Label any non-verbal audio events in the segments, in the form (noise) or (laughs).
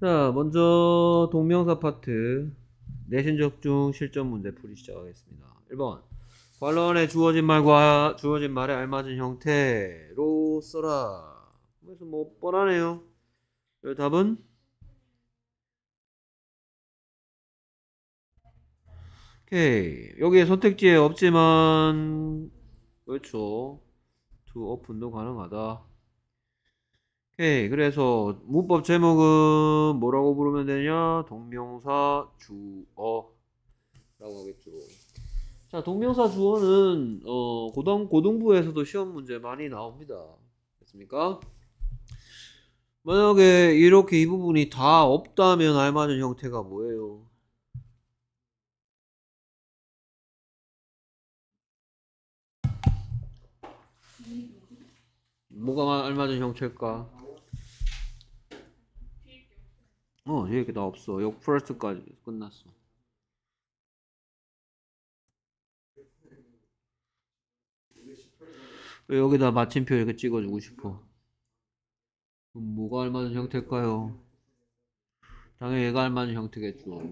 자, 먼저 동명사 파트 내신 적중 실전 문제 풀이 시작하겠습니다. 1번 관론에 주어진 말과 주어진 말에 알맞은 형태로 써라. 그래서 뭐 뻔하네요. 그 답은 오케이 여기에 선택지에 없지만 그렇죠. to open도 가능하다. 오케이 그래서 문법 제목은 뭐라고 부르면 되냐? 동명사 주어 라고 하겠죠. 자 동명사 주어는 어 고등 고등부에서도 시험 문제 많이 나옵니다. 됐습니까? 만약에 이렇게 이 부분이 다 없다면 알맞은 형태가 뭐예요? 뭐가 알맞은 형태일까 어, 여기 나 없어. 역 first까지 끝났어. 왜 여기다 마침표 이렇게 찍어주고 싶어? 그럼 뭐가 알맞은 형태일까요? 당연히 얘가 알맞은 형태겠죠.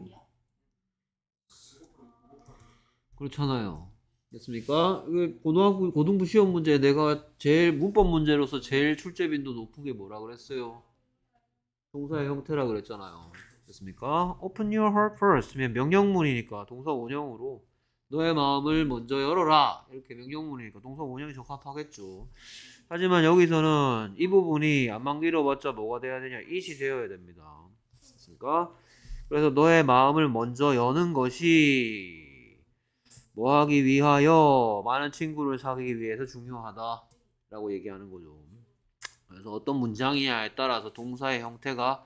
그렇잖아요. 됐습니까? 고등학교 고등부 시험 문제 내가 제일 문법 문제로서 제일 출제 빈도 높은 게 뭐라 그랬어요? 동사의 형태라 그랬잖아요. 됐습니까? Open your heart first. 명령문이니까 동사 원형으로 너의 마음을 먼저 열어라. 이렇게 명령문이니까 동사 원형이 적합하겠죠. 하지만 여기서는 이 부분이 안만 길어봤자 뭐가 돼야 되냐? it이 되어야 됩니다. 됐습니까? 그래서 너의 마음을 먼저 여는 것이 뭐 하기 위하여 많은 친구를 사귀기 위해서 중요하다. 라고 얘기하는 거죠. 그래서 어떤 문장이냐에 따라서 동사의 형태가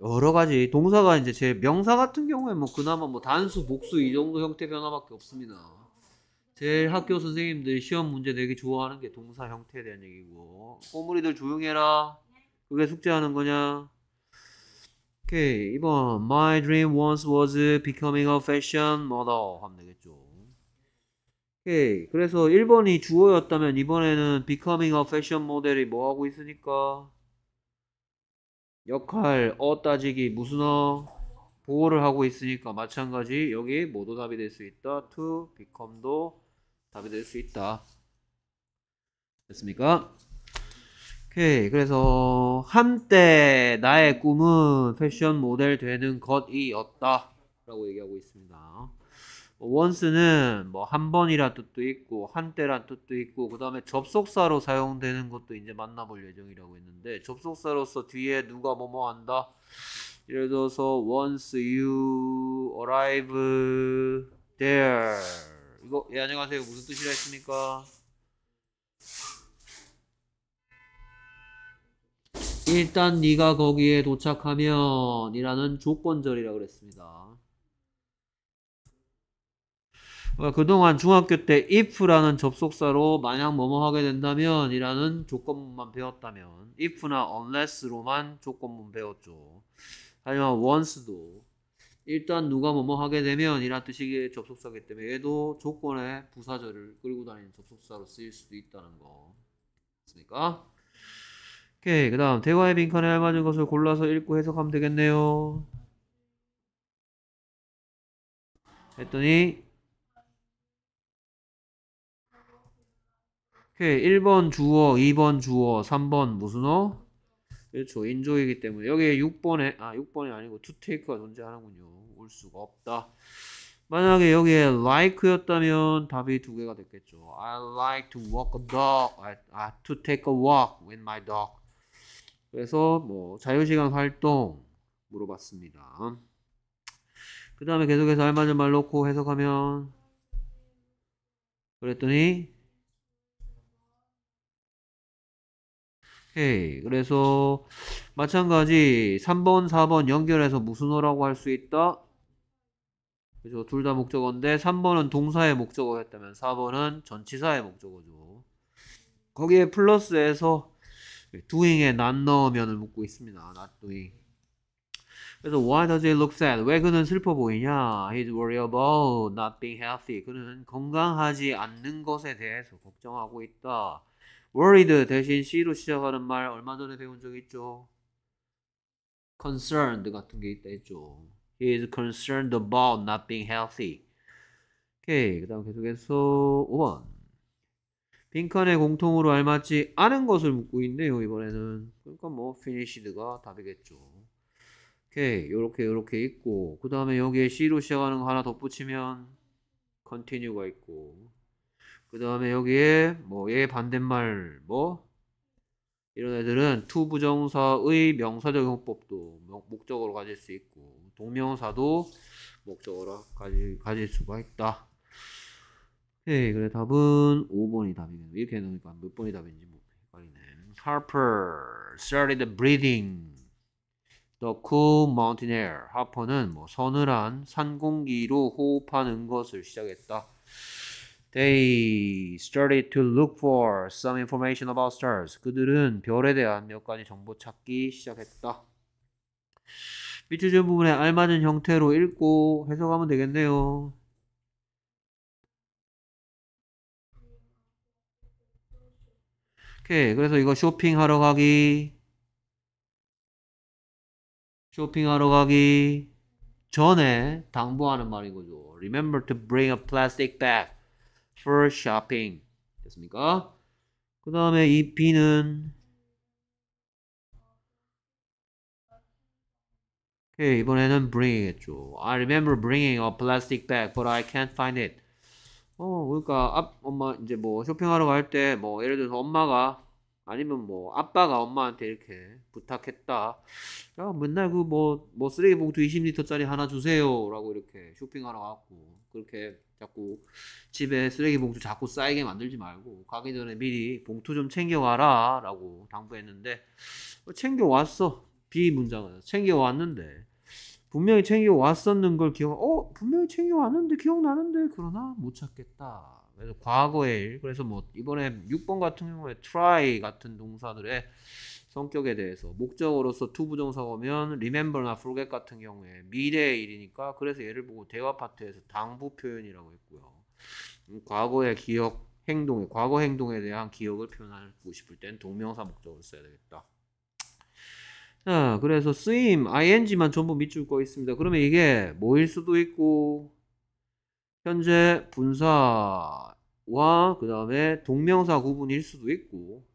여러 가지 동사가 이제 제 명사 같은 경우에 뭐 그나마 뭐 단수, 복수 이 정도 형태 변화밖에 없습니다. 제일 학교 선생님들이 시험 문제 내기 좋아하는 게 동사 형태에 대한 얘기고 꼬물이들 조용해라. 그게 숙제하는 거냐? 오케이 2번 My dream once was becoming a fashion model 하면 되겠죠. 오케이. 그래서 1번이 주어였다면 이번에는 becoming a fashion model이 뭐 하고 있으니까 역할 어 따지기 무슨 어 보호를 하고 있으니까 마찬가지 여기 모두 답이 될 수 있다. to become도 답이 될 수 있다. 됐습니까? 오케이. 그래서 한때 나의 꿈은 패션 모델 되는 것이었다. 라고 얘기하고 있습니다. Once는 뭐 한 번이란 뜻도 있고 한때란 뜻도 있고 그 다음에 접속사로 사용되는 것도 이제 만나볼 예정이라고 했는데 접속사로서 뒤에 누가 뭐뭐 한다? 예를 들어서 once you arrive there. 이거 예 안녕하세요. 무슨 뜻이라 했습니까? 일단 네가 거기에 도착하면 이라는 조건절이라고 그랬습니다 그러니까 그동안 중학교 때 if라는 접속사로 만약 뭐뭐 하게 된다면 이라는 조건문만 배웠다면 if나 unless로만 조건문 배웠죠. 하지만 once도 일단 누가 뭐뭐 하게 되면 이란 뜻이 접속사기 때문에 얘도 조건의 부사절을 끌고 다니는 접속사로 쓰일 수도 있다는 거. 됐습니까? 오케이. 그 다음 대화의 빈칸에 알맞은 것을 골라서 읽고 해석하면 되겠네요. 했더니 오케이 1번 주어 2번 주어 3번 무슨 어? 그렇죠. 인조이기 때문에. 여기에 6번에 아 6번이 아니고 to take가 존재하는군요. 올 수가 없다. 만약에 여기에 like였다면 답이 두 개가 됐겠죠. I like to walk a dog. I, I to take a walk with my dog. 그래서 뭐 자유시간 활동 물어봤습니다. 그 다음에 계속해서 알맞은 말 놓고 해석하면 그랬더니 오케이. 그래서 마찬가지 3번, 4번 연결해서 무슨 어라고 할 수 있다? 그죠? 둘다 목적어인데 3번은 동사의 목적어였다면 4번은 전치사의 목적어죠. 거기에 플러스에서 doing에 not 넣으면을 묻고 있습니다. not doing. 그래서 why does he look sad? 왜 그는 슬퍼 보이냐? He's worried about not being healthy. 그는 건강하지 않는 것에 대해서 걱정하고 있다. Worried 대신 C로 시작하는 말 얼마 전에 배운 적 있죠? concerned 같은 게 있다 했죠. He is concerned about not being healthy. 오케이. 그 다음 계속해서 5번. 빈칸에 공통으로 알맞지 않은 것을 묻고 있네요. 이번에는. 그러니까 뭐 finished가 답이겠죠. 오케이. 요렇게 요렇게 있고 그 다음에 여기에 C로 시작하는 거 하나 덧붙이면 continue가 있고 그 다음에 여기에 뭐 얘 반대말 뭐 이런 애들은 to 부정사의 명사적 용법도 목적으로 가질 수 있고 동명사도 목적으로 가질, 가질 수가 있다. 오케이 그래 답은 5번이 답이네요. 이렇게 해놓으니까 몇 번이 답인지 뭐 헷갈리네. Harper started breathing the cool mountain air. 하퍼는 뭐 서늘한 산 공기로 호흡하는 것을 시작했다. They started to look for some information about stars. 그들은 별에 대한 몇 가지 정보 찾기 시작했다. 밑줄 준 부분에 알맞은 형태로 읽고 해석하면 되겠네요. 오케이. 그래서 이거 쇼핑하러 가기. 쇼핑하러 가기 전에 당부하는 말인 거죠. Remember to bring a plastic bag for shopping. 됐습니까? 그 다음에 이 B는 오케이, 이번에는 bring이겠죠. I remember bringing a plastic bag, but I can't find it. 어, 그러니까 앞 엄마 이제 뭐 쇼핑하러 갈 때 뭐 예를 들어서 엄마가 아니면 뭐 아빠가 엄마한테 이렇게 부탁했다. 야, 맨날 그 뭐뭐 쓰레기 봉투 20리터짜리 하나 주세요라고 이렇게 쇼핑하러 갔고 그렇게 자꾸 집에 쓰레기 봉투 자꾸 쌓이게 만들지 말고 가기 전에 미리 봉투 좀 챙겨와라 라고 당부했는데 어, 챙겨왔어. B 문장은 챙겨왔는데 분명히 챙겨왔었는 걸 기억, 어 분명히 챙겨왔는데 기억나는데 그러나 못 찾겠다. 그래서 과거의 일. 그래서 뭐 이번에 6번 같은 경우에 try 같은 동사들의 성격에 대해서 목적어로서 to 부정사가 오면 remember나 forget 같은 경우에 미래의 일이니까 그래서 얘를 보고 대화 파트에서 당부 표현이라고 했고요. 음, 과거의 기억 행동에 과거 행동에 대한 기억을 표현하고 싶을 땐 동명사 목적으로 써야 되겠다. 자, 그래서 쓰임 ing만 전부 밑줄 거 있습니다. 그러면 이게 뭐일 수도 있고 현재 분사와 그 다음에 동명사 구분일 수도 있고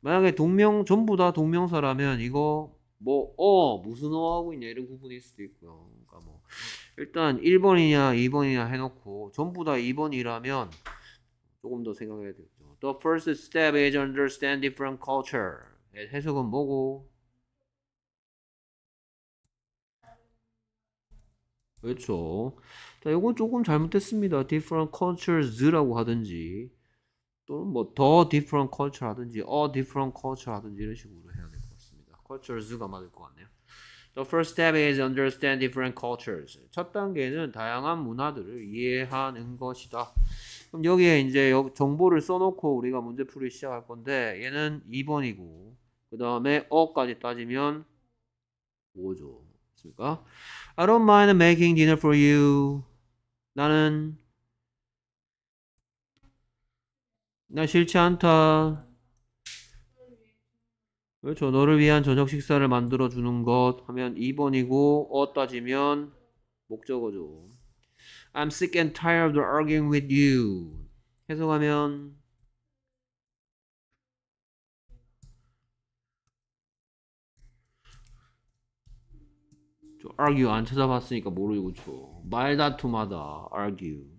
만약에 동명 전부 다 동명사라면 이거 뭐 어 무슨 어 하고 있냐 이런 구분일 수도 있고요. 그러니까 뭐 일단 1번이냐 2번이냐 해놓고 전부 다 2번이라면 조금 더 생각해야 되겠죠. The first step is understand different culture. 해석은 뭐고? 그렇죠. 자, 이건 조금 잘못됐습니다. different cultures라고 하든지 또는 뭐더 different culture 하든지 a different culture 하든지 이런 식으로 해야 될 것 같습니다. cultures가 맞을 것 같네요. The first step is understand different cultures. 첫 단계는 다양한 문화들을 이해하는 것이다. 그럼 여기에 이제 정보를 써놓고 우리가 문제풀이 시작할 건데 얘는 2번이고 그 다음에 어까지 따지면 5죠. 맞습니까? I don't mind making dinner for you. 나는 나 싫지 않다. 그렇죠. 너를 위한 저녁 식사를 만들어 주는 것 하면 2번이고 어 따지면 목적어죠. I'm sick and tired of arguing with you. 해석하면 저 argue 안 찾아봤으니까 모르고 죠 말다툼하다 argue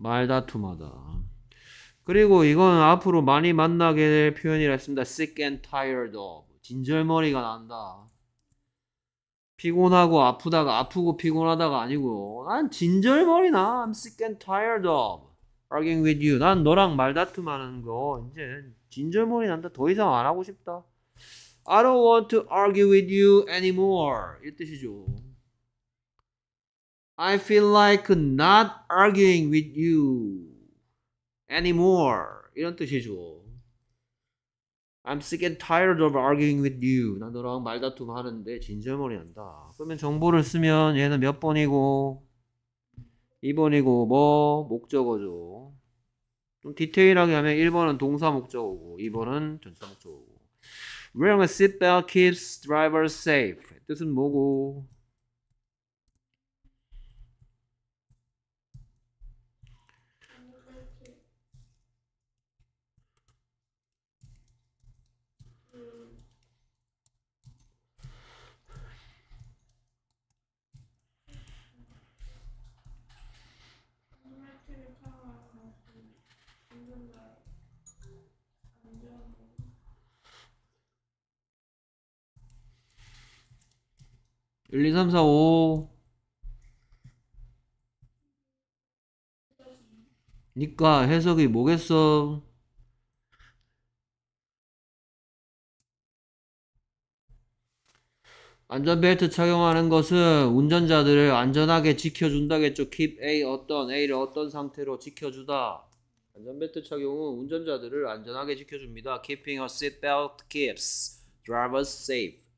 말다툼하다. 그리고 이건 앞으로 많이 만나게 될 표현이라 했습니다. Sick and tired of. 진절머리가 난다. 피곤하고 아프다가 아프고 피곤하다가 아니고 난 진절머리 나. I'm sick and tired of. Arguing with you. 난 너랑 말다툼하는 거. 이제 진절머리 난다. 더 이상 안 하고 싶다. I don't want to argue with you anymore. 이 뜻이죠. I feel like not arguing with you anymore. 이런 뜻이죠. I'm sick and tired of arguing with you. 나 너랑 말다툼 하는데 진절머리 난다. 그러면 정보를 쓰면 얘는 몇 번이고 2번이고 뭐 목적어죠. 좀 디테일하게 하면 1번은 동사 목적어고 2번은 전사 목적어고 Wearing a seatbelt keeps drivers safe. 뜻은 뭐고? 일, 이, 삼, 사, 오. 니까 해석이 뭐겠어? 안전벨트 착용하는 것은 운전자들을 안전하게 지켜준다겠죠. keep A 어떤 A를 어떤 상태로 지켜주다. 안전벨트 착용은 운전자들을 안전하게 지켜줍니다. Keeping a seatbelt keeps drivers safe.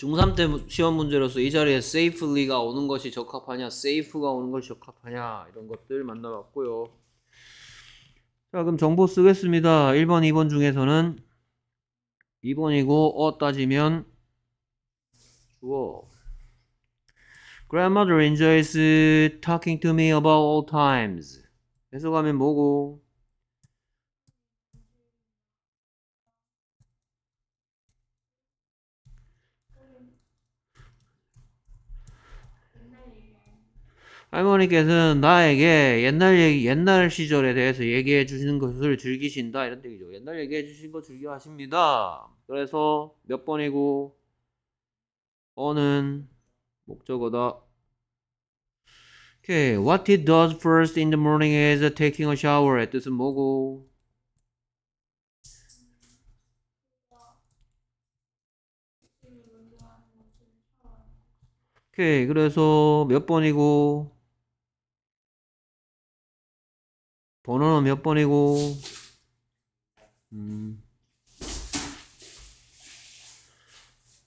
중3 때 시험 문제로서 이 자리에 safely가 오는 것이 적합하냐, safe가 오는 것이 적합하냐 이런 것들 만나봤고요. 자 그럼 정보 쓰겠습니다. 1번, 2번 중에서는 2번이고 어 따지면 주어. Grandmother enjoys talking to me about old times. 해석하면 뭐고? 할머니께서는 나에게 옛날 얘기, 옛날 시절에 대해서 얘기해 주시는 것을 즐기신다 이런 얘기죠. 옛날 얘기해 주신 거 즐겨 하십니다. 그래서 몇 번이고 어는 목적어다. 오케이. What he does first in the morning is taking a shower. 의 뜻은 뭐고? 오케이. 그래서 몇 번이고 번호는 몇 번이고 음.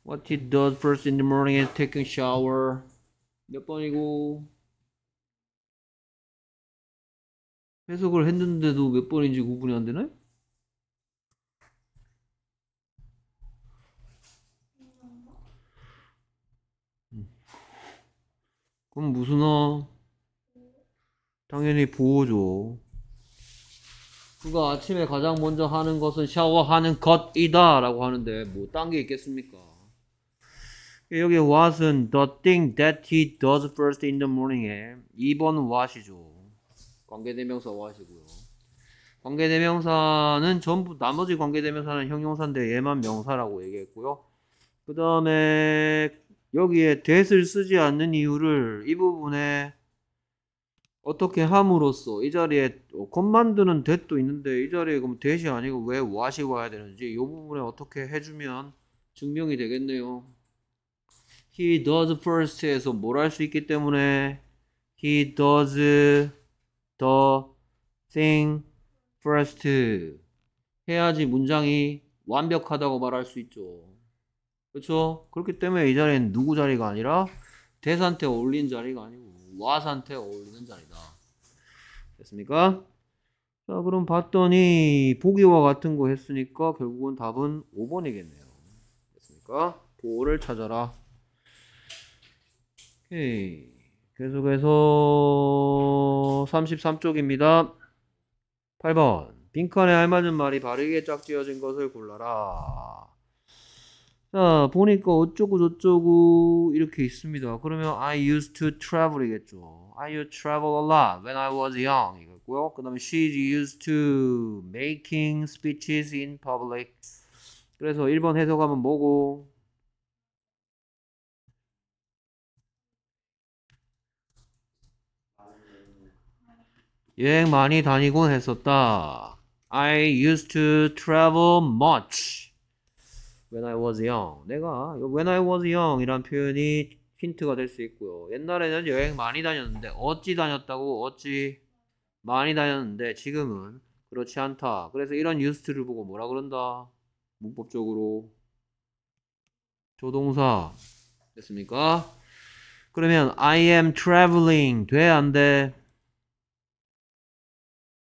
What he does first in the morning is taking shower 몇 번이고 해석을 했는데도 몇 번인지 구분이 안 되네? 그럼 무슨 어? 당연히 보호죠. 그가 아침에 가장 먼저 하는 것은 샤워하는 것이다 라고 하는데 뭐 딴 게 있겠습니까? 여기 what은 the thing that he does first in the morning에 2번 what이죠. 관계대명사 what이고요. 관계대명사는 전부 나머지 관계대명사는 형용사인데 얘만 명사라고 얘기했고요. 그 다음에 여기에 that을 쓰지 않는 이유를 이 부분에 어떻게 함으로써 이 자리에 겉 만드는 that도 있는데 이 자리에 그럼 that이 아니고 왜 what이 와야 되는지 이 부분에 어떻게 해주면 증명이 되겠네요. He does first에서 뭘 할 수 있기 때문에 He does the thing first 해야지 문장이 완벽하다고 말할 수 있죠. 그렇죠? 그렇기 때문에 이 자리는 누구 자리가 아니라 대사한테 어울리는 자리가 아니고 와한테 어울리는 자리다. 됐습니까? 자, 그럼 봤더니 보기와 같은 거 했으니까 결국은 답은 5번이겠네요. 됐습니까? 보호를 찾아라. 오케이. 계속해서 33쪽입니다. 8번. 빈칸에 알맞은 말이 바르게 짝지어진 것을 골라라. 자, 보니까 어쩌고 저쩌고 이렇게 있습니다. 그러면 I used to travel이겠죠. I used to travel a lot when I was young 이거고요. 그 다음에 she's used to making speeches in public. 그래서 1번 해석하면 뭐고? 여행 많이 다니곤 했었다. I used to travel much when I was young. 내가 when I was young 이란 표현이 힌트가 될 수 있고요. 옛날에는 여행 많이 다녔는데 어찌 다녔다고 어찌 많이 다녔는데 지금은 그렇지 않다. 그래서 이런 used를 보고 뭐라 그런다? 문법적으로 조동사 됐습니까? 그러면 I am traveling 돼 안 돼?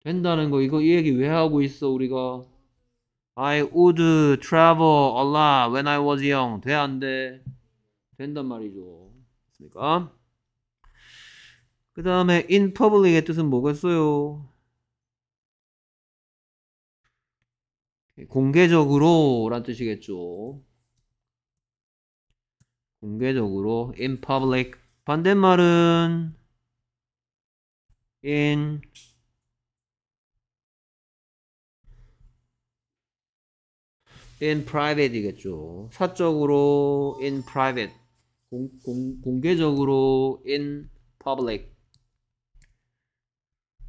된다는 거 이거 이 얘기 왜 하고 있어 우리가 I would travel a lot when I was young 돼 안 돼? 된단 말이죠 됐습니까? 그 다음에 in public의 뜻은 뭐겠어요? 공개적으로 란 뜻이겠죠 공개적으로 in public 반대말은 in in private이겠죠. 사적으로 in private, 공, 공, 공개적으로 in public,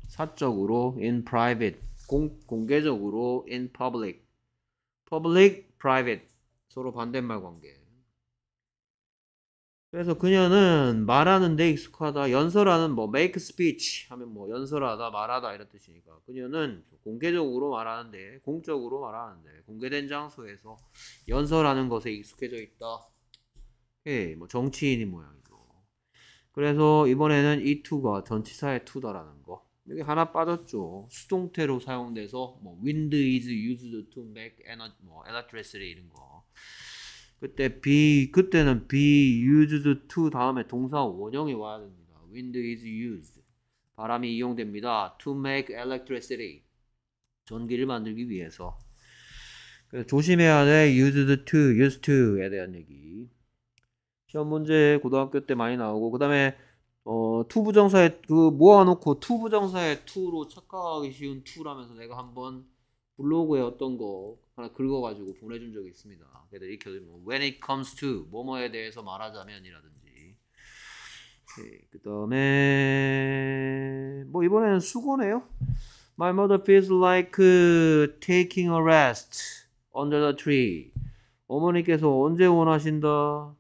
사적으로 in private, 공, 공개적으로 in public, public, private 서로 반대말 관계. 그래서 그녀는 말하는 데 익숙하다. 연설하는 뭐 make speech 하면 뭐 연설하다, 말하다 이런 뜻이니까 그녀는 공개적으로 말하는데 공적으로 말하는데 공개된 장소에서 연설하는 것에 익숙해져 있다. 예, 뭐 정치인이 모양이죠. 그래서 이번에는 이 to가 전치사의 to다라는 거. 여기 하나 빠졌죠. 수동태로 사용돼서 뭐 wind is used to make energy, 뭐 electricity 이런 거. 그때 be 그때는 be used to 다음에 동사 원형이 와야 됩니다. wind is used. 바람이 이용됩니다. to make electricity. 전기를 만들기 위해서. 조심해야 돼. used to, used to에 대한 얘기. 시험 문제 고등학교 때 많이 나오고 그다음에 어, to 부정사에 그 모아놓고 to 부정사의 to로 착각하기 쉬운 to라면서 내가 한번 블로그에 어떤 거 하나 긁어가지고 보내준 적이 있습니다. 걔들 익혀주면 뭐 when it comes to 뭐뭐에 대해서 말하자면이라든지 그 다음에 뭐 이번에는 수고네요. My mother feels like taking a rest under the tree. 어머니께서 언제 원하신다?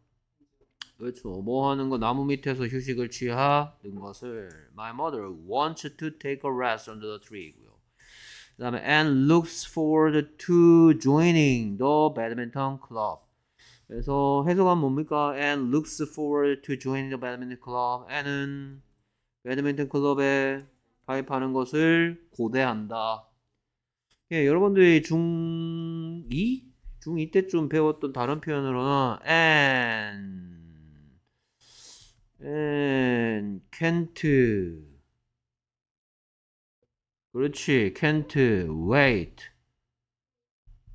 그렇죠. 뭐 하는 거 나무 밑에서 휴식을 취하는 것을 My mother wants to take a rest under the tree고요. 그 다음에 and looks forward to joining the badminton club. 그래서 해석은 뭡니까? and looks forward to joining the badminton club. and은 배드민턴 클럽에 가입하는 것을 고대한다. 예, 여러분들이 중2? 중2 때쯤 배웠던 다른 표현으로는 and and can't 그렇지. can't wait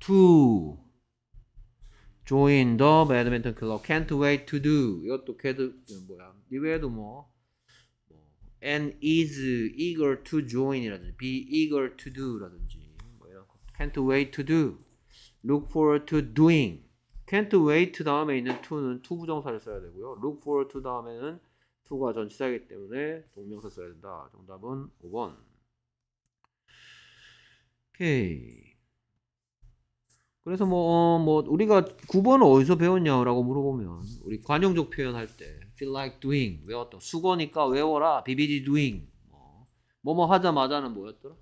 to join the badminton club. can't wait to do. 이것도 걔도 뭐야? 이외에도 뭐, 뭐 and is eager to join이라든지 be eager to do라든지 뭐 이런 거. can't wait to do. look forward to doing. can't wait 다음에 있는 to는 to 부정사를 써야 되고요. look forward to 다음에는 to가 전치사이기 때문에 동명사 써야 된다. 정답은 5번. 오케이. 그래서 뭐, 어, 뭐, 우리가 9번은 어디서 배웠냐라고 물어보면, 우리 관용적 표현할 때, feel like doing, 외웠다. 수거니까 외워라. BBD doing. 뭐, 뭐뭐 하자마자는 뭐였더라?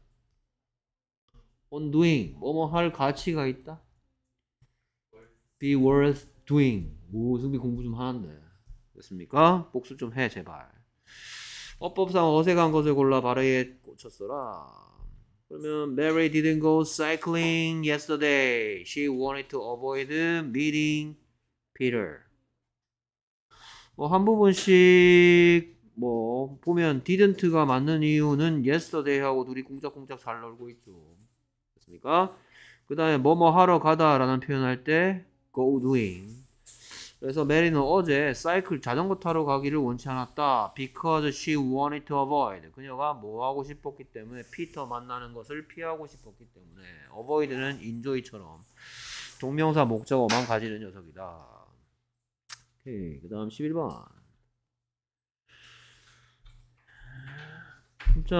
on doing. 뭐뭐 할 가치가 있다? be worth doing. 오, 승비 공부 좀 하는데. 됐습니까? 복수 좀 해, 제발. 어법상 어색한 것을 골라 발의에 꽂혔어라. 그러면 Mary didn't go cycling yesterday. She wanted to avoid meeting Peter. 뭐 한 부분씩 뭐 보면 didn't가 맞는 이유는 yesterday하고 둘이 꽁짝꽁짝 잘 놀고 있죠. 됐습니까? 그 다음에 뭐뭐 하러 가다라는 표현할 때 go doing. 그래서 메리는 어제 사이클 자전거 타러 가기를 원치 않았다. Because she wanted to avoid. 그녀가 뭐 하고 싶었기 때문에 피터 만나는 것을 피하고 싶었기 때문에 avoid는 enjoy처럼 동명사 목적어만 가지는 녀석이다. 오케이. 그 다음 11번. 진짜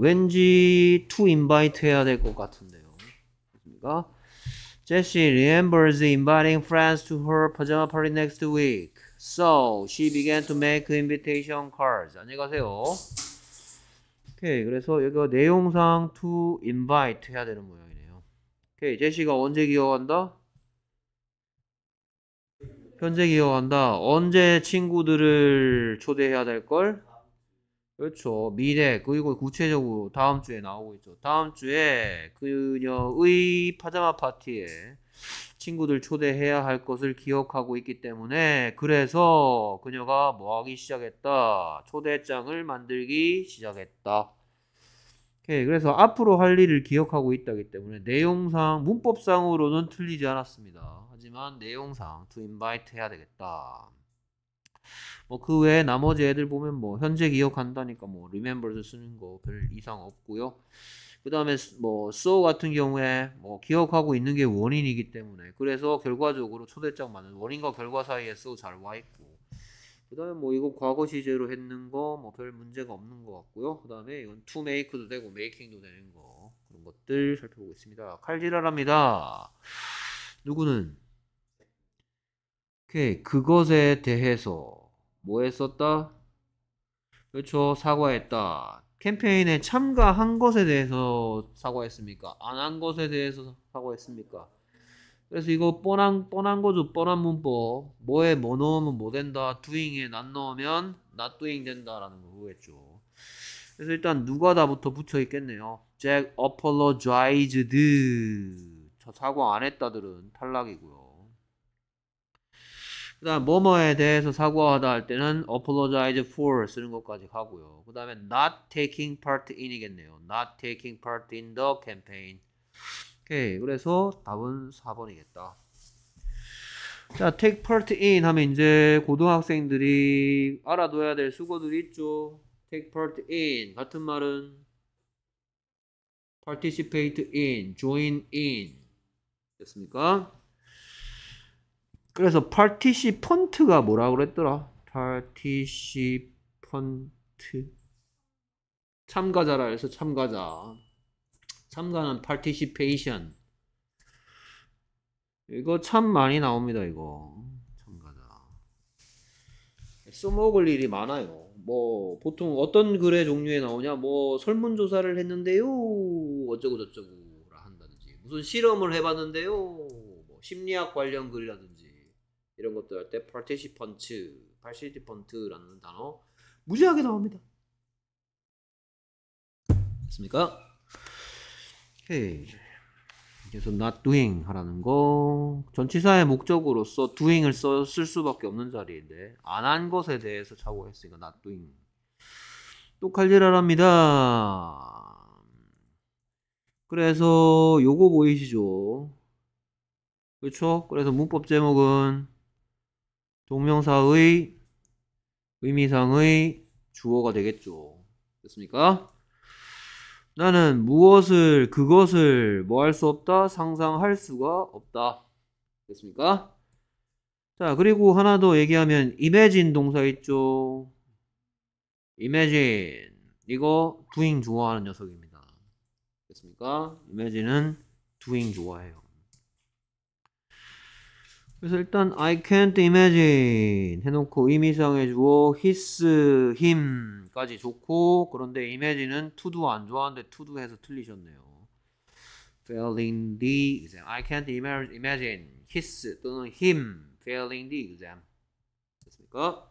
왠지 to invite 해야 될 것 같은데요. 됐습니까? Jessie remembers inviting friends to her pajama party next week. So she began to make invitation cards. 안녕히 가세요. 오케이. 그래서 여기가 내용상 to invite 해야 되는 모양이네요. 오케이. 제시가 언제 기억한다? 현재 기억한다. 언제 친구들을 초대해야 될 걸? 그렇죠. 미래 그리고 구체적으로 다음 주에 나오고 있죠. 다음 주에 그녀의 파자마 파티에 친구들 초대해야 할 것을 기억하고 있기 때문에 그래서 그녀가 뭐 하기 시작했다. 초대장을 만들기 시작했다. 오케이. 그래서 앞으로 할 일을 기억하고 있다기 때문에 내용상 문법상으로는 틀리지 않았습니다. 하지만 내용상 to invite 해야 되겠다. 뭐 그 외에 나머지 애들 보면 뭐 현재 기억한다니까 뭐 remember도 쓰는 거 별 이상 없고요. 그 다음에 뭐 so 같은 경우에 뭐 기억하고 있는 게 원인이기 때문에 그래서 결과적으로 초대장 많은 원인과 결과 사이에 so 잘 와 있고 그 다음에 뭐 이거 과거 시제로 했는 거 뭐 별 문제가 없는 것 같고요. 그 다음에 이건 to make도 되고 making도 되는 거 그런 것들 살펴보고 있습니다. 칼질하랍니다. 누구는 오케이 그것에 대해서 뭐 했었다? 그렇죠 사과했다. 캠페인에 참가한 것에 대해서 사과했습니까? 안 한 것에 대해서 사과했습니까? 그래서 이거 뻔한 뻔한 거죠. 뻔한 문법. 뭐에 뭐 넣으면 뭐 된다. doing에 not 넣으면 not doing 된다라는 거 그거겠죠. 그래서 일단 누가 다부터 붙여 있겠네요. Jack apologized. 저 사과 안 했다들은 탈락이고요. 그 다음 뭐뭐에 대해서 사과하다 할 때는 apologize for 쓰는 것까지 가고요. 그 다음에 not taking part in이겠네요. not taking part in the campaign. 오케이. 그래서 답은 4번이겠다. 자, take part in 하면 이제 고등학생들이 알아둬야 될 수고들이 있죠. take part in 같은 말은 participate in, join in 됐습니까? 그래서 participant가 뭐라 그랬더라? participant 참가자라 해서 참가자. 참가는 participation. 이거 참 많이 나옵니다 이거. 참가자. 써먹을 일이 많아요. 뭐 보통 어떤 글의 종류에 나오냐? 뭐 설문조사를 했는데요. 어쩌고 저쩌고 한다든지. 무슨 실험을 해봤는데요. 뭐 심리학 관련 글이라든지 이런 것들 할때 participant, participant라는 단어 무지하게 나옵니다. 됐습니까? 오케이. 그래서 not doing 하라는 거 전치사의 목적으로서 doing을 써, 쓸 수밖에 없는 자리인데 안 한 것에 대해서 착오했으니까 not doing 또 칼질하랍니다. 그래서 요거 보이시죠? 그렇죠? 그래서 문법 제목은 동명사의 의미상의 주어가 되겠죠. 됐습니까? 나는 무엇을 그것을 뭐 할 수 없다 상상할 수가 없다. 됐습니까? 자 그리고 하나 더 얘기하면 imagine 동사 있죠. imagine 이거 doing 좋아하는 녀석입니다. 됐습니까? imagine은 doing 좋아해요. 그래서 일단 I can't imagine 해놓고 의미상의 주어 his, him까지 좋고 그런데 imagine은 to do 안 좋아하는데 to do 해서 틀리셨네요. failing the exam. I can't imagine his 또는 him failing the exam. 됐습니까?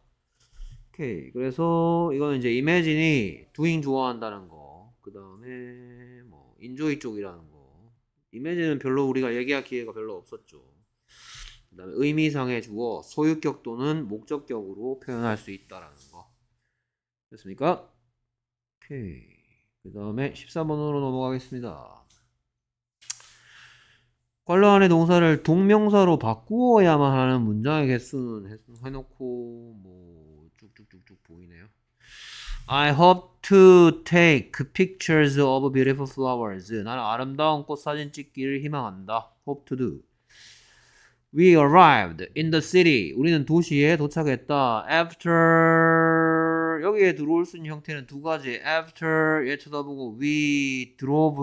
오케이. 그래서 이거는 이제 imagine이 doing 좋아한다는 거. 그 다음에 뭐 enjoy 쪽이라는 거. imagine은 별로 우리가 얘기할 기회가 별로 없었죠. 그 다음에 의미상의 주어 소유격 또는 목적격으로 표현할 수 있다라는 거. 됐습니까? 오케이. 그 다음에 14번으로 넘어가겠습니다. 관로 안의 동사를 동명사로 바꾸어야만 하는 문장의 개수는 해놓고 뭐 쭉쭉쭉쭉 보이네요. I hope to take pictures of beautiful flowers. 나는 아름다운 꽃 사진 찍기를 희망한다. Hope to do We arrived in the city. 우리는 도시에 도착했다. After 여기에 들어올 수 있는 형태는 두 가지. After 얘 쳐다보고 we drove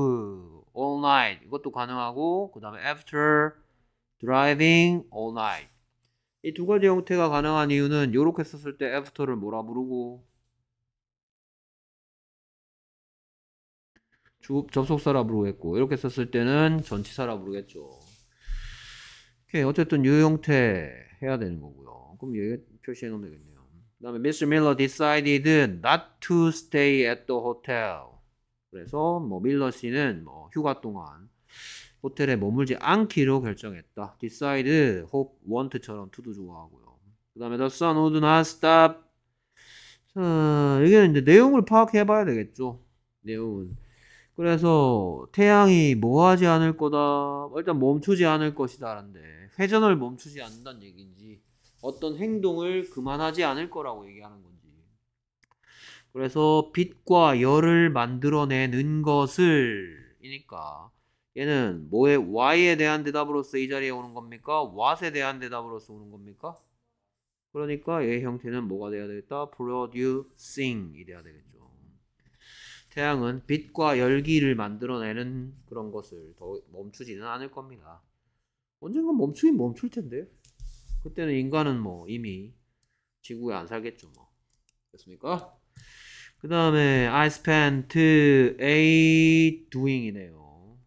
all night. 이것도 가능하고 그 다음에 after driving all night. 이 두 가지 형태가 가능한 이유는 이렇게 썼을 때 after를 뭐라 부르고 주, 접속사라 부르겠고 이렇게 썼을 때는 전치사라 부르겠죠. 오케이. 어쨌든 유 형태 해야 되는 거고요. 그럼 여기 표시해 놓으면 되겠네요. 그 다음에 Mr. Miller decided not to stay at the hotel. 그래서 뭐 밀러 씨는 뭐 휴가 동안 호텔에 머물지 않기로 결정했다. decide, hope, want처럼 to도 좋아하고요. 그 다음에 the sun would not stop. 자, 여기는 이제 내용을 파악해 봐야 되겠죠. 내용은. 그래서 태양이 뭐 하지 않을 거다. 일단 멈추지 않을 것이다. 라는데 회전을 멈추지 않는다는 얘기인지 어떤 행동을 그만하지 않을 거라고 얘기하는 건지. 그래서 빛과 열을 만들어내는 것을 이니까 얘는 뭐에 y에 대한 대답으로서 이 자리에 오는 겁니까? what에 대한 대답으로서 오는 겁니까? 그러니까 얘 형태는 뭐가 돼야 되겠다? producing이 돼야 되겠죠. 태양은 빛과 열기를 만들어내는 그런 것을 더 멈추지는 않을 겁니다. 언젠간 멈추긴 멈출 텐데. 그때는 인간은 뭐 이미 지구에 안 살겠죠, 뭐. 됐습니까? 그 다음에 I spent a doing이네요.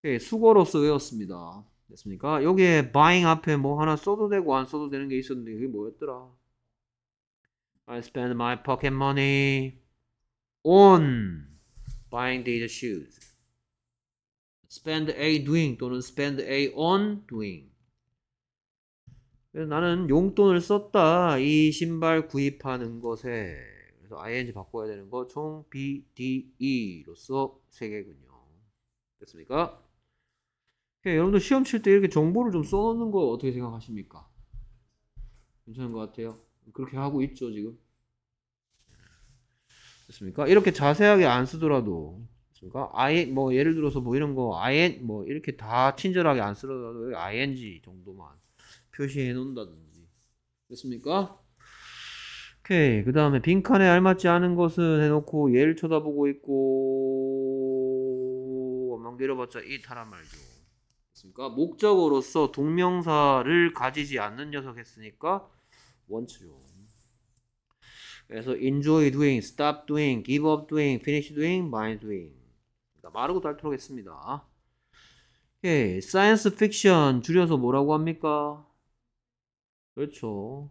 오케이, 수거로서 외웠습니다. 됐습니까? 여기에 buying 앞에 뭐 하나 써도 되고 안 써도 되는 게 있었는데 그게 뭐였더라? I spent my pocket money on buying these shoes. spend a doing 또는 spend a on doing. 그래서 나는 용돈을 썼다. 이 신발 구입하는 것에. 그래서 ing 바꿔야 되는 거 총 B, D, E로서 세 개군요. 됐습니까? 오케이, 여러분들 시험 칠 때 이렇게 정보를 좀 써놓는 거 어떻게 생각하십니까? 괜찮은 것 같아요. 그렇게 하고 있죠, 지금. 됐습니까? 이렇게 자세하게 안 쓰더라도 됐습니까? I 뭐 예를 들어서 뭐 이런 거 I 뭐 이렇게 다 친절하게 안 쓰더라도 ing 정도만 표시해 놓는다든지 됐습니까? 오케이 그 다음에 빈칸에 알맞지 않은 것은 해놓고 얘를 쳐다보고 있고 원망 길어봤자 이탈한 말죠 됐습니까? 목적어로서 동명사를 가지지 않는 녀석 했으니까 원츠죠 그래서 enjoy doing, stop doing, give up doing, finish doing, mind doing. 마르고 닳도록 했습니다. 오케이. science fiction 줄여서 뭐라고 합니까? 그렇죠.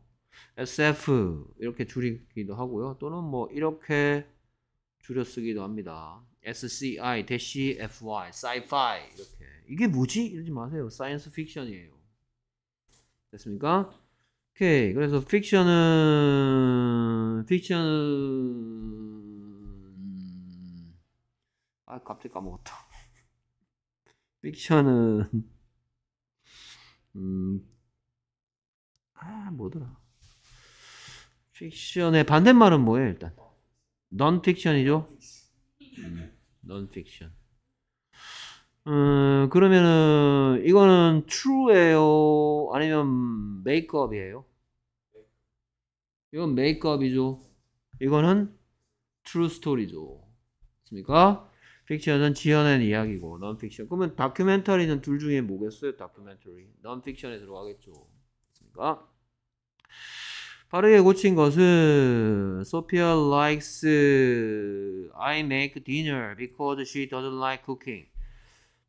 SF 이렇게 줄이기도 하고요. 또는 뭐 이렇게 줄여 쓰기도 합니다. SCI, 대시 FY, sci-fi 이렇게. 이게 뭐지? 이러지 마세요. science fiction이에요. 됐습니까? 오케이. 그래서 픽션은 픽션은 아 갑자기 까먹었다. (laughs) 픽션은 음. 아, 뭐더라. 픽션의 반대말은 뭐예요, 일단? 넌 픽션이죠? 음, 넌 픽션. 음, 그러면은 이거는 true예요? 아니면 makeup이에요? 이건 makeup이죠. 이거는 true story죠. 맞습니까? 픽션은 지어낸 이야기고 넌 픽션. 그러면 다큐멘터리는 둘 중에 뭐겠어요? 다큐멘터리. 넌 픽션에 들어가겠죠. 맞습니까? 빠르게 고친 것은 Sophia likes I make dinner because she doesn't like cooking.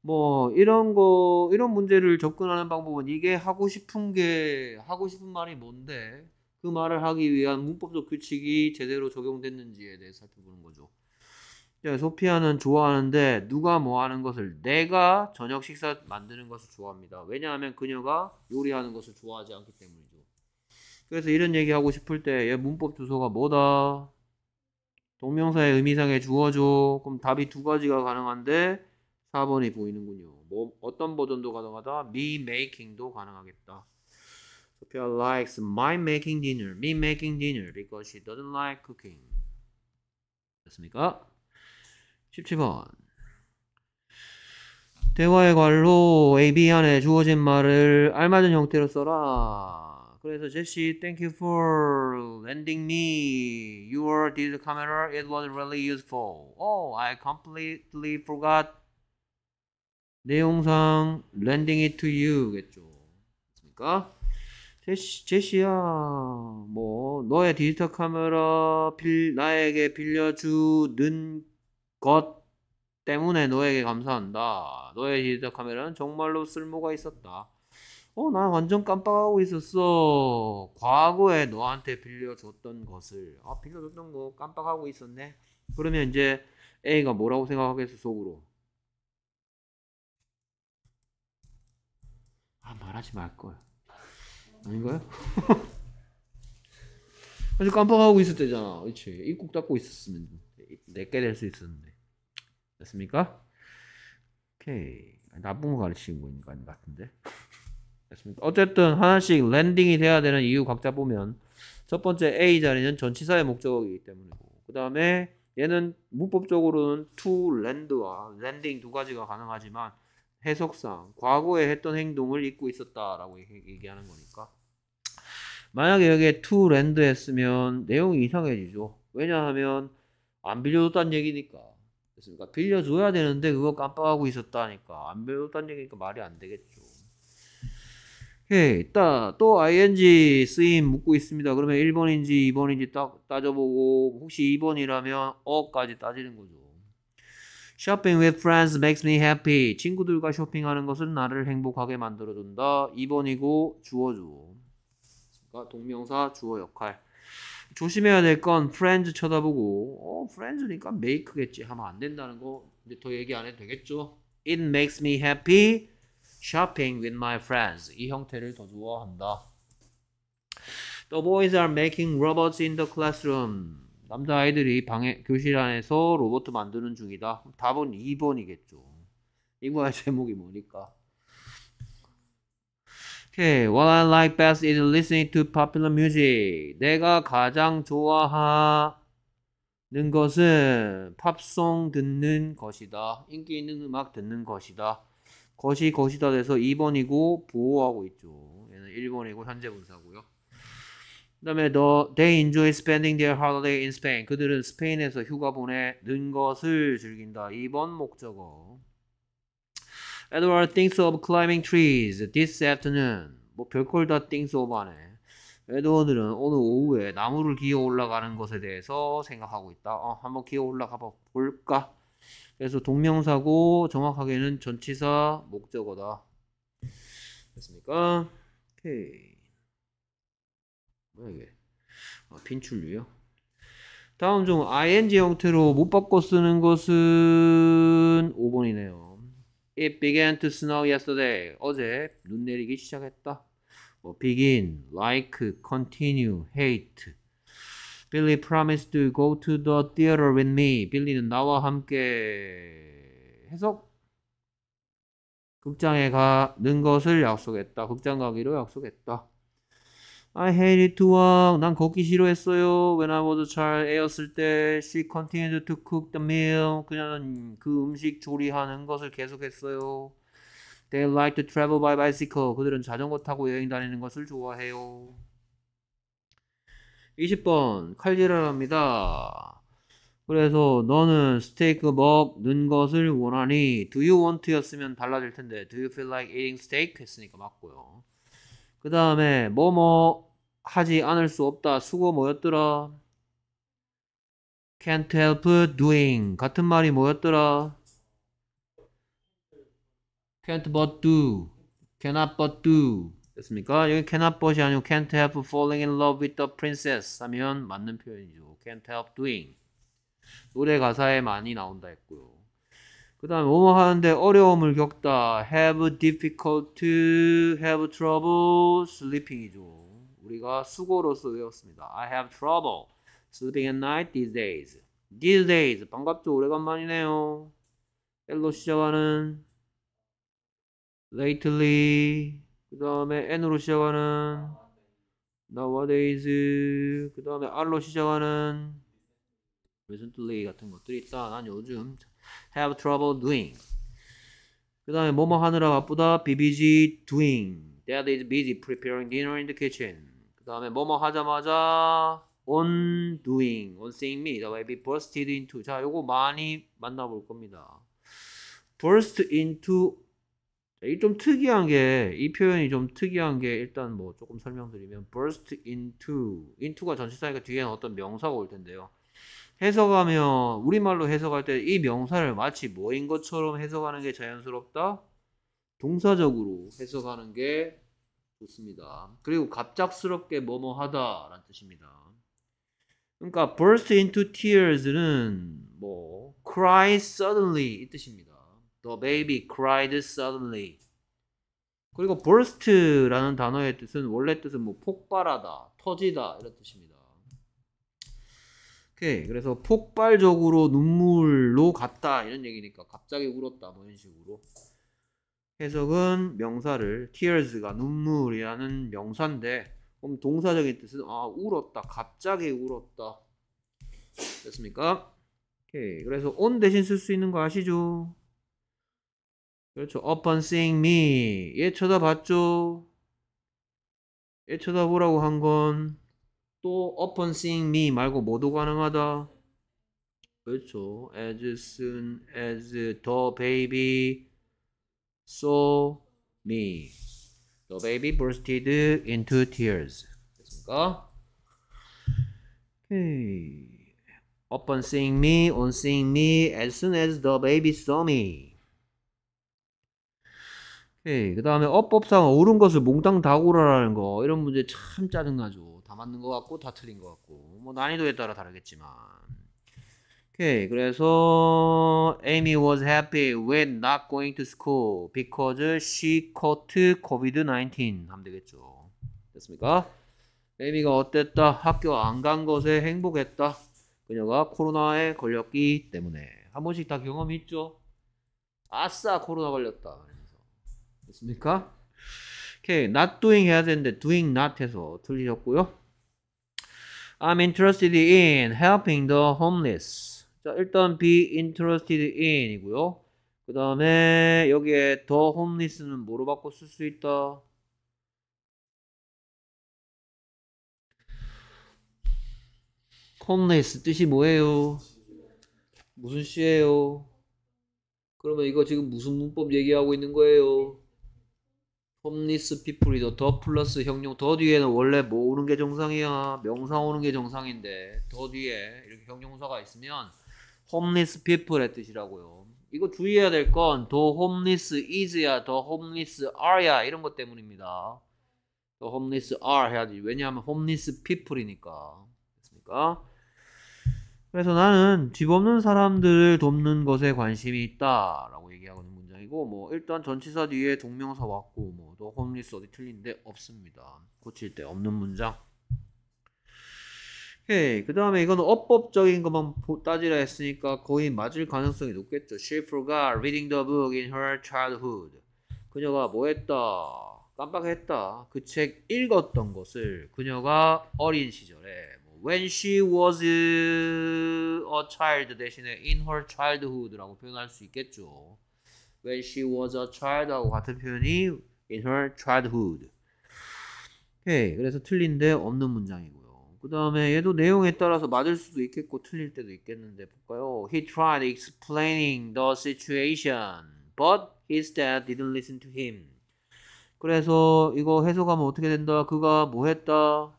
뭐 이런 거 이런 문제를 접근하는 방법은 이게 하고 싶은 게 하고 싶은 말이 뭔데 그 말을 하기 위한 문법적 규칙이 제대로 적용됐는지에 대해 살펴보는 거죠. 자, 소피아는 좋아하는데 누가 뭐 하는 것을 내가 저녁 식사 만드는 것을 좋아합니다. 왜냐하면 그녀가 요리하는 것을 좋아하지 않기 때문이죠. 그래서 이런 얘기 하고 싶을 때 얘 문법 주소가 뭐다? 동명사의 의미상에 주어줘. 그럼 답이 두 가지가 가능한데 4번이 보이는군요. 뭐 어떤 버전도 가능하다. me making도 가능하겠다. Sophia likes my making dinner. me making dinner because she doesn't like cooking. 됐습니까? 17번 대화의 관로 A, B 안에 주어진 말을 알맞은 형태로 써라. 그래서 제시, thank you for lending me your digital camera. It was really useful. Oh, I completely forgot. 내용상 lending it to you겠죠. 맞습니까? 제시, 제시야, 뭐 너의 디지털 카메라 빌, 나에게 빌려주는 것 때문에 너에게 감사한다. 너의 디지털 카메라는 정말로 쓸모가 있었다. 어, 나 완전 깜빡하고 있었어. 과거에 너한테 빌려줬던 것을. 아, 빌려줬던 거 깜빡하고 있었네. 그러면 이제 A가 뭐라고 생각하겠어, 속으로? 아, 말하지 말걸. 아닌가요? (laughs) 아주 깜빡하고 있었대잖아. 그렇지. 입국 닫고 있었으면 내게 될 수 있었는데. 됐습니까? 오케이. 나쁜 거 가르치는 거니까 같은데. 됐습니까? 어쨌든 하나씩 랜딩이 돼야 되는 이유 각자 보면 첫 번째 A 자리는 전치사의 목적어이기 때문이고 그 다음에 얘는 문법적으로는 to land와 landing 두 가지가 가능하지만 해석상 과거에 했던 행동을 잊고 있었다라고 얘기- 얘기하는 거니까. 만약에 여기에 to land 했으면 내용이 이상해지죠. 왜냐하면 안 빌려줬다는 얘기니까. 됐습니까? 빌려줘야 되는데 그거 깜빡하고 있었다니까. 안 빌려줬다는 얘기니까 말이 안 되겠죠. 오케이. 따, 또 ing 쓰임 묻고 있습니다. 그러면 1번인지 2번인지 딱 따져보고 혹시 2번이라면 어까지 따지는 거죠 Shopping with friends makes me happy. 친구들과 쇼핑하는 것은 나를 행복하게 만들어준다. 2번이고 주어죠. 그러니까 동명사 주어 역할. 조심해야 될 건 friends 쳐다보고 어 friends니까 make겠지 하면 안 된다는 거 이제 더 얘기 안 해도 되겠죠. It makes me happy shopping with my friends. 이 형태를 더 좋아한다. The boys are making robots in the classroom. 남자 아이들이 방에 교실 안에서 로봇 만드는 중이다. 답은 2번이겠죠. 이거의 제목이 뭐니까? Okay, what I like best is listening to popular music. 내가 가장 좋아하는 것은 팝송 듣는 것이다. 인기 있는 음악 듣는 것이다. 것이 것이다 돼서 2번이고 보호하고 있죠. 얘는 1번이고 현재 분사고요. 그 다음에 the, they enjoy spending their holiday in Spain. 그들은 스페인에서 휴가 보내는 것을 즐긴다. 2번 목적어. Edward thinks of climbing trees this afternoon. 뭐 별걸 다 thinks of 하네. 에드워드는 오늘 오후에 나무를 기어 올라가는 것에 대해서 생각하고 있다. 어, 한번 기어 올라가 볼까? 그래서 동명사고 정확하게는 전치사 목적어다. 됐습니까? 오케이. 뭐야 이게? 아, 빈출류요. 다음 중 ing 형태로 못 바꿔 쓰는 것은 5번이네요. It began to snow yesterday. 어제 눈 내리기 시작했다. 뭐 begin, like, continue, hate. Billy promised to go to the theater with me. 빌리는 나와 함께 해석 극장에 가는 것을 약속했다. 극장 가기로 약속했다. I hated to walk. 난 걷기 싫어했어요. When I was a child, 애였을 때, she continued to cook the meal. 그녀는 그 음식 조리하는 것을 계속했어요. They like to travel by bicycle. 그들은 자전거 타고 여행 다니는 것을 좋아해요. 20번 칼질하랍니다. 그래서 너는 스테이크 먹는 것을 원하니 do you want 였으면 달라질 텐데 do you feel like eating steak 했으니까 맞고요. 그 다음에 뭐뭐 하지 않을 수 없다. 수고 뭐였더라? can't help doing 같은 말이 뭐였더라? can't but do cannot but do 됐습니까? 여기 cannot but이 아니고 can't help falling in love with the princess 하면 맞는 표현이죠. can't help doing 노래 가사에 많이 나온다 했고요. 그 다음에 뭐뭐 하는데 어려움을 겪다 have difficult to have trouble sleeping이죠. 우리가 수고로서 외웠습니다. I have trouble sleeping at night these days. These days 반갑죠. 오래간만이네요. L로 시작하는 lately 그 다음에 N으로 시작하는 nowadays 그 다음에 R로 시작하는 recently 같은 것들이 있다. 난 요즘 have trouble doing. 그 다음에 뭐뭐 하느라 바쁘다. be busy doing. Dad is busy preparing dinner in the kitchen. 그 다음에 뭐뭐 하자마자 on doing, on seeing me. that way be bursted into. 자, 요거 많이 만나볼 겁니다. burst into 이 좀 특이한 게, 이 표현이 좀 특이한 게 일단 뭐 조금 설명드리면 burst into, into가 전치사니까 뒤에는 어떤 명사가 올 텐데요. 해석하면 우리말로 해석할 때 이 명사를 마치 뭐인 것처럼 해석하는 게 자연스럽다. 동사적으로 해석하는 게 좋습니다. 그리고 갑작스럽게 뭐뭐 하다라는 뜻입니다. 그러니까 burst into tears는 뭐 cry suddenly 이 뜻입니다. The baby cried suddenly. 그리고 burst라는 단어의 뜻은 원래 뜻은 뭐 폭발하다, 터지다 이런 뜻입니다. 오케이. 그래서 폭발적으로 눈물로 갔다 이런 얘기니까 갑자기 울었다 뭐 이런 식으로. 해석은 명사를 tears가 눈물이라는 명사인데 그럼 동사적인 뜻은 아 울었다 갑자기 울었다 됐습니까? 오케이 그래서 on 대신 쓸 수 있는 거 아시죠? 그렇죠 upon seeing me 얘 쳐다봤죠? 얘 쳐다보라고 한 건 또 upon seeing me 말고 뭐도 가능하다 그렇죠 as soon as the baby saw me The baby bursted into tears. 됐습니까? 오케이. Upon seeing me, on seeing me, as soon as the baby saw me. 오케이. 그 다음에 어법상 옳은 것을 몽땅 다 고라라는 거. 이런 문제 참 짜증나죠. 다 맞는 것 같고, 다 틀린 것 같고. 뭐 난이도에 따라 다르겠지만. 오케이. 그래서 Amy was happy when not going to school because she caught COVID-19 하면 되겠죠. 됐습니까? 에이미가 어땠다? 학교 안 간 것에 행복했다. 그녀가 코로나에 걸렸기 때문에 한 번씩 다 경험이 있죠. 아싸 코로나 걸렸다. 됐습니까? 오케이 not doing 해야 되는데 doing not 해서 틀리셨고요. I'm interested in helping the homeless. 자, 일단 be interested in 이고요. 그 다음에 여기에 the homeless는 뭐로 바꿔 쓸 수 있다? homeless 뜻이 뭐예요? 무슨 씨예요? 그러면 이거 지금 무슨 문법 얘기하고 있는 거예요? homeless people이죠. the 플러스 형용 the 뒤에는 원래 뭐 오는 게 정상이야. 명사 오는 게 정상인데 the 뒤에 이렇게 형용사가 있으면 homeless people의 뜻이라고요. 이거 주의해야 될 건 the homeless is야 the homeless are야 이런 것 때문입니다. 더 홈리스 are 해야지. 왜냐하면 홈리스 피플이니까. 됐습니까? 그래서 나는 집 없는 사람들을 돕는 것에 관심이 있다 라고 문장이고 뭐 일단 전치사 뒤에 동명사 왔고 뭐또 홈리스 어디 틀린데 없습니다. 고칠 때 없는 문장. 그 다음에 이거는 어법적인 것만 따지라 했으니까 거의 맞을 가능성이 높겠죠. She forgot reading the book in her childhood. 그녀가 뭐 했다? 깜빡했다. 그 책 읽었던 것을 그녀가 어린 시절에 when she was a child 대신에 in her childhood라고 표현할 수 있겠죠. When she was a child하고 같은 표현이 in her childhood. 오케이. 그래서 틀린데 없는 문장이고요. 그 다음에 얘도 내용에 따라서 맞을 수도 있겠고 틀릴 때도 있겠는데 볼까요? He tried explaining the situation, but his dad didn't listen to him. 그래서 이거 해석하면 어떻게 된다? 그가 뭐 했다?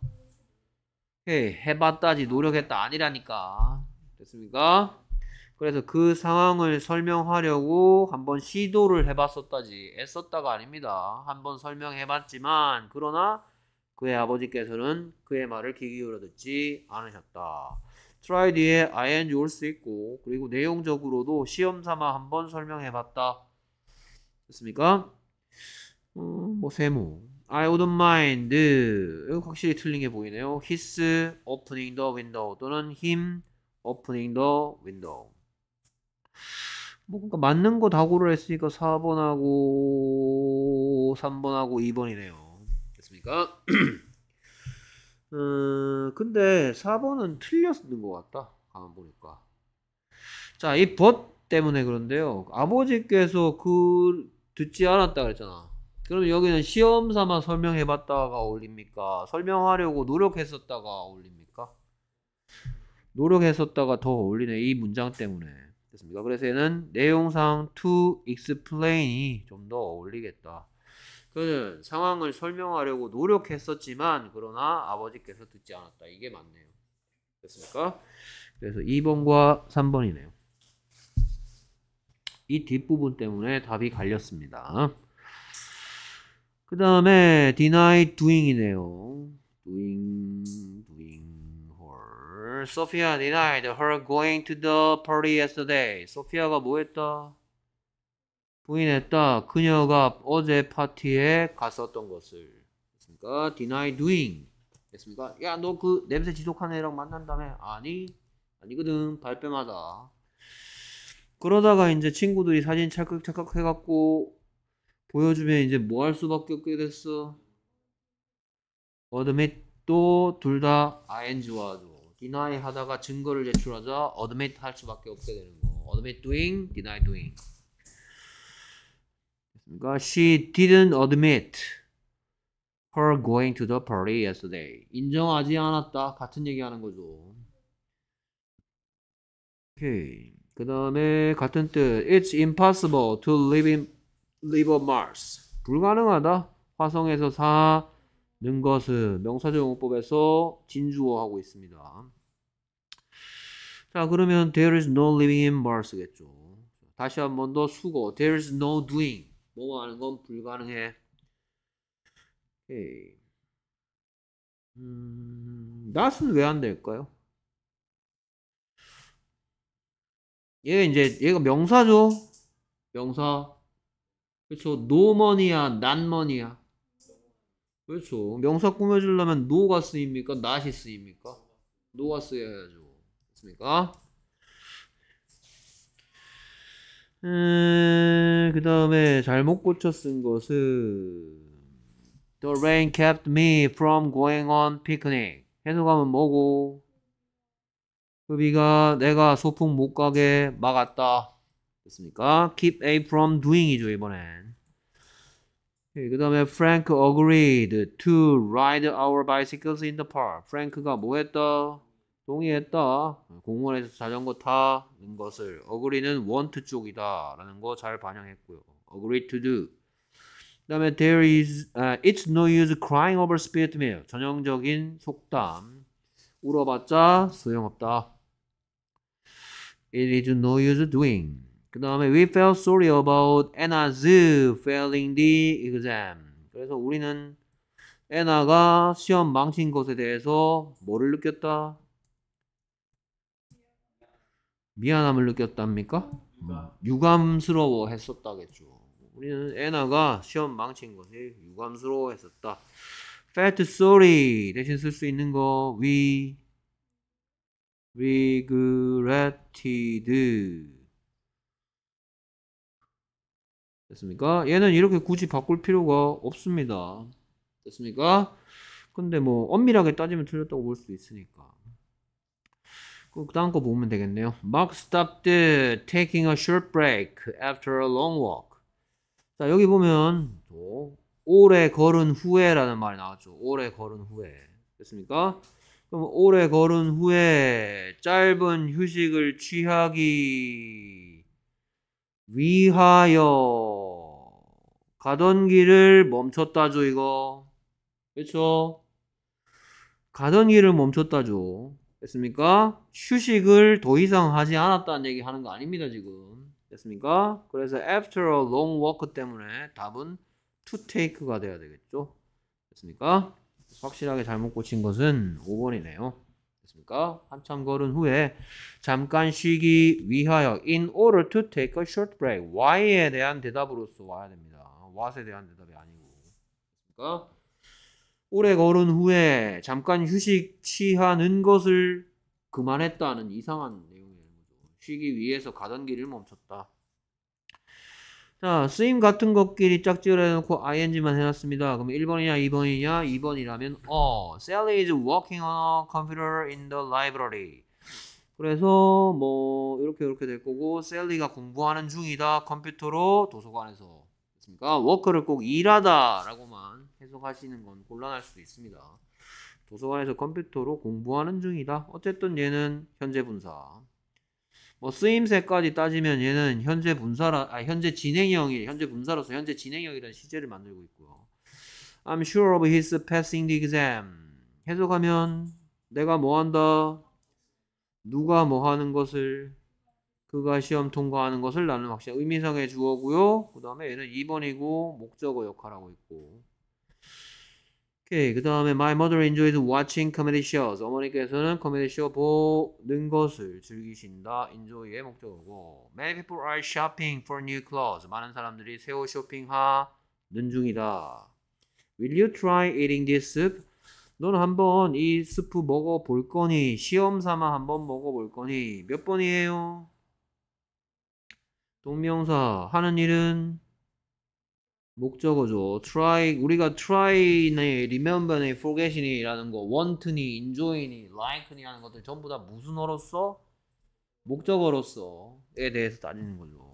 오케이. 해봤다지 노력했다 아니라니까. 됐습니까? 그래서 그 상황을 설명하려고 한번 시도를 해봤었다지 애썼다가 아닙니다. 한번 설명해봤지만 그러나 그의 아버지께서는 그의 말을 귀 기울여 듣지 않으셨다. try 뒤에 ing 올 수 있고 그리고 내용적으로도 시험 삼아 한번 설명해봤다. 됐습니까? 음, 뭐 세모. I wouldn't mind. 이거 확실히 틀린 게 보이네요. His opening the window 또는 him opening the window. 뭐 그러니까 맞는 거 다 고를 했으니까 4번하고 3번하고 2번이네요. 됐습니까? 음, (clears throat) 근데 4번은 틀렸는 것 같다. 가만 보니까. 자, 이 but 때문에 그런데요. 아버지께서 그 듣지 않았다 그랬잖아. 그럼 여기는 시험 삼아 설명해 봤다가 어울립니까? 설명하려고 노력했었다가 어울립니까? 노력했었다가 더 어울리네. 이 문장 때문에. 됐습니까? 그래서 얘는 내용상 to explain이 좀 더 어울리겠다. 그는 상황을 설명하려고 노력했었지만 그러나 아버지께서 듣지 않았다. 이게 맞네요. 됐습니까? 그래서 2번과 3번이네요. 이 뒷부분 때문에 답이 갈렸습니다. 그 다음에 deny doing이네요. doing. Sophia denied her going to the party yesterday. 소피아가 뭐 했다? 부인했다. 그녀가 어제 파티에 갔었던 것을. 됐습니까? deny doing. 됐습니까? 야, 너 그 냄새 지독한 애랑 만난다며? 아니, 아니거든. 발뺌하다. 그러다가 이제 친구들이 사진 찰칵 찰칵 해갖고 보여주면 이제 뭐 할 수밖에 없게 됐어. admit 또둘 다 ing와죠. Deny 하다가 증거를 제출하자 admit 할 수밖에 없게 되는 거. admit doing, deny doing. 됐습니까? She didn't admit her going to the party yesterday. 인정하지 않았다. 같은 얘기하는 거죠. 오케이. 그 다음에 같은 뜻. It's impossible to live in live on Mars. 불가능하다. 화성에서 사 는 것은 명사조용법에서 진주어하고 있습니다. 자 그러면 there is no living in Mars겠죠. 다시 한 번 더 수고. There is no doing. 뭐 하는 건 불가능해. 오케이. 음, not은 왜 안 될까요? 얘 이제 얘가 명사죠. 명사. 그렇죠. not money야. 그렇죠. 명사 꾸며주려면 no가 쓰입니까? not이 쓰입니까? no가 쓰여야죠. 됐습니까? 음, 그 다음에 잘못 고쳐 쓴 것은 The rain kept me from going on picnic. 해석하면 뭐고? 그 비가 내가 소풍 못 가게 막았다. 됐습니까? Keep A from doing이죠 이번엔. 그 다음에 Frank agreed to ride our bicycles in the park. 프랭크가 뭐 했다? 동의했다. 공원에서 자전거 타는 것을 agree는 want 쪽이다 라는 거 잘 반영했고요. agree to do. 그 다음에 there is, uh, it's no use crying over spilt milk. 전형적인 속담. 울어봤자 소용없다. It is no use doing. 그 다음에 we felt sorry about Anna's failing the exam. 그래서 우리는 애나가 시험 망친 것에 대해서 뭐를 느꼈다? 미안함을 느꼈답니까? 유감스러워 했었다겠죠. 우리는 애나가 시험 망친 것이 유감스러워 했었다. felt sorry 대신 쓸 수 있는 거 we regretted 됐습니까? 얘는 이렇게 굳이 바꿀 필요가 없습니다. 됐습니까? 근데 뭐 엄밀하게 따지면 틀렸다고 볼 수 있으니까. 그 다음 거 보면 되겠네요. Mark stopped taking a short break after a long walk. 자 여기 보면 또 오래 걸은 후에라는 말이 나왔죠. 오래 걸은 후에. 됐습니까? 그럼 오래 걸은 후에 짧은 휴식을 취하기 위하여 가던 길을 멈췄다죠 이거 그렇죠 가던 길을 멈췄다죠 됐습니까 휴식을 더 이상 하지 않았다는 얘기 하는 거 아닙니다 지금 됐습니까 그래서 after a long walk 때문에 답은 to take가 돼야 되겠죠 됐습니까 확실하게 잘못 고친 것은 5번이네요. 됐습니까? 한참 걸은 후에 잠깐 쉬기 위하여 in order to take a short break. why에 대한 대답으로서 와야 됩니다. What에 대한 대답이 아니고. 됐습니까? 오래 걸은 후에 잠깐 휴식 취하는 것을 그만했다는 이상한 내용이에요. 쉬기 위해서 가던 길을 멈췄다. 자, 쓰임 같은 것끼리 짝지을 해놓고 ing만 해놨습니다. 그럼 1번이냐 2번이냐 2번이라면 어 Sally is working on a computer in the library. 그래서 뭐 이렇게 이렇게 될 거고 Sally가 공부하는 중이다 컴퓨터로 도서관에서 됐습니까? work를 꼭 일하다 라고만 해석하시는 건 곤란할 수도 있습니다. 도서관에서 컴퓨터로 공부하는 중이다. 어쨌든 얘는 현재 분사. 뭐 쓰임새까지 따지면 얘는 현재 분사라 아 현재 진행형이 현재 분사로서 현재 진행형이라는 시제를 만들고 있고요. I'm sure of his passing the exam. 해석하면 내가 뭐 한다. 누가 뭐 하는 것을 그가 시험 통과하는 것을 나는 확실히 의미상의 주어고요. 그 다음에 얘는 2번이고 목적어 역할하고 있고 오케이. 그 다음에 My mother enjoys watching comedy shows. 어머니께서는 코미디 쇼 보는 것을 즐기신다. enjoy의 목적어고. Many people are shopping for new clothes. 많은 사람들이 새 옷 쇼핑하는 중이다. Will you try eating this soup? 너는 한번 이 스프 먹어볼 거니? 시험 삼아 한번 먹어볼 거니? 몇 번이에요? 동명사 하는 일은 목적어죠. try 우리가 try니 remember니 forget이니라는 거 want니 enjoy니 like니 하는 것들 전부 다 무슨 어로서 목적어로서에 대해서 따지는 거죠.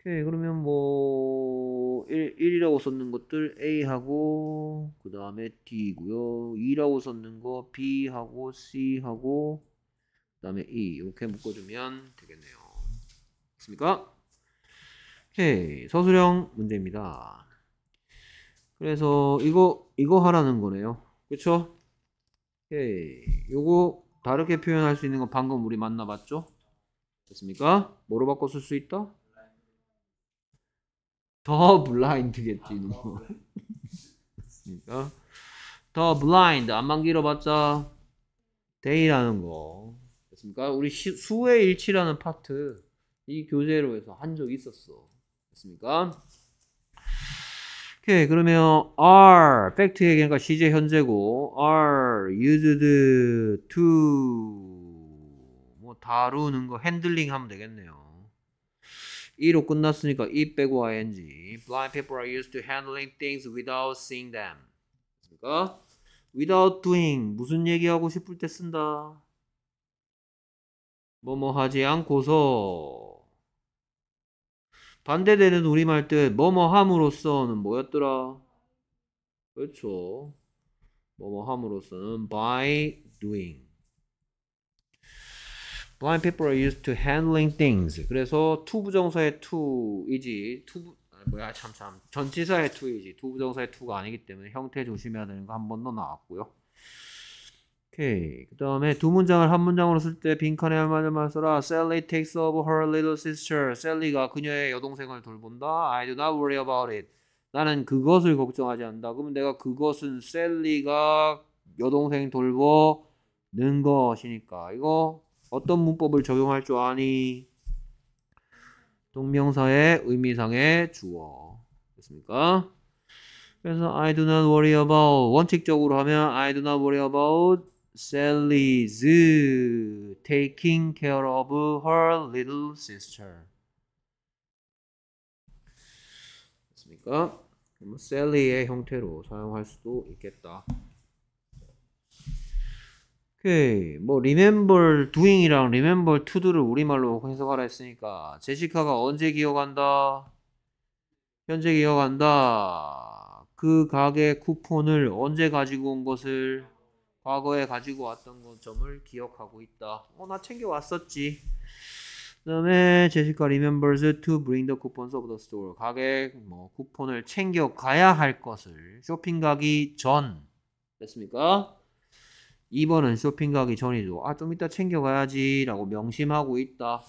오케이 그러면 뭐 1, 1이라고 썼는 것들 A하고 그 다음에 D고요 2라고 썼는 거 B하고 C하고 그 다음에 E 이렇게 묶어주면 되겠네요 됐습니까? 오케이 서술형 문제입니다 그래서 이거 이거 하라는 거네요 그쵸? 오케이 요거 다르게 표현할 수 있는 거 방금 우리 만나봤죠? 됐습니까? 뭐로 바꿔 쓸 수 있다? the blind겠지 뭐. 그러니까 the blind 암만 길어봤자 they라는 거 됐습니까? 우리 시, 수의 일치라는 파트 이 교재로 해서 한적 있었어 됐습니까? 오케이 그러면 are 팩트 얘기니까 시제 현재고 are used to 뭐 다루는 거 핸들링 하면 되겠네요 2로 끝났으니까 E 빼고 ing. Blind people are used to handling things without seeing them. 그러니까 without doing 무슨 얘기하고 싶을 때 쓴다. 뭐뭐 하지 않고서 반대되는 우리말 때 뭐뭐 함으로써는 뭐였더라? 그렇죠. 뭐뭐 함으로써는 by doing. Blind people are used to handling things. 그래서 to 부정사의 to이지 to 아, 뭐야 참참 전치사의 to이지 to 부정사의 to가 아니기 때문에 형태 조심해야 되는 거 한 번 더 나왔고요. 오케이 그 다음에 두 문장을 한 문장으로 쓸 때 빈칸에 할만한 써라. Sally takes of her little sister. 셀리가 그녀의 여동생을 돌본다. I do not worry about it. 나는 그것을 걱정하지 않는다. 그러면 내가 그것은 셀리가 여동생 돌보는 것이니까 이거 어떤 문법을 적용할 줄 아니? 동명사의 의미상의 주어. 됐습니까? 그래서 I do not worry about 원칙적으로 하면 I do not worry about Sally's taking care of her little sister. 됐습니까? 그럼 Sally의 형태로 사용할 수도 있겠다. 오케이. 뭐 remember doing이랑 remember to do를 우리말로 해석하라 했으니까 제시카가 언제 기억한다? 현재 기억한다. 그 가게 쿠폰을 언제 가지고 온 것을 과거에 가지고 왔던 것 점을 기억하고 있다. 어, 나 챙겨 왔었지. 그 다음에 제시카 remembers to bring the coupons of the store. 가게 뭐 쿠폰을 챙겨 가야 할 것을 쇼핑 가기 전 됐습니까? 2번은 쇼핑 가기 전이죠. 아, 좀 이따 챙겨 가야지 라고 명심하고 있다.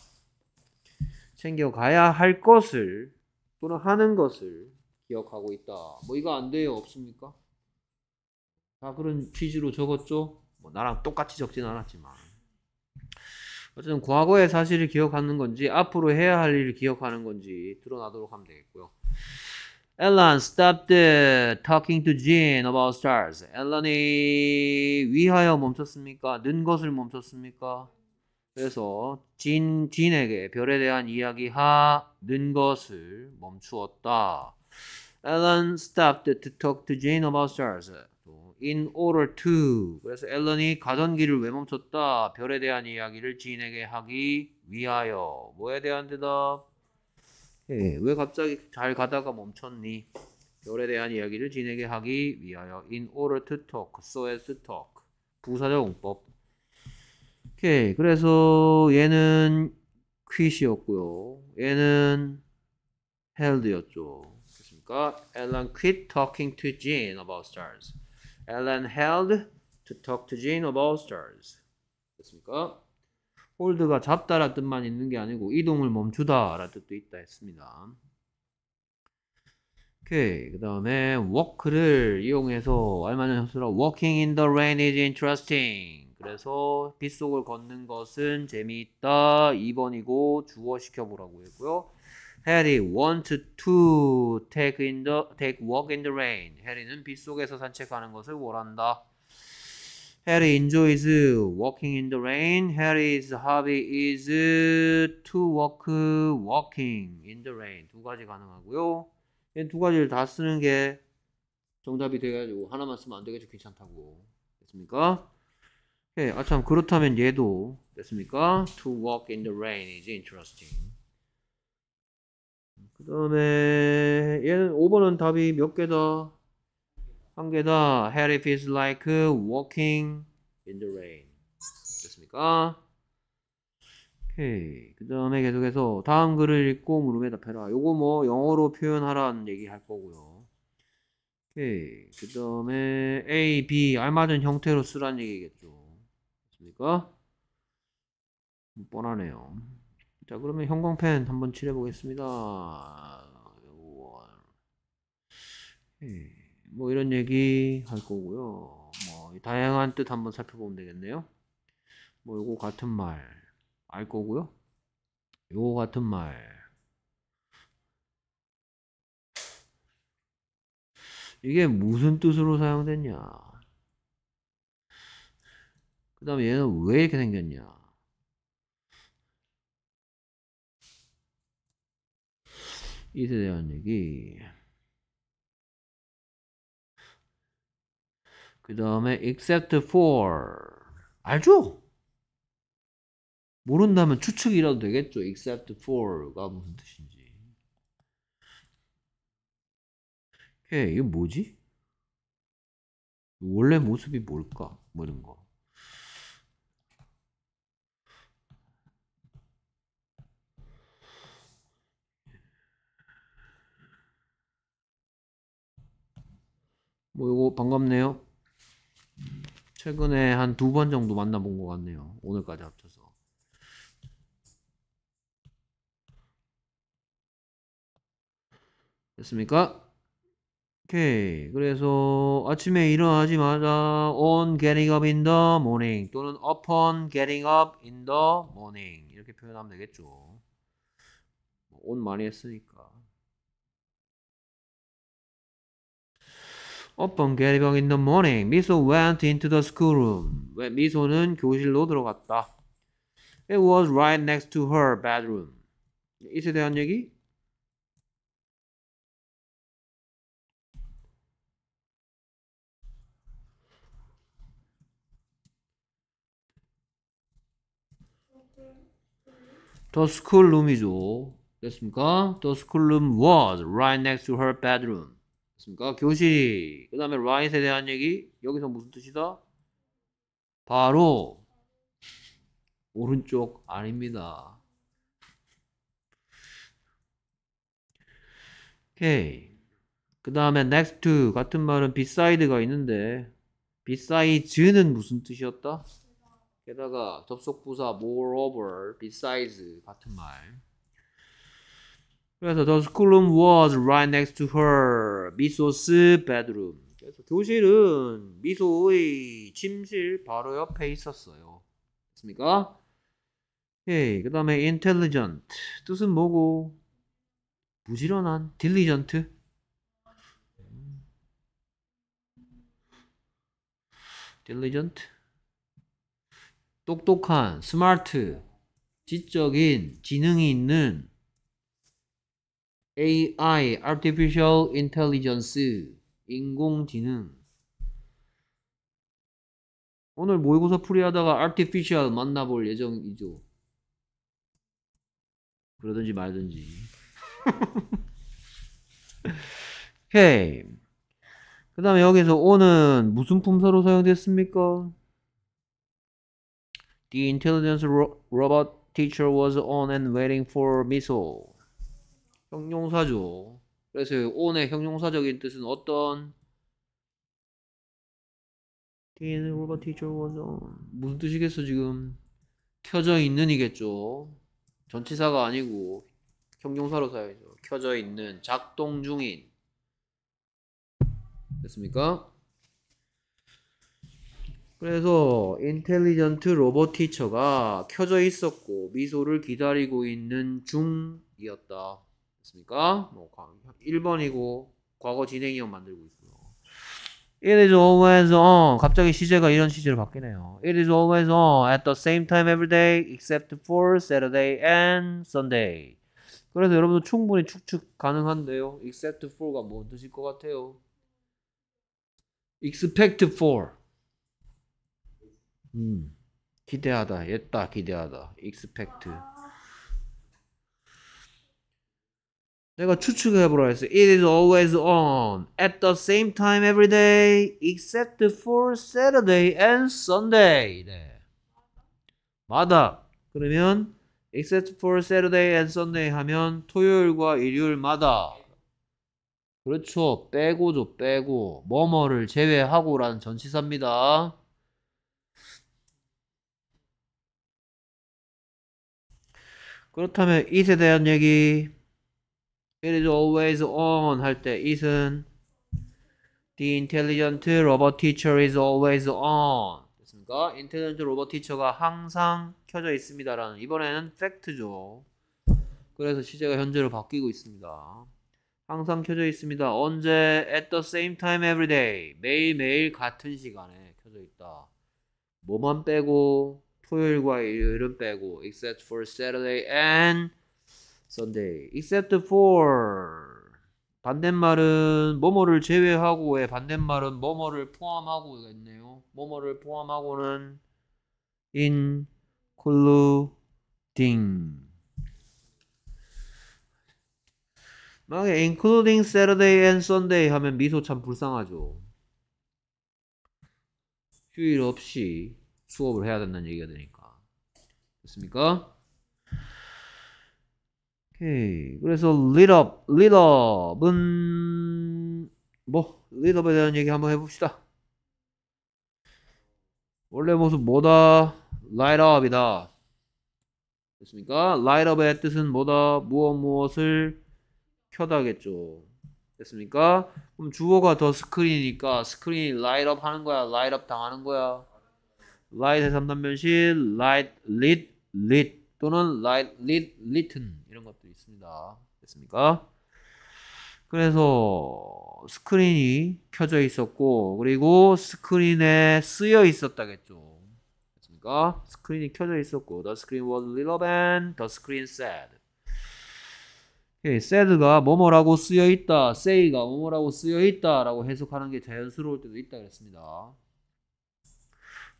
챙겨 가야 할 것을 또는 하는 것을 기억하고 있다. 뭐 이거 안 돼요? 없습니까? 다 그런 취지로 적었죠? 뭐 나랑 똑같이 적진 않았지만. 어쨌든 과거의 사실을 기억하는 건지 앞으로 해야 할 일을 기억하는 건지 드러나도록 하면 되겠고요. Ellen stopped talking to Jean about stars. 앨런이 위하여 멈췄습니까? 는 것을 멈췄습니까? 그래서 진, 진에게 별에 대한 이야기하는 것을 멈추었다. Ellen stopped to talk to Jean about stars. In order to. 그래서 앨런이 가던 길을 왜 멈췄다? 별에 대한 이야기를 진에게 하기 위하여. 뭐에 대한 대답? 예, 왜 갑자기 잘 가다가 멈췄니? 별에 대한 이야기를 진에게 하기 위하여 in order to talk, so as to talk 부사적 용법 오케이 그래서 얘는 quit이었고요 얘는 held였죠 됐습니까? Ellen quit talking to Jean about stars Ellen held to talk to Jean about stars 됐습니까? 홀드가 잡다라 뜻만 있는 게 아니고 이동을 멈추다 라 뜻도 있다 했습니다. 오케이. 그 다음에 walk를 이용해서 알만한 형수라 walking in the rain is interesting. 그래서 빗속을 걷는 것은 재미있다. 2번이고 주어 시켜보라고 했고요. 해리 want to take in the take walk in the rain. 해리는 빗 속에서 산책하는 것을 원한다. 해리 enjoys walking in the rain. 해리's hobby is to walk walking in the rain. 두 가지 가능하고요. 이두 가지를 다 쓰는 게 정답이 돼가지고 하나만 쓰면 안 되겠죠. 귀찮다고. 됐습니까? 예, 아참 그렇다면 얘도 됐습니까? To walk in the rain is interesting. 그 다음에 얘는 5번은 답이 몇 개다? 한 개다. Harry feels like walking in the rain. 됐습니까? 오케이. 그 다음에 계속해서 다음 글을 읽고 물음에 답해라. 요거 뭐 영어로 표현하라는 얘기 할 거고요. 오케이. 그 다음에 A, B 알맞은 형태로 쓰라는 얘기겠죠. 됐습니까? 뻔하네요. 자, 그러면 형광펜 한번 칠해 보겠습니다. 뭐 이런 얘기 할 거고요. 뭐 다양한 뜻 한번 살펴보면 되겠네요. 뭐 요거 같은 말 알 거고요. 요거 같은 말 이게 무슨 뜻으로 사용됐냐? 그 다음에 얘는 왜 이렇게 생겼냐? 이에 대한 얘기. 그 다음에 except for 알죠? 모른다면 추측이라도 되겠죠. except for가 무슨 뜻인지. 오케이, 이게 뭐지? 원래 모습이 뭘까? 뭐 이런 거. 뭐 이거 반갑네요. 최근에 한 두 번 정도 만나본 것 같네요. 오늘까지 합쳐서. 됐습니까? 오케이. 그래서 아침에 일어나자마자 on getting up in the morning 또는 upon getting up in the morning 이렇게 표현하면 되겠죠. on 많이 했으니까. Upon getting up in the morning, 미소 went into the schoolroom. 미소는 교실로 들어갔다. It was right next to her bedroom. 이에 대한 얘기? The schoolroom이죠. 됐습니까? The schoolroom was right next to her bedroom. 됐습니까? 교실이. 그 다음에 right에 대한 얘기. 여기서 무슨 뜻이다? 바로 오른쪽 아닙니다. 오케이. 그 다음에 next to 같은 말은 beside가 있는데 beside는 무슨 뜻이었다? 게다가 접속부사 moreover, besides 같은 말. 그래서 the schoolroom was right next to her 미소's bedroom. 그래서 교실은 미소의 침실 바로 옆에 있었어요. 됐습니까? 그 다음에 intelligent 뜻은 뭐고? 부지런한 diligent diligent 똑똑한 스마트 지적인 지능이 있는 AI artificial intelligence 인공지능 오늘 모의고사 풀이하다가 artificial 만나볼 예정이죠 그러든지 말든지 오케이 그 다음에 여기서 오는 무슨 품사로 사용됐습니까? The intelligence ro robot teacher was on and waiting for 미소. 형용사죠. 그래서 on의 형용사적인 뜻은 어떤? 무슨 뜻이겠어 지금? 켜져 있는이겠죠. 전치사가 아니고 형용사로 사용해죠. 켜져 있는, 작동 중인. 됐습니까? 그래서 인텔리전트 로봇 티처가 켜져 있었고 미소를 기다리고 있는 중이었다. 됐습니까? 뭐 1번이고 과거 진행형 만들고 있고요. It is always on. 갑자기 시제가 이런 시제로 바뀌네요. It is always on at the same time every day except for Saturday and Sunday. 그래서 여러분도 충분히 추측 가능한데요. except for가 뭔 뜻일 것 같아요? expect for. 음, 기대하다, 했다, 기대하다, expect. 내가 추측해보라 했어. It is always on at the same time every day except for Saturday and Sunday. 네. 마다. 그러면 except for Saturday and Sunday 하면 토요일과 일요일마다. 그렇죠. 빼고죠. 빼고. 뭐뭐를 제외하고라는 전치사입니다. 그렇다면 it에 대한 얘기 It is always on 할 때 it은 The intelligent robot teacher is always on 됐습니까? intelligent robot teacher가 항상 켜져 있습니다라는 이번에는 팩트죠. 그래서 시제가 현재로 바뀌고 있습니다. 항상 켜져 있습니다. 언제? At the same time every day. 매일매일 같은 시간에 켜져 있다. 뭐만 빼고 토요일과 일요일은 빼고 except for Saturday and Sunday. except for 반대말은 뭐뭐를 제외하고의 반대말은 뭐뭐를 포함하고겠네요. 뭐뭐를 포함하고는 including 만약에 including Saturday and Sunday 하면 미소 참 불쌍하죠. 휴일 없이 수업을 해야 된다는 얘기가 되니까. 됐습니까? 오케이. 그래서 lit up, lit up은 뭐 lit up에 대한 얘기 한번 해봅시다. 원래 모습 뭐다? light up이다. 됐습니까? light up의 뜻은 뭐다? 무엇 무엇을 켜다겠죠. 됐습니까? 그럼 주어가 the screen이니까 스크린이 light up 하는 거야? light up 당하는 거야? light의 3단변신 light, lit, lit 또는 light, lit, litten 이런 것도 있습니다. 됐습니까? 그래서 스크린이 켜져 있었고 그리고 스크린에 쓰여 있었다겠죠. 됐습니까? 스크린이 켜져 있었고 the screen was lit up and the screen said. 오케이, said가 뭐뭐라고 쓰여 있다, say가 뭐뭐라고 쓰여 있다라고 해석하는 게 자연스러울 때도 있다 그랬습니다.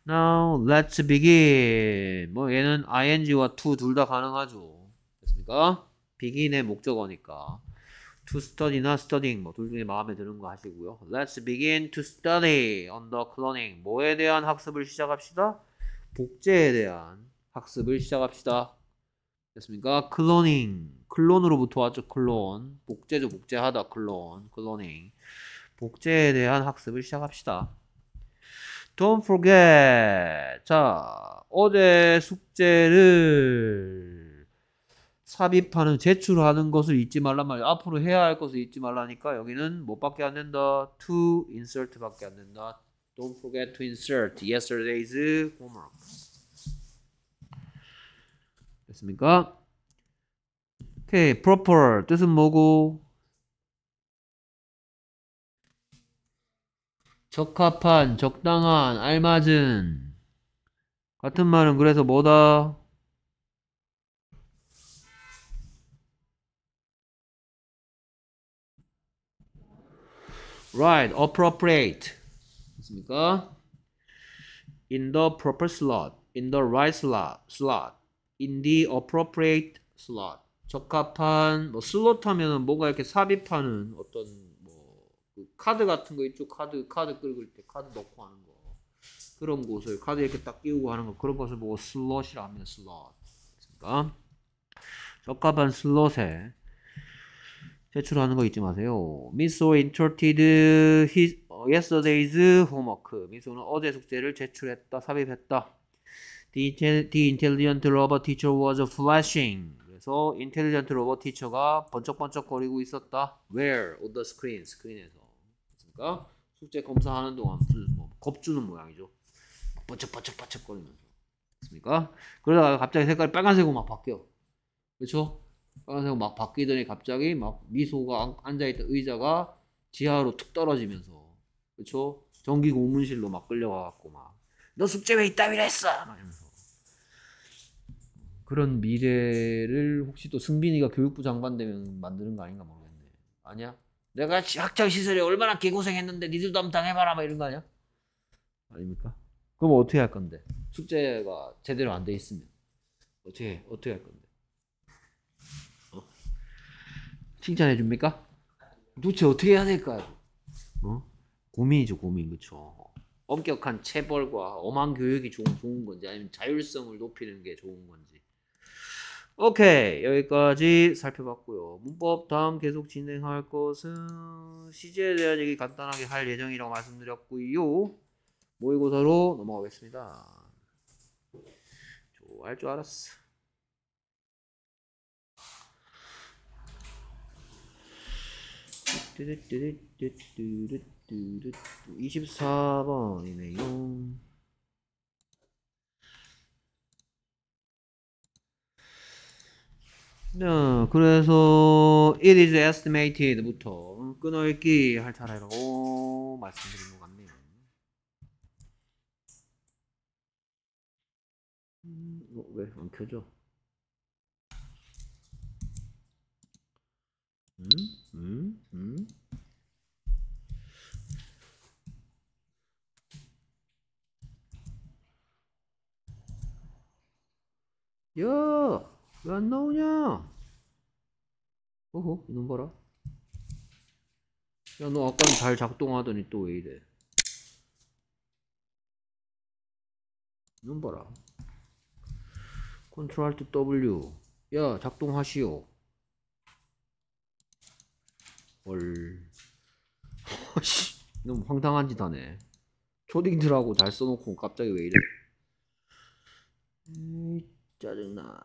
Now let's begin. 뭐 얘는 ing와 to 둘 다 가능하죠. 됐습니까? begin의 목적어니까. to study나 studying 뭐 둘 중에 마음에 드는 거 하시고요. Let's begin to study on the cloning. 뭐에 대한 학습을 시작합시다. 복제에 대한 학습을 시작합시다. 됐습니까? cloning. 클론으로부터 왔죠. 클론. 복제죠. 복제하다. 클론. cloning. 복제에 대한 학습을 시작합시다. Don't forget. 자, 어제 숙제를 삽입하는, 제출하는 것을 잊지 말란 말이야. 앞으로 해야 할 것을 잊지 말라니까 여기는 뭐밖에 안 된다? To insert 밖에 안 된다. Don't forget to insert yesterday's homework. 됐습니까? 오케이, proper 뜻은 뭐고? 적합한, 적당한, 알맞은 같은 말은 그래서 뭐다? Right, appropriate. 됐습니까? in the proper slot, in the right slot, slot, in the appropriate slot. 적합한 뭐 슬롯 하면은 뭔가 이렇게 삽입하는 어떤 그 카드 같은 거 있죠 카드 카드 긁을 때 카드 넣고 하는 거. 그런 곳을 카드 이렇게 딱 끼우고 하는 거. 그런 것을 보고 슬롯이라 합니다 슬롯 그러니까? 적합한 슬롯에 제출하는 거 잊지 마세요 미소 inserted his yesterday's homework 미소는 어제 숙제를 제출했다 삽입했다 The, the intelligent robot teacher was flashing 그래서 intelligent robot teacher가 번쩍번쩍거리고 있었다 Where? On the screen 스크린에서 그러니까 숙제 검사하는 동안 뭐 겁주는 모양이죠. 버쩍버쩍버쩍 거리면서. 됐습니까? 그러다가 갑자기 색깔이 빨간색으로 막 바뀌어. 그렇죠? 빨간색으로 막 바뀌더니 갑자기 막 미소가 앉- 앉아있던 의자가 지하로 툭 떨어지면서 그렇죠? 전기 고문실로 막 끌려가갖고 막 너 숙제 왜 이따위로 했어? 막 이러면서 그런 미래를 혹시 또 승빈이가 교육부 장관 되면 만드는 거 아닌가 모르겠네. 아니야? 내가 시- 학창 시절에 얼마나 개고생했는데 니들도 한번 당해봐라 막 이런 거 아니야? 아닙니까? 그럼 어떻게 할 건데? 숙제가 제대로 안 돼 있으면 어떻게 어떻게 할 건데? 어? 칭찬해 줍니까? 도대체 어떻게 해야 될까요? 어? 고민이죠 고민 그쵸? 엄격한 체벌과 엄한 교육이 좋은, 좋은 건지 아니면 자율성을 높이는 게 좋은 건지 오케이 여기까지 살펴봤고요 문법 다음 계속 진행할 것은 시제에 대한 얘기 간단하게 할 예정이라고 말씀드렸고요 모의고사로 넘어가겠습니다 좋아할 줄 알았어 뚜루뚜루뚜뚜루뚜루뚜. 24번이네요. 자, 그래서 it is estimated부터 끊어읽기 할 차례라고 말씀드린 것 같네요. 음, 어, 왜안 켜져? 음, 음, 음. 야, 왜 안 나오냐? 어허, 이놈 봐라. 야, 너 아까는 잘 작동하더니 또 왜 이래? 이놈 봐라. 컨트롤 Alt W. 야, 작동하시오. 헐. (laughs) 씨, 너무 황당한 짓 하네. 초딩들하고 잘 써놓고 갑자기 왜 이래? 에이, 짜증나,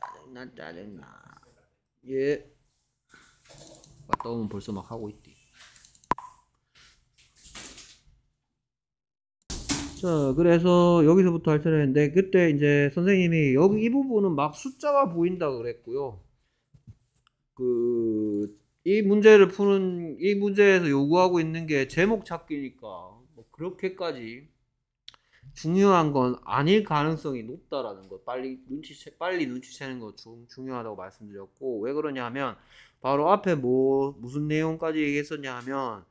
짜증나, 짜증나. 예. 갔다 오면 벌써 막 하고 있디. 자, 그래서 여기서부터 할 차례인데, 그때 이제 선생님이 여기 이 부분은 막 숫자가 보인다 그랬고요. 그, 이 문제를 푸는, 이 문제에서 요구하고 있는 게 제목 찾기니까, 뭐 그렇게까지 중요한 건 아닐 가능성이 높다라는 거 빨리 눈치 빨리 눈치채는 거 중, 중요하다고 말씀드렸고 왜 그러냐면 바로 앞에 뭐 무슨 내용까지 얘기했었냐 하면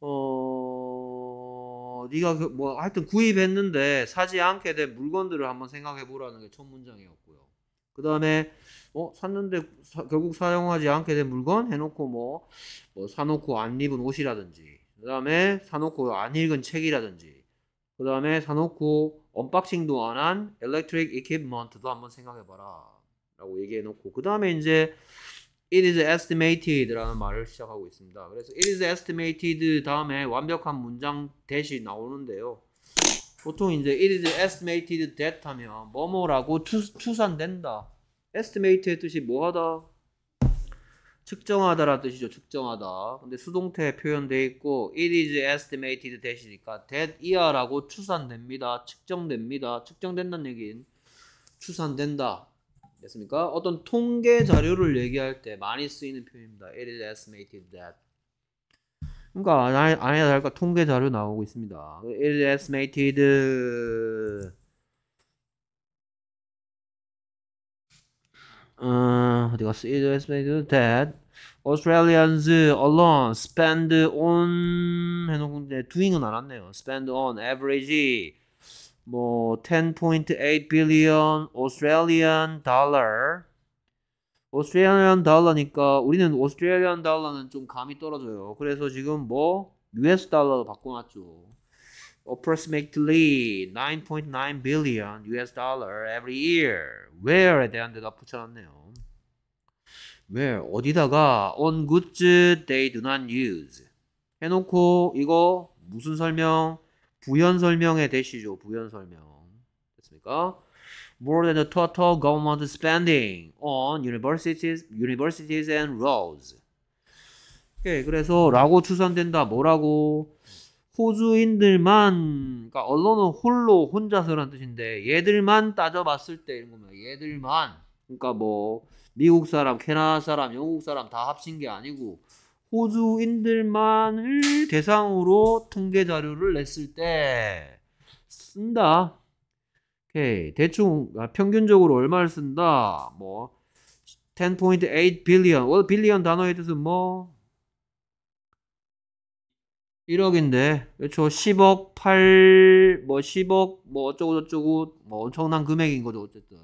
어 네가 그 뭐 하여튼 구입했는데 사지 않게 된 물건들을 한번 생각해 보라는 게 첫 문장이었고요. 그 다음에 어 샀는데 사- 결국 사용하지 않게 된 물건 해놓고 뭐, 뭐 사놓고 안 입은 옷이라든지 그 다음에 사놓고 안 읽은 책이라든지 그 다음에 사놓고 언박싱도 안 한 electric equipment도 한번 생각해봐라 라고 얘기해놓고 그 다음에 이제 it is estimated 라는 말을 시작하고 있습니다. 그래서 it is estimated 다음에 완벽한 문장 대시 나오는데요 보통 이제 it is estimated that 하면 뭐뭐라고 추, 추산된다 estimate의 뜻이 뭐하다 측정하다라는 뜻이죠. 측정하다. 근데 수동태 표현돼 있고 it is estimated that이니까 that year라고 추산됩니다. 측정됩니다. 측정된다는 얘기는 추산된다. 됐습니까? 어떤 통계 자료를 얘기할 때 많이 쓰이는 표현입니다. It is estimated that. 그러니까 안에 다를까 통계 자료 나오고 있습니다. It is estimated 어, 어디 갔어? It is estimated that Australians alone spend on 해놓고 doing은 안 왔네요. spend on average 뭐 10.8 billion Australian dollar Australian dollar니까 우리는 Australian dollar는 좀 감이 떨어져요. 그래서 지금 뭐 US 달러로 바꿔놨죠. approximately 9.9 billion US dollar every year. where에 대한 대답 붙여놨네요. where 어디다가 on goods they do not use 해놓고 이거 무슨 설명? 부연 설명의 대시죠. 부연 설명. 됐습니까? More than the total government spending on universities, universities and roads. 오케이. 그래서 라고 추산된다. 뭐라고? 호주인들만, 그러니까 언론은 홀로 혼자서란 뜻인데 얘들만 따져봤을 때 이런 거면 얘들만, 그러니까 뭐 미국 사람, 캐나다 사람, 영국 사람 다 합친 게 아니고 호주인들만을 대상으로 통계 자료를 냈을 때 쓴다. 오케이. 대충 아, 평균적으로 얼마를 쓴다. 뭐 10.8 billion. 월 빌리언 단어의 뜻은 뭐 1억인데 그렇죠 10억 8 뭐 10억 뭐 어쩌고 저쩌고 뭐 엄청난 금액인 거죠 어쨌든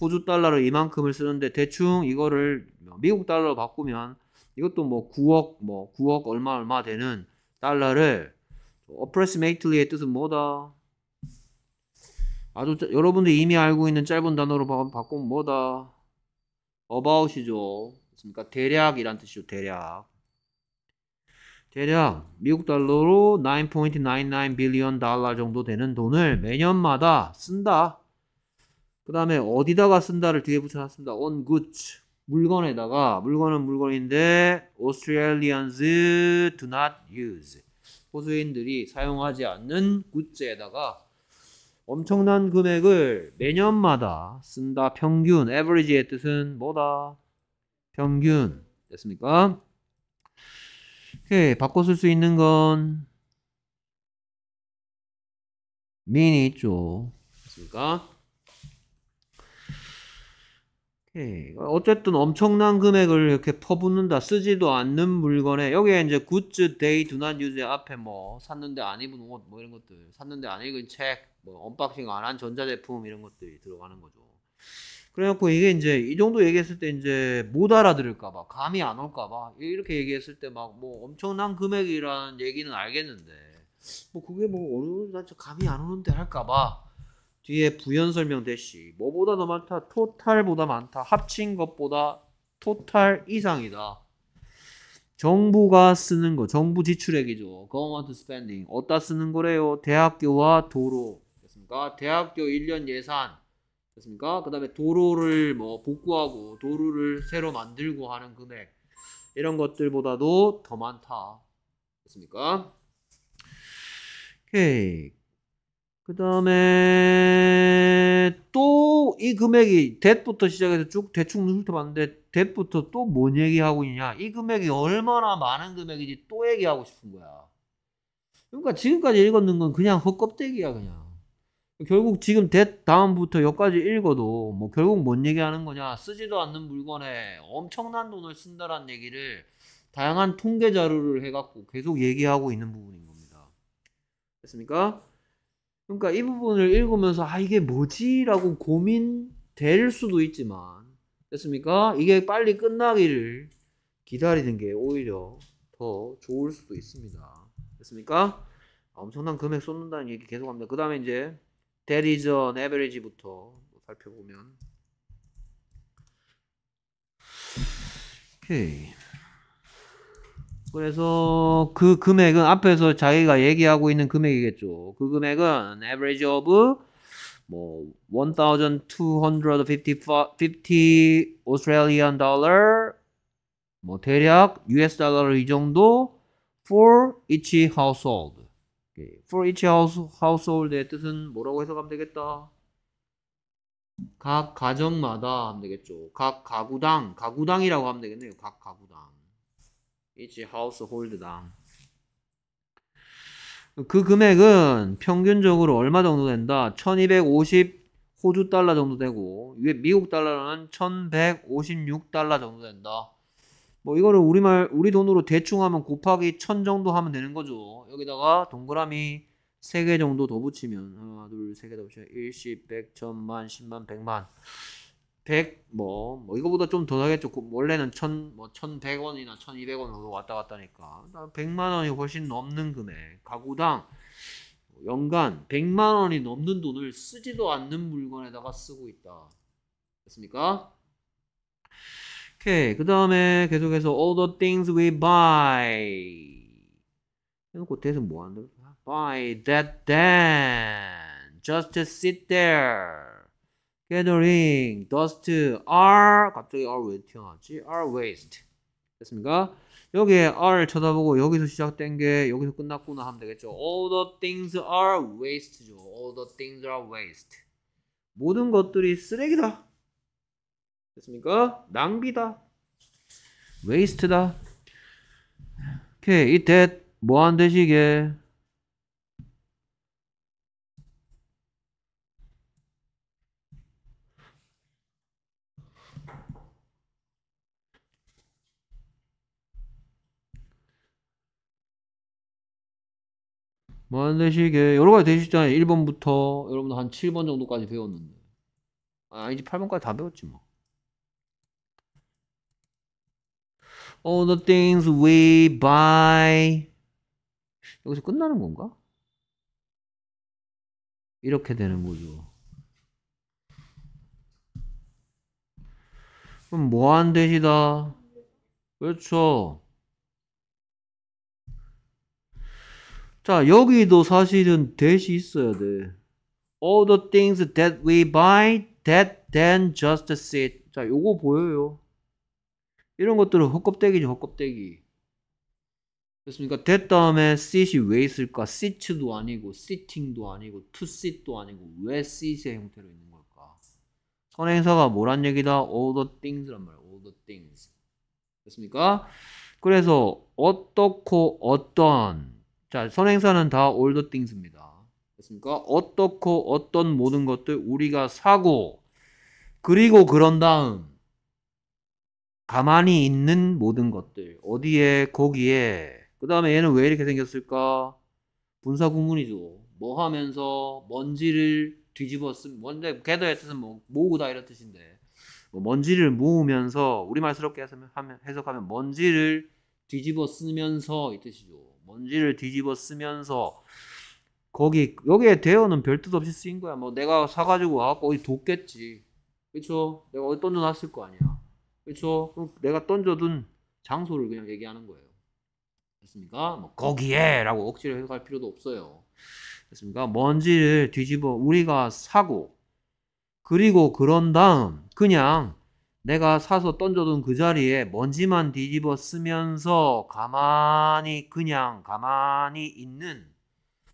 호주 달러를 이만큼을 쓰는데 대충 이거를 미국 달러로 바꾸면 이것도 뭐 9억 뭐 9억 얼마 얼마 되는 달러를 approximately의 뜻은 뭐다 아주 짜- 여러분들이 이미 알고 있는 짧은 단어로 바, 바꾸면 뭐다 about이죠 그러니까 대략이란 뜻이죠 대략 대략 미국 달러로 9.99 빌리언 달러 정도 되는 돈을 매년마다 쓴다. 그 다음에 어디다가 쓴다를 뒤에 붙여놨습니다. on goods. 물건에다가, 물건은 물건인데, Australians do not use. 호주인들이 사용하지 않는 굿즈에다가 엄청난 금액을 매년마다 쓴다. 평균, average의 뜻은 뭐다? 평균. 됐습니까? 오케이, 바꿔 쓸 수 있는 건 미니 있죠. 됐습니까? 오케이. 어쨌든 엄청난 금액을 이렇게 퍼붓는다. 쓰지도 않는 물건에 여기에 이제 goods they do not use 앞에 뭐 샀는데 안 입은 옷 뭐 이런 것들 샀는데 안 읽은 책, 뭐 unboxing 안 한 전자제품 이런 것들이 들어가는 거죠. 그래갖고 이게 이제 이 정도 얘기했을 때 이제 못 알아들을까봐 감이 안 올까봐 이렇게 얘기했을 때 막 뭐 엄청난 금액이라는 얘기는 알겠는데 뭐 그게 뭐 어느 난저 감이 안 오는데 할까봐 뒤에 부연 설명 대시 뭐보다 더 많다? 토탈보다 많다. 합친 것보다 토탈 이상이다. 정부가 쓰는 거 정부 지출액이죠. Government spending. 어디다 쓰는 거래요? 대학교와 도로. 됐습니까? 대학교 1년 예산. 됐습니까? 그 다음에 도로를 뭐 복구하고 도로를 새로 만들고 하는 금액. 이런 것들보다도 더 많다. 됐습니까? 오케이. 그 다음에 또 이 금액이 뎃부터 시작해서 쭉 대충 훑어봤는데 뎃부터 또 뭔 얘기하고 있냐 이 금액이 얼마나 많은 금액인지 또 얘기하고 싶은 거야 그러니까 지금까지 읽었는 건 그냥 헛껍데기야 그냥 결국 지금 대 다음부터 여기까지 읽어도 뭐 결국 뭔 얘기하는 거냐 쓰지도 않는 물건에 엄청난 돈을 쓴다라는 얘기를 다양한 통계 자료를 해갖고 계속 얘기하고 있는 부분인 겁니다. 됐습니까? 그러니까 이 부분을 읽으면서 아 이게 뭐지라고 고민될 수도 있지만 됐습니까? 이게 빨리 끝나기를 기다리는 게 오히려 더 좋을 수도 있습니다. 됐습니까? 엄청난 금액 쏟는다는 얘기 계속합니다. 그 다음에 이제 an average부터 살펴보면 오케이 그래서 그 금액은 앞에서 자기가 얘기하고 있는 금액이겠죠 그 금액은 average of 뭐 1250 50 Australian dollar 뭐 대략 US 달러 이 정도 for each household 오케이. For each house, household의 뜻은 뭐라고 해석하면 되겠다? 각 가정마다 하면 되겠죠. 각 가구당, 가구당이라고 하면 되겠네요. 각 가구당. Each household당. 그 금액은 평균적으로 얼마 정도 된다? 1250 호주 달러 정도 되고, 미국 달러는 1156 달러 정도 된다. 뭐 이거를 우리말 우리 돈으로 대충 하면 곱하기 1000 정도 하면 되는 거죠. 여기다가 동그라미 3개 정도 더 붙이면 하나 둘 세 개 더 붙이면 1, 10, 100, 1000 만, 10만, 100만 100 뭐, 뭐 이거보다 좀더 하겠죠. 원래는 1000, 뭐 1100원이나 1200원으로 왔다 갔다니까 100만 원이 훨씬 넘는 금액 가구당 연간 100만 원이 넘는 돈을 쓰지도 않는 물건에다가 쓰고 있다. 됐습니까? 오케이. 그 다음에 계속해서 all the things we buy. 해놓고 대서 뭐 한다? buy that then just sit there gathering dust are 갑자기 are 왜 튀어나왔지? are waste 됐습니까? 여기에 are 쳐다보고 여기서 시작된 게 여기서 끝났구나 하면 되겠죠. All the things are waste죠. All the things are waste. 모든 것들이 쓰레기다. 됐습니까? 낭비다. waste다. 오케이, 이 that 뭐한 대시게? 뭐한 대시게? 여러 가지 되시잖아요. 1번부터 여러분들 한 7번 정도까지 배웠는데. 아, 이제 8번까지 다 배웠지 뭐. All the things we buy. 여기서 끝나는 건가? 이렇게 되는 거죠. 그럼 뭐한 대시다? 그렇죠. 자, 여기도 사실은 대시 있어야 돼. All the things that we buy, that then just sit. 자, 요거 보여요. 이런 것들은 헛껍데기죠, 헛껍데기. 됐습니까? that 다음에 sit이 왜 있을까? sit도 아니고, sitting도 아니고, to sit도 아니고, 왜 sit의 형태로 있는 걸까? 선행사가 뭐란 얘기다? all the things란 말이야, all the things. 됐습니까? 그래서 어떻고 어떤 자 선행사는 다 all the things입니다. 됐습니까? 어떻고 어떤 모든 것들 우리가 사고 그리고 그런 다음 가만히 있는 모든 것들 어디에 거기에 그 다음에 얘는 왜 이렇게 생겼을까? 분사 구문이죠. 뭐 하면서 먼지를 뒤집었음 먼저 게더의 뜻은 뭐 모으다 이런 뜻인데 뭐 먼지를 모으면서 우리말스럽게 해석하면 먼지를 뒤집어 쓰면서 이 뜻이죠. 먼지를 뒤집어 쓰면서 거기 여기에 대어는 별 뜻 없이 쓰인 거야. 뭐 내가 사가지고 와갖고 어디 뒀겠지. 그렇죠? 내가 어디 던져놨을 거 아니야. 그렇죠? 그럼 내가 던져둔 장소를 그냥 얘기하는 거예요. 됐습니까? 뭐 거기에라고 억지로 해석할 필요도 없어요. 됐습니까? 먼지를 뒤집어 우리가 사고 그리고 그런 다음 그냥 내가 사서 던져둔 그 자리에 먼지만 뒤집어 쓰면서 가만히 그냥 가만히 있는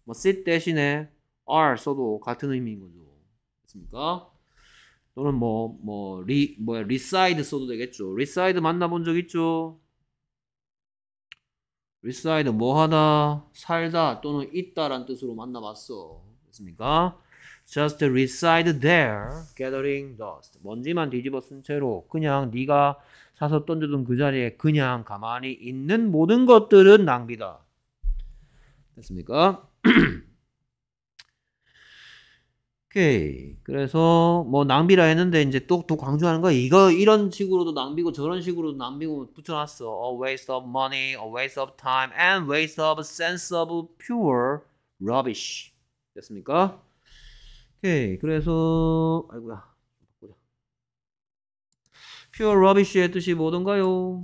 뭐 sit 대신에 are 써도 같은 의미인 거죠. 됐습니까? 또는 뭐, 뭐, 리, 뭐야, reside 써도 되겠죠. reside 만나본 적 있죠? reside 뭐 하다, 살다 또는 있다란 뜻으로 만나봤어. 됐습니까? Just reside there, gathering dust. 먼지만 뒤집어 쓴 채로 그냥 네가 사서 던져둔 그 자리에 그냥 가만히 있는 모든 것들은 낭비다. 됐습니까? (clears throat) 오케이. 그래서 뭐 낭비라 했는데 이제 또, 또 강조하는 거야. 이거 이런 식으로도 낭비고 저런 식으로도 낭비고 붙여놨어. A waste of money, a waste of time, and waste of sense of pure rubbish. 됐습니까? 오케이. 그래서 아이고야. 보자. pure rubbish의 뜻이 뭐던가요?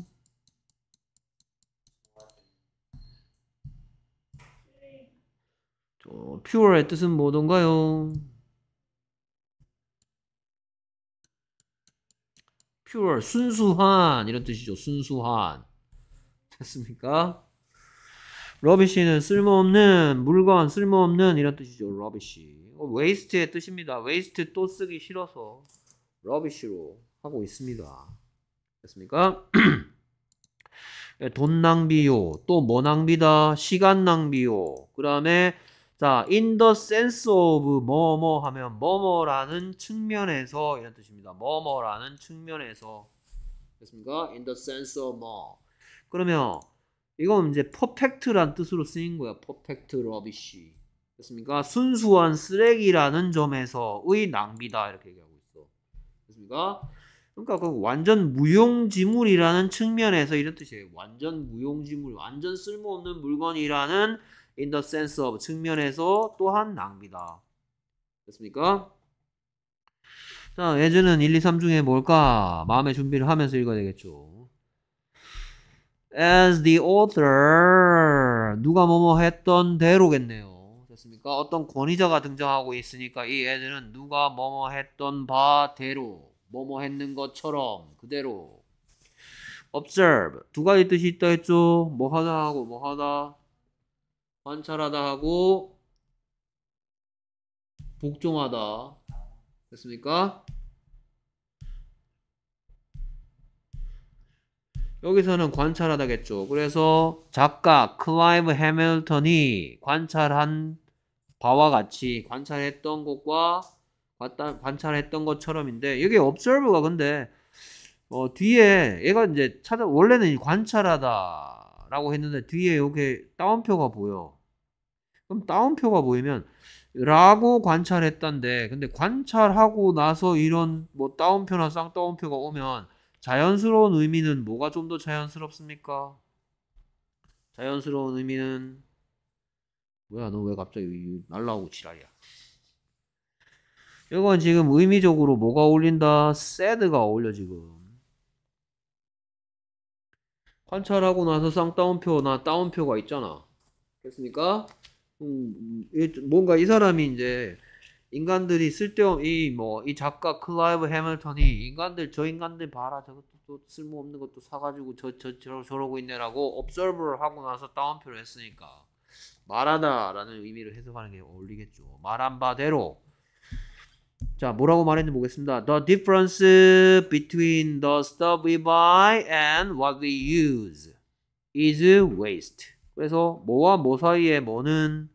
저 pure의 뜻은 뭐던가요? pure 순수한 이런 뜻이죠. 순수한 됐습니까? rubbish는 쓸모없는 물건 쓸모없는 이런 뜻이죠. rubbish waste의 뜻입니다. waste 또 쓰기 싫어서 rubbish로 하고 있습니다. 됐습니까? (clears throat) 돈 낭비요. 또 뭐 낭비다? 시간 낭비요. 그 다음에 자, in the sense of 뭐뭐 하면 뭐뭐라는 측면에서 이런 뜻입니다. 뭐뭐라는 측면에서 됐습니까? in the sense of 뭐. 그러면 이건 이제 perfect란 뜻으로 쓰인 거야. perfect. 됐습니까? 순수한 쓰레기라는 점에서의 낭비다 이렇게 얘기하고 있어. 됐습니까? 그러니까 그 완전 무용지물이라는 측면에서 이런 뜻이에요. 완전 무용지물, 완전 쓸모없는 물건이라는 in the sense of 측면에서 또한 낭비다. 됐습니까? 자, 예전은 1, 2, 3 중에 뭘까? 마음의 준비를 하면서 읽어야 되겠죠. As the author 누가 뭐뭐 했던 대로겠네요. 됐습니까? 어떤 권위자가 등장하고 있으니까 이 as는 누가 뭐뭐 했던 바대로 뭐뭐 했는 것처럼 그대로 observe 두 가지 뜻이 있다 했죠. 뭐 하다 하고 뭐 하다 관찰하다 하고 복종하다 됐습니까? 여기서는 관찰하다겠죠. 그래서 작가 클라이브 해밀턴이 관찰한 바와 같이 관찰했던 것과 관찰했던 것처럼인데 여기 observe가 근데 어, 뒤에 얘가 이제 찾아 원래는 관찰하다라고 했는데 뒤에 여기 따옴표가 보여. 그럼 따옴표가 보이면 라고 관찰했던데 근데 관찰하고 나서 이런 뭐 따옴표나 쌍따옴표가 오면 자연스러운 의미는 뭐가 좀 더 자연스럽습니까? 자연스러운 의미는 뭐야 너 왜 갑자기 날라오고 지랄이야? 이건 지금 의미적으로 뭐가 어울린다? sad가 어울려 지금. 관찰하고 나서 쌍따옴표 나 따옴표가 있잖아. 됐습니까? 음, 뭔가 이 사람이 이제 인간들이 쓸데없 이 뭐 이 작가 클라이브 해밀턴이 인간들 저 인간들 봐라. 저것도 또 쓸모없는 것도 사가지고 저 저 저, 저러고 있네라고 observe를 하고 나서 따옴표를 했으니까 말하다라는 의미로 해석하는 게 어울리겠죠. 말한 바대로 자 뭐라고 말했는지 보겠습니다. The difference between the stuff we buy and what we use is waste. 그래서 뭐와 뭐 사이에 뭐는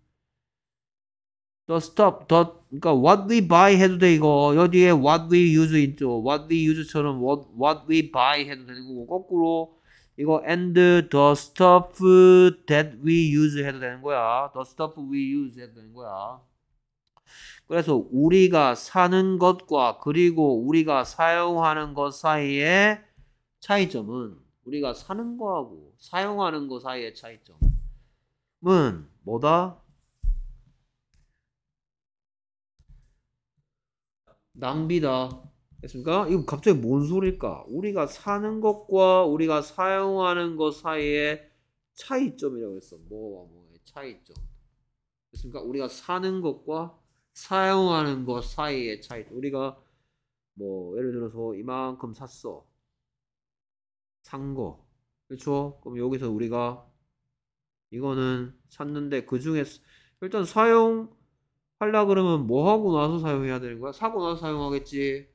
the stuff, the 그러니까 what we buy 해도 돼 이거 여기에 what we use 있죠. what we use처럼 what, what we buy 해도 되는 거고 거꾸로 이거 and the stuff that we use 해도 되는 거야. the stuff we use 해도 되는 거야. 그래서 우리가 사는 것과 그리고 우리가 사용하는 것 사이의 차이점은 우리가 사는 거하고 사용하는 것 사이의 차이점. 은 뭐다? 낭비다. 됐습니까? 이거 갑자기 뭔 소리일까? 우리가 사는 것과 우리가 사용하는 것 사이의 차이점이라고 했어. 뭐와 뭐의 차이점. 됐습니까? 우리가 사는 것과 사용하는 것 사이의 차이점. 우리가 뭐 예를 들어서 이만큼 샀어. 산 거. 그렇죠? 그럼 여기서 우리가 이거는 샀는데 그 중에 일단 사용 하려 그러면 뭐 하고 나서 사용해야 되는 거야? 사고 나서 사용하겠지.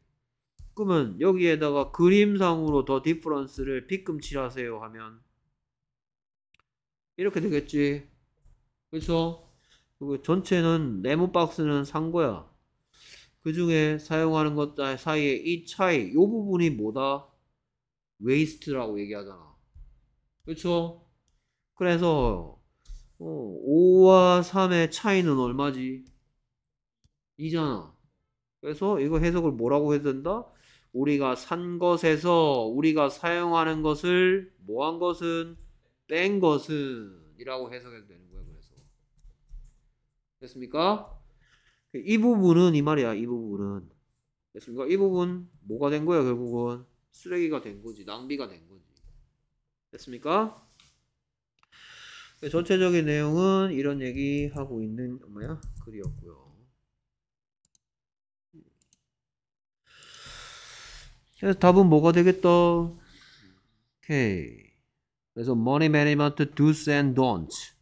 그러면 여기에다가 그림상으로 더 디퍼런스를 빗금 칠하세요 하면 이렇게 되겠지. 그렇죠? 그리고 전체는 네모 박스는 산 거야. 그 중에 사용하는 것 사이에 이 차이, 이 부분이 뭐다? waste라고 얘기하잖아. 그렇죠? 그래서 어, 5와 3의 차이는 얼마지? 2잖아. 그래서 이거 해석을 뭐라고 해야 된다? 우리가 산 것에서 우리가 사용하는 것을 뭐 한 것은 뺀 것은 이라고 해석해도 되는 거야. 그래서 됐습니까? 이 부분은 이 말이야. 이 부분은 됐습니까? 이 부분 뭐가 된 거야? 결국은 쓰레기가 된 거지. 낭비가 된 거지. 됐습니까? 전체적인 내용은 이런 얘기 하고 있는 뭐야 글이었고요. 그래서 답은 뭐가 되겠다? 오케이. 그래서 money management do's and don'ts.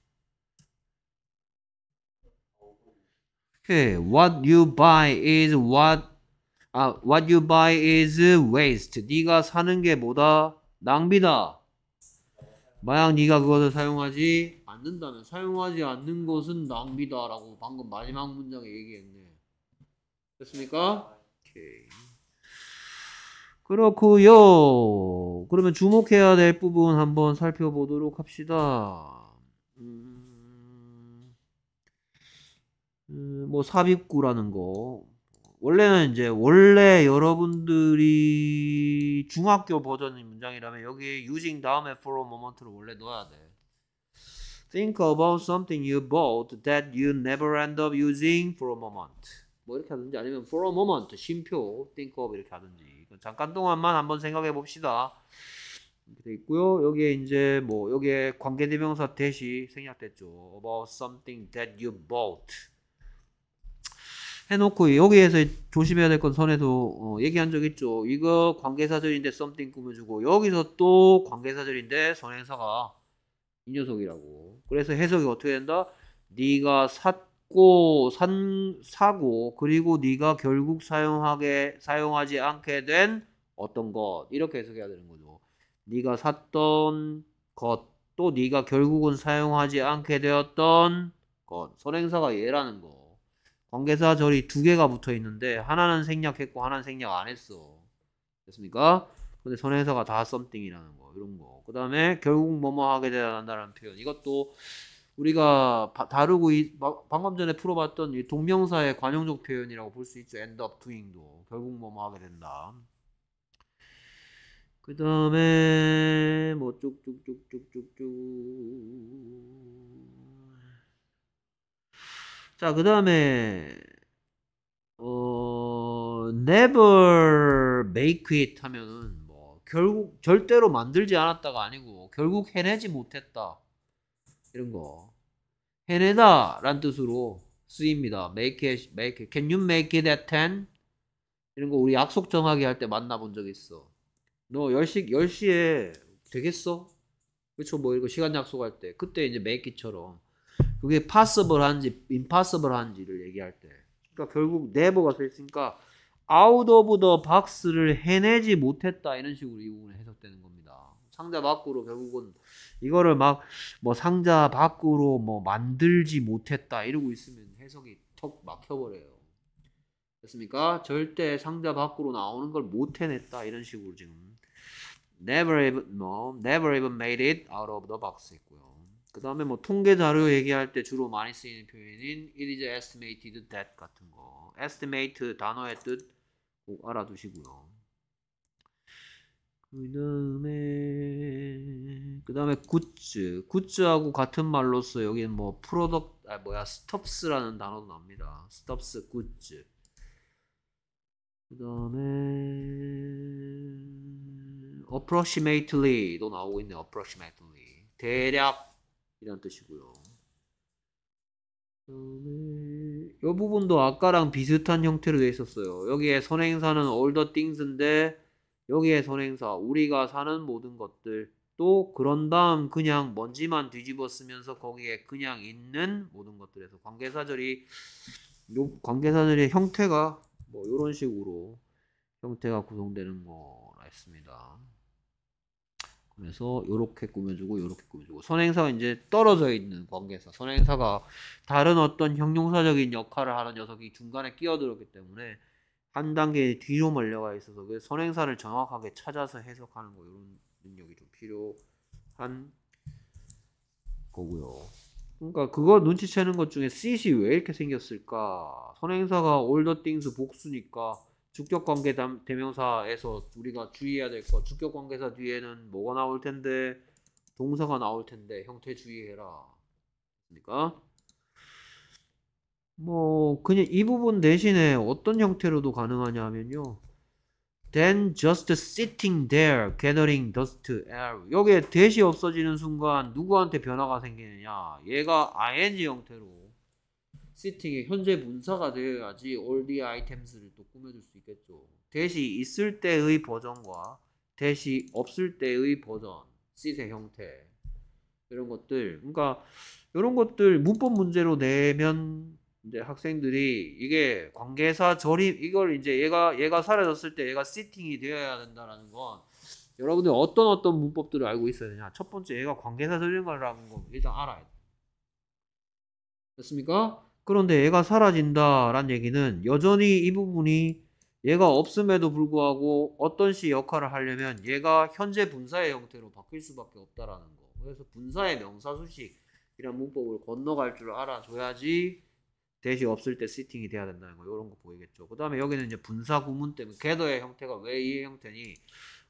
오케이. What you buy is what 아, what you buy is waste. 네가 사는 게 뭐다? 낭비다. 만약 네가 그것을 사용하지 않는다면 사용하지 않는 것은 낭비다라고 방금 마지막 문장에 얘기했네. 됐습니까? 오케이. 그렇고요. 그러면 주목해야 될 부분 한번 살펴보도록 합시다. 음, 음, 뭐 삽입구라는 거. 원래는 이제 원래 여러분들이 중학교 버전의 문장이라면 여기 using 다음에 for a moment를 원래 넣어야 돼. Think about something you bought that you never end up using for a moment. 뭐 이렇게 하든지 아니면 for a moment 쉼표 think of 이렇게 하든지 잠깐 동안만 한번 생각해 봅시다. 이렇게 돼 있고요. 여기에 이제 뭐 여기에 관계대명사 대시 생략됐죠. About something that you bought. 해놓고 여기에서 조심해야 될 건 선에도 어, 얘기한 적 있죠. 이거 관계사절인데 something 꾸며주고 여기서 또 관계사절인데 선행사가 이 녀석이라고. 그래서 해석이 어떻게 된다? 네가 샀 고 산 사고 그리고 네가 결국 사용하게 사용하지 않게 된 어떤 것 이렇게 해석해야 되는 거죠. 네가 샀던 것 또 네가 결국은 사용하지 않게 되었던 것 선행사가 얘라는 거. 관계사 절이 두 개가 붙어 있는데 하나는 생략했고 하나는 생략 안 했어. 됐습니까? 근데 선행사가 다 something이라는 거 이런 거. 그 다음에 결국 뭐뭐 하게 되는다라는 표현. 이것도 우리가 바, 다루고 이, 바, 방금 전에 풀어봤던 이 동명사의 관용적 표현이라고 볼 수 있죠. end up doing도 결국 뭐뭐 하게 된다. 그 다음에 뭐 쭉쭉쭉쭉쭉쭉 자, 그 다음에 어 never make it 하면은 뭐 결국 절대로 만들지 않았다가 아니고 결국 해내지 못했다 이런 거 해내다 란 뜻으로 쓰입니다. make it, make it. Can you make it at 10? 이런 거 우리 약속 정하기 할 때 만나본 적 있어. 너 10시, 10시에 되겠어? 그쵸, 뭐, 이거 시간 약속할 때. 그때 이제 makeit처럼. 그게 possible 한지, impossible 한지를 얘기할 때. 그러니까 결국 never가 써있으니까 out of the box를 해내지 못했다. 이런 식으로 이 부분에 해석되는 겁니다. 상자 밖으로 결국은 이거를 막 뭐 상자 밖으로 뭐 만들지 못했다. 이러고 있으면 해석이 턱 막혀버려요. 됐습니까? 절대 상자 밖으로 나오는 걸 못 해냈다. 이런 식으로 지금. never even, 뭐, never even made it out of the box 했고요. 그 다음에 뭐 통계 자료 얘기할 때 주로 많이 쓰이는 표현인 it is estimated that 같은 거. estimate 단어의 뜻 꼭 알아두시고요. 그 다음에 그 다음에 goods goods하고 같은 말로써 여기는 뭐 product 아 뭐야 stuffs라는 단어도 납니다. stuffs goods 그 다음에 approximately도 나오고 있네요. approximately 대략 이런 뜻이고요. 그다음에 이 부분도 아까랑 비슷한 형태로 되어 있었어요. 여기에 선행사는 all the things인데 여기에 선행사 우리가 사는 모든 것들 또 그런 다음 그냥 먼지만 뒤집어 쓰면서 거기에 그냥 있는 모든 것들에서 관계사절이 요 관계사절의 형태가 뭐 이런 식으로 형태가 구성되는 거라 했습니다. 그래서 이렇게 꾸며주고 이렇게 꾸며주고 선행사가 이제 떨어져 있는 관계사 선행사가 다른 어떤 형용사적인 역할을 하는 녀석이 중간에 끼어들었기 때문에 한 단계 뒤로 멀려가 있어서 그 선행사를 정확하게 찾아서 해석하는 거 이런 능력이 좀 필요한 거고요. 그러니까 그거 눈치채는 것 중에 sit이 왜 이렇게 생겼을까? 선행사가 the things 복수니까 주격 관계 대명사에서 우리가 주의해야 될 거. 주격 관계사 뒤에는 뭐가 나올 텐데 동사가 나올 텐데 형태 주의해라. 그러니까 뭐 그냥 이 부분 대신에 어떤 형태로도 가능하냐 하면요. Then just sitting there gathering dust air. 여기에 대시 없어지는 순간 누구한테 변화가 생기느냐? 얘가 ing 형태로 sitting의 현재 분사가 되어야지 all the items를 또 꾸며줄 수 있겠죠. 대시 있을 때의 버전과 대시 없을 때의 버전, sit의 형태 이런 것들. 그러니까 이런 것들 문법 문제로 내면 이제 학생들이 이게 관계사 절임 이걸 이제 얘가 얘가 사라졌을 때 얘가 sitting이 되어야 된다라는 건 여러분들 어떤 어떤 문법들을 알고 있어야 되냐? 첫 번째 얘가 관계사 절임이라는 거 일단 알아야 돼. 됐습니까? 그런데 얘가 사라진다란 얘기는 여전히 이 부분이 얘가 없음에도 불구하고 어떤 시 역할을 하려면 얘가 현재 분사의 형태로 바뀔 수밖에 없다라는 거. 그래서 분사의 명사수식이란 문법을 건너갈 줄 알아줘야지 대시 없을 때 시팅이 돼야 된다는 거. 이런 거 보이겠죠. 그 다음에 여기는 이제 분사 구문 때문에 궤도의 형태가 왜 이 형태니?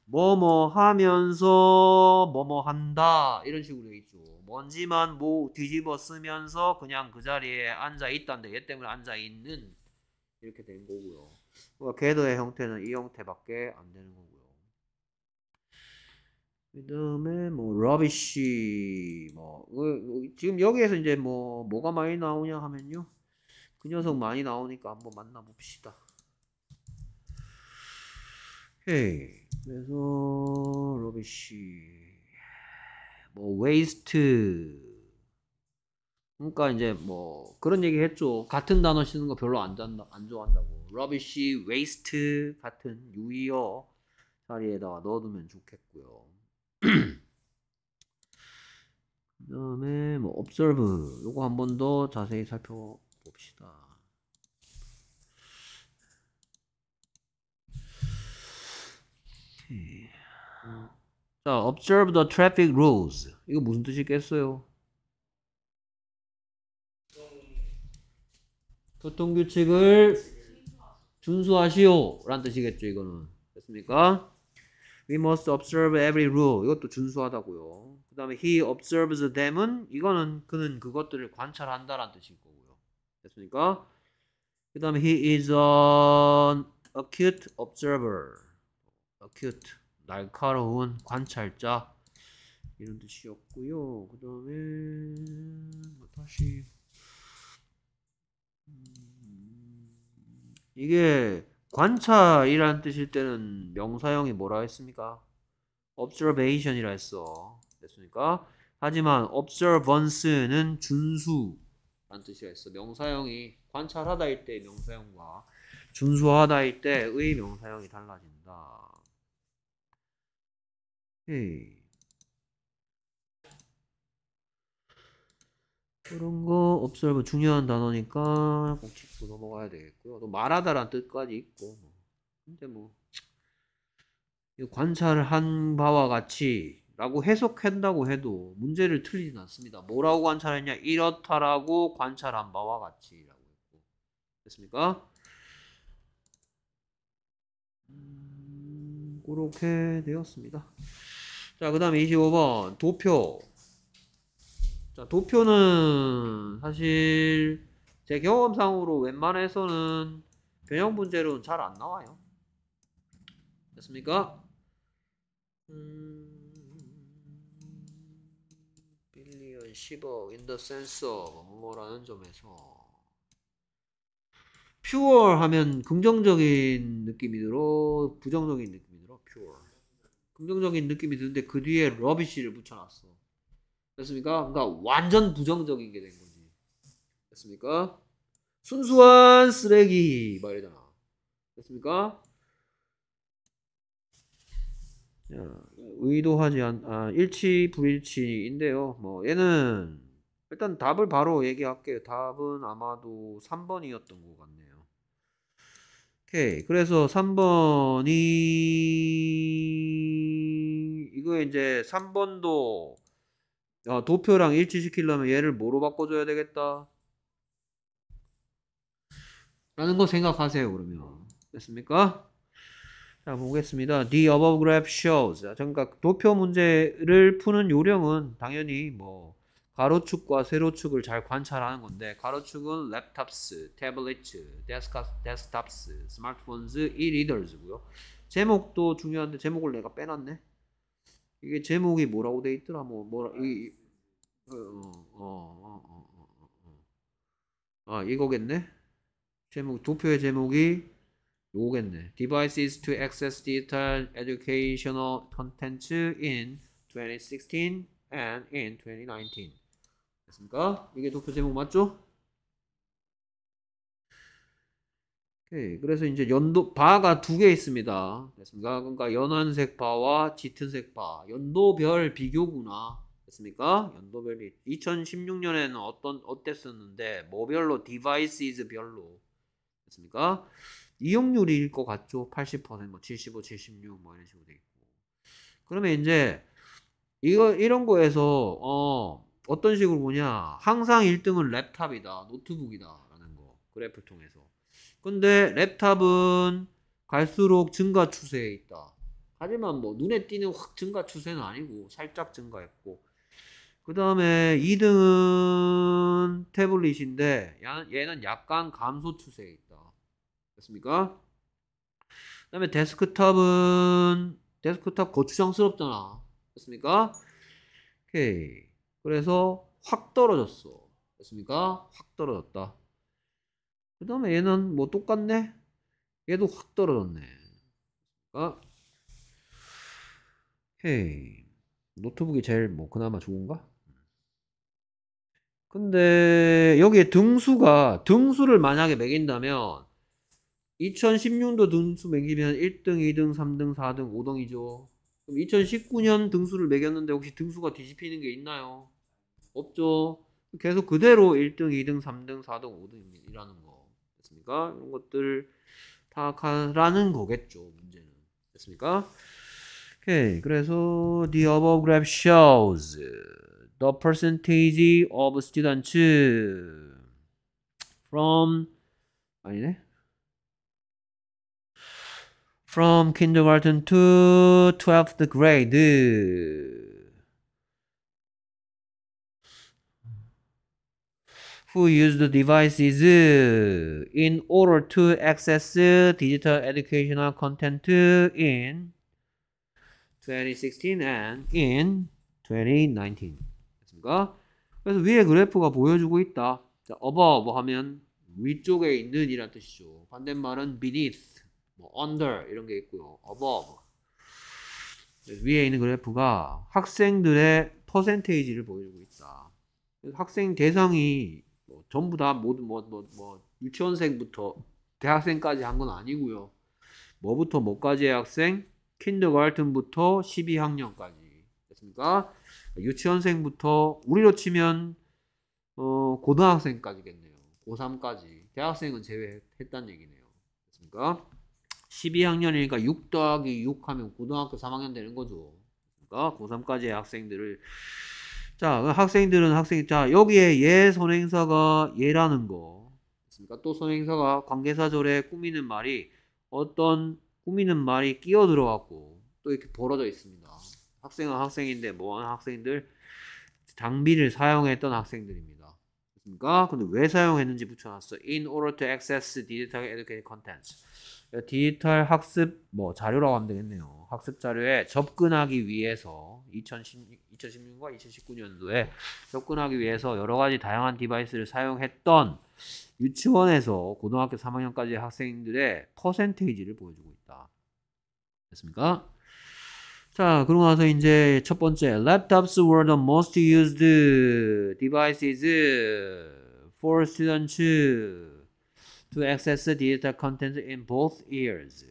뭐뭐 하면서 뭐뭐 한다 이런 식으로 돼 있죠. 먼지만 뭐 뒤집어 쓰면서 그냥 그 자리에 앉아 있다는데 얘 때문에 앉아 있는 이렇게 된 거고요. 그러니까 궤도의 형태는 이 형태밖에 안 되는 거고요. 그 다음에 뭐 러비쉬 뭐 지금 여기에서 이제 뭐 뭐가 많이 나오냐 하면요. 그 녀석 많이 나오니까 한번 만나봅시다. 오케이. 그래서 러비쉬 뭐 waste 그러니까 이제 뭐 그런 얘기 했죠. 같은 단어 쓰는 거 별로 안, 좋아한다, 안 좋아한다고. rubbish, waste 같은 유의어 자리에다가 넣어두면 좋겠고요. (clears throat) 그 다음에 뭐 observe 요거 한 번 더 자세히 살펴 봅시다. 자, observe the traffic rules. 이거 무슨 뜻이겠어요? 교통 규칙을 준수하시오 라는 뜻이겠죠 이거는 됐습니까? We must observe every rule 이것도 준수하다고요 그 다음에 he observes them은 이거는 그는 그것들을 관찰한다라는 거고요 됐습니까? 그 다음에 he is an acute observer acute 날카로운 관찰자 이런 뜻이었고요 그 다음에 뭐 다시 이게 관찰이라는 뜻일 때는 명사형이 뭐라 했습니까? observation이라 했어. 됐습니까? 하지만 observance는 준수 라는 뜻이라 했어. 명사형이 관찰하다일 때 명사형과 준수하다일 때의 명사형이 달라진다. 오케이. 그런 거 observe 중요한 단어니까 꼭 짚고 넘어가야 되겠고요. 또 말하다란 뜻까지 있고. 뭐. 근데 뭐 관찰한 바와 같이 라고 해석한다고 해도 문제를 틀리진 않습니다. 뭐라고 관찰했냐? 이렇다라고 관찰한 바와 같이 라고 했고. 됐습니까? 음, 그렇게 되었습니다. 자, 그 다음에 25번 도표. 자, 도표는 사실 제 경험상으로 웬만해서는 변형 문제로는 잘 안 나와요. 됐습니까? 음, 10억 in the sense 뭐뭐라는 점에서 pure 하면 긍정적인 느낌이 들어 부정적인 느낌이 들어 pure 긍정적인 느낌이 드는데 그 뒤에 rubbish를 붙여놨어 됐습니까? 그러니까 완전 부정적인 게 된 거지. 됐습니까? 순수한 쓰레기 막 이러잖아. 됐습니까? 자, 의도하지 않, 아, 일치 불일치인데요. 뭐 얘는 일단 답을 바로 얘기할게요. 답은 아마도 3번이었던 것 같네요. 오케이. 그래서 3번이 이거 이제 3번도 어, 도표랑 일치시키려면 얘를 뭐로 바꿔줘야 되겠다? 라는 거 생각하세요 그러면 됐습니까? 자 보겠습니다. The above graph shows 그러니까 도표 문제를 푸는 요령은 당연히 뭐 가로축과 세로축을 잘 관찰하는 건데 가로축은 laptops, tablet, desktops, smartphones, e-readers고요. 제목도 중요한데 제목을 내가 빼놨네. 이게 제목이 뭐라고 돼 있더라 뭐 뭐라 이 어, 어, 어, 어, 어, 어. 아 이거겠네 제목 도표의 제목이 요거겠네 Devices to access digital educational content in 2016 and in 2019 됐습니까? 이게 도표 제목 맞죠? 오케이. 그래서 이제 연도 바가 두 개 있습니다. 됐습니까? 그러니까 연한색 바와 짙은색 바. 연도별 비교구나. 됐습니까? 연도별이 2016년에는 어떤 어땠었는데 뭐별로 디바이시즈 별로 됐습니까? 이용률일 것 같죠? 80%뭐 75, 76 뭐 이런 식으로 돼 있고. 그러면 이제 이거 이런 거에서 어 어떤 식으로 보냐? 항상 1등은 랩탑이다, 노트북이다라는 거 그래프 통해서. 근데 랩탑은 갈수록 증가 추세에 있다. 하지만 뭐 눈에 띄는 확 증가 추세는 아니고 살짝 증가했고 그 다음에 2등은 태블릿인데 얘는 약간 감소 추세에 있다. 됐습니까? 그 다음에 데스크탑은 데스크탑 거추장스럽잖아. 됐습니까? 오케이. 그래서 확 떨어졌어. 됐습니까? 확 떨어졌다. 그 다음에 얘는 뭐 똑같네? 얘도 확 떨어졌네. 아, 오케이. 노트북이 제일 뭐 그나마 좋은가? 근데 여기에 등수가 등수를 만약에 매긴다면 2016도 등수 매기면 1등, 2등, 3등, 4등, 5등이죠. 그럼 2019년 등수를 매겼는데 혹시 등수가 뒤집히는 게 있나요? 없죠. 계속 그대로 1등, 2등, 3등, 4등, 5등이라는 거. 됐습니까? 이런 것들 파악하라는 거겠죠. 문제는. 됐습니까? 오케이. 그래서 the above graph shows the percentage of students from 아니네. From kindergarten to 12th grade who use the devices in order to access digital educational content in 2016 and in 2019. 됐습니까? 그래서 위에 그래프가 보여주고 있다. 자, above 하면 위쪽에 있는 이란 뜻이죠. 반대말은 beneath, 뭐 under 이런 게 있고요. above. 위에 있는 그래프가 학생들의 퍼센테이지를 보여주고 있다. 학생 대상이 뭐 전부 다 모든 뭐, 뭐, 뭐 유치원생부터 대학생까지 한 건 아니고요. 뭐부터 뭐까지의 학생? 킨더가르튼부터 12학년까지 됐습니까? 유치원생부터 우리로 치면 어, 고등학생까지겠네요. 고3까지. 대학생은 제외했다는 얘기네요. 됐습니까? 12학년이니까 6 더하기 6 하면 고등학교 3학년 되는 거죠. 그러니까 고3까지의 학생들을 자, 그 학생들은 학생, 자, 여기에 예 선행사가 예라는 거. 있습니까? 또 선행사가 관계사절에 꾸미는 말이 어떤 꾸미는 말이 끼어 들어갔고 또 이렇게 벌어져 있습니다. 학생은 학생인데 뭐하는 학생들? 장비를 사용했던 학생들입니다. 됐습니까? 근데 왜 사용했는지 붙여놨어. In order to access digital educated contents. 디지털 학습 뭐 자료라고 하면 되겠네요. 학습 자료에 접근하기 위해서 2010, 2016과 2019년도에 접근하기 위해서 여러 가지 다양한 디바이스를 사용했던 유치원에서 고등학교 3학년까지 학생들의 퍼센테이지를 보여주고 있다. 됐습니까? 자, 그러고 나서 이제 첫 번째, laptops were the most used devices for students to access digital content in both years.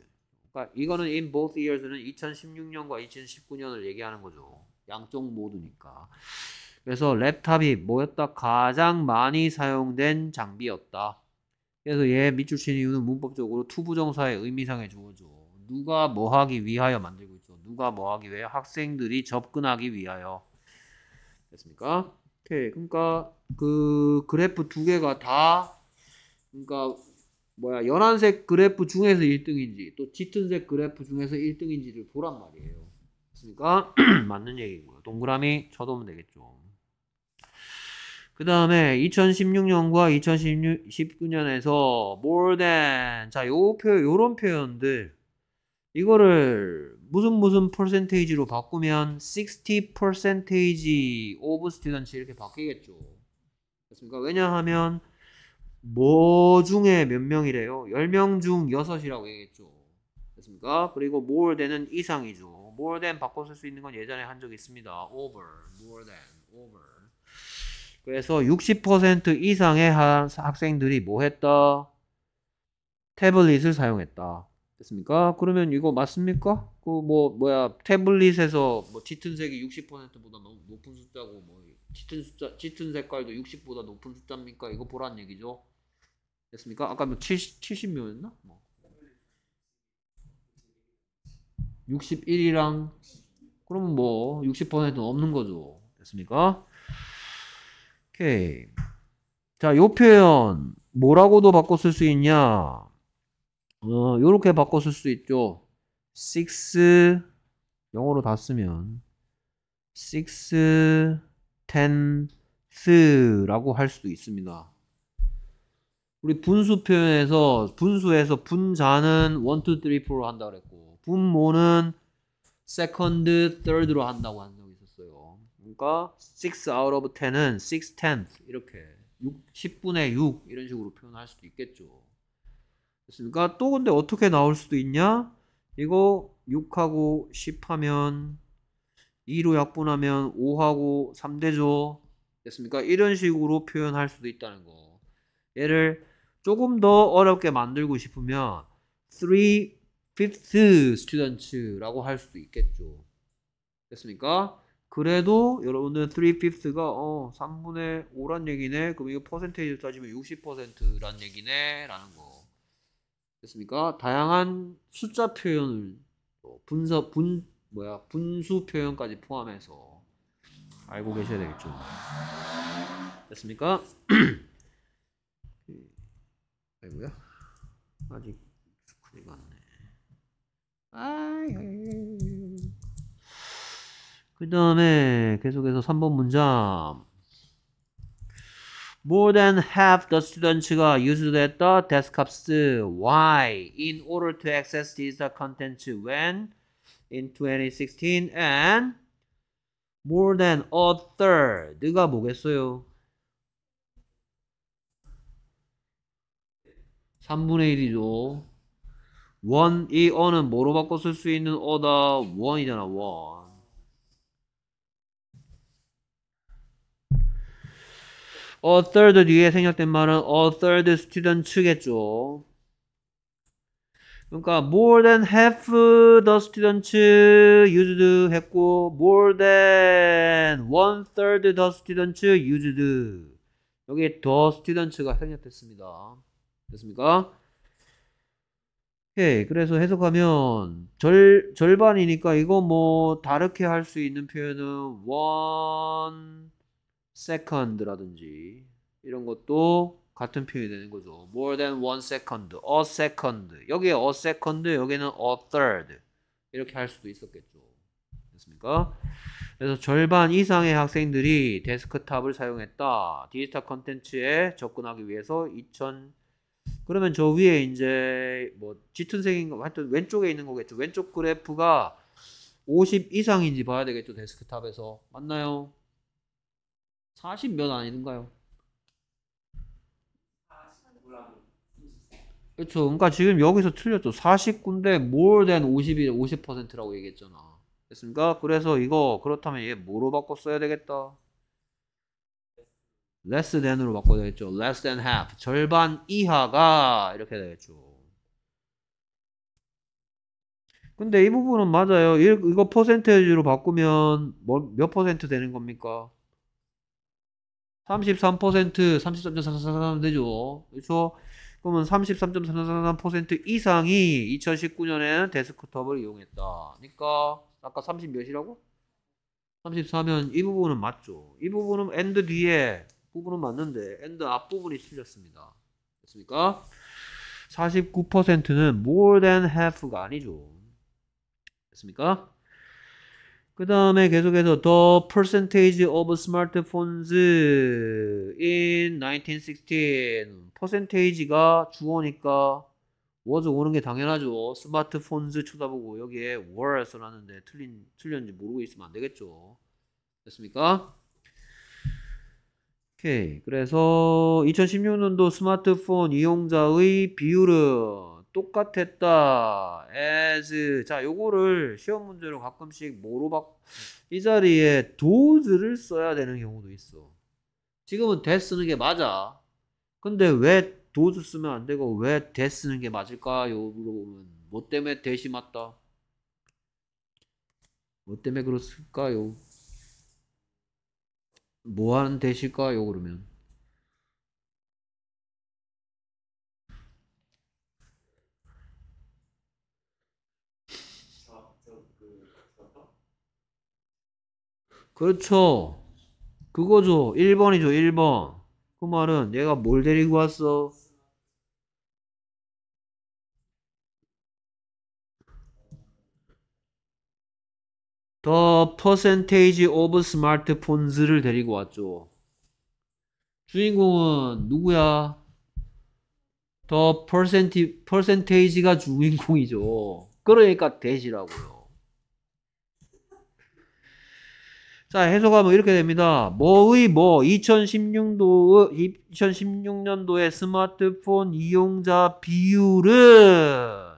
그러니까 이거는 in both years는 2016년과 2019년을 얘기하는 거죠. 양쪽 모두니까. 그래서 랩탑이 뭐였다? 가장 많이 사용된 장비였다. 그래서 얘 밑줄 치는 이유는 문법적으로 투부정사의 의미상의 주어죠. 누가 뭐 하기 위하여 만들고 있죠. 누가 뭐 하기 위해 학생들이 접근하기 위하여. 됐습니까? 오케이. 그러니까 그 그래프 두 개가 다 그러니까 뭐야 연한색 그래프 중에서 1등인지 또 짙은색 그래프 중에서 1등인지를 보란 말이에요. 됐습니까? (clears throat) 맞는 얘기고요. 동그라미 쳐두면 되겠죠. 그 다음에 2016년과 2019년에서 more than 자, 요 표, 요런 표현들 이거를 무슨 무슨 퍼센테이지로 바꾸면 60 percentage of students 이렇게 바뀌겠죠. 됐습니까? 왜냐하면 뭐 중에 몇 명이래요? 10명 중 6이라고 얘기했죠. 됐습니까? 그리고 more than은 이상이죠. more than 바꿔 쓸 수 있는 건 예전에 한 적이 있습니다. over, more than, over. 그래서 60% 이상의 학생들이 뭐 했다? 태블릿을 사용했다. 됐습니까? 그러면 이거 맞습니까? 그 뭐 뭐야 태블릿에서 뭐 짙은 색이 60%보다 높은 숫자고 뭐 짙은 숫자 짙은 색깔도 60보다 높은 숫자입니까? 이거 보란 얘기죠. 됐습니까? 아까 뭐 70, 70명이었나? 뭐. 61이랑 그러면 뭐 60%는 없는 거죠. 됐습니까? 오케이. 자, 요 표현 뭐라고도 바꿔 쓸 수 있냐? 어, 요렇게 바꿔 쓸 수 있죠. 6 영어로 다 쓰면 6 tenth라고 할 수도 있습니다. 우리 분수 표현에서 분수에서 분자는 1, 2, 3, 4로 한다 그랬고 분모는 second, third로 한다고 한 적이 있었어요. 그러니까 6 out of 10은 6 tenth 이렇게 6, 10분의 6 이런 식으로 표현할 수도 있겠죠. 됐습니까? 또 근데 어떻게 나올 수도 있냐? 이거 6하고 10하면 2로 약분하면 5하고 3대죠. 됐습니까? 이런 식으로 표현할 수도 있다는 거. 얘를 조금 더 어렵게 만들고 싶으면 3 fifth students라고 할 수도 있겠죠. 됐습니까? 그래도 여러분들 3 fifth가 어 3분의 5란 얘기네. 그럼 이거 퍼센테이지 따지면 60%란 얘기네. 라는 거. 됐습니까? 다양한 숫자 표현을 분서 분 뭐야 분수 표현까지 포함해서 알고 계셔야 되겠죠. 됐습니까? (clears throat) 아이고야 아직 큰일 났네. 그 다음에 계속해서 3번 문장 More than half the students가 유수됐다 데스크값스 Why? In order to access these contents when in 2016 and more than a third가 뭐겠어요? 3분의 1이죠. 원, 이 어는 뭐로 바꿔 쓸 수 있는 어다? 원이잖아, 원. a third 뒤에 생략된 말은 a third students겠죠. 그러니까 more than half the students used 했고 more than one third the students used 여기 the students가 생략됐습니다. 됐습니까? 오케이. 그래서 해석하면 절 절반이니까 이거 뭐 다르게 할 수 있는 표현은 one second라든지 이런 것도 같은 표현이 되는 거죠. more than one second, a second. 여기에 a second, 여기는 a third. 이렇게 할 수도 있었겠죠. 됐습니까? 그래서 절반 이상의 학생들이 데스크탑을 사용했다. 디지털 컨텐츠에 접근하기 위해서 2000 그러면 저 위에 이제 뭐 짙은 색인가 하여튼 왼쪽에 있는 거겠죠. 왼쪽 그래프가 50 이상인지 봐야 되겠죠. 데스크탑에서. 맞나요? 40 몇 아닌가요? 그렇죠. 그러니까 지금 여기서 틀렸죠. 49인데 more than 50이 50%라고 얘기했잖아. 됐습니까? 그래서 이거 그렇다면 얘 뭐로 바꿔 써야 되겠다. Less than으로 바꿔야 되겠죠. less than half. 절반 이하가 이렇게 되겠죠. 근데 이 부분은 맞아요. 이거 퍼센테이지로 바꾸면 뭐, 몇 퍼센트 되는 겁니까? 33%, 33.443 되죠. 그렇죠? 그러면 33.333% 이상이 2019년에는 데스크톱을 이용했다. 그러니까 아까 30 몇이라고? 34면 이 부분은 맞죠. 이 부분은 and 뒤에 부분은 맞는데 and 앞부분이 틀렸습니다. 됐습니까? 49%는 more than half가 아니죠. 됐습니까? 그 다음에 계속해서 the percentage of smartphones in 1916 퍼센테이지가 주어니까 was 오는 게 당연하죠. 스마트폰즈 쳐다보고 여기에 were 써놨는데 틀린 틀렸는지 모르고 있으면 안 되겠죠. 됐습니까? 오케이. 그래서 2016년도 스마트폰 이용자의 비율은 똑같았다. as 자 요거를 시험 문제로 가끔씩 뭐로 박 이 자리에 does를 써야 되는 경우도 있어. 지금은 that 쓰는 게 맞아. 근데 왜 does 쓰면 안 되고 왜 that 쓰는 게 맞을까요? 물어보면 뭐 때문에 that이 맞다? 뭐 때문에 그렇을까요? 뭐 하는 that일까요? 그러면 그렇죠. 그거죠. 1번이죠. 1번. 그 말은 내가 뭘 데리고 왔어? The percentage of smartphones를 데리고 왔죠. 주인공은 누구야? The percentage, percentage가 주인공이죠. 그러니까 대시라고요. 자, 해석하면 이렇게 됩니다. 뭐의 뭐 2016도 2016년도의 스마트폰 이용자 비율은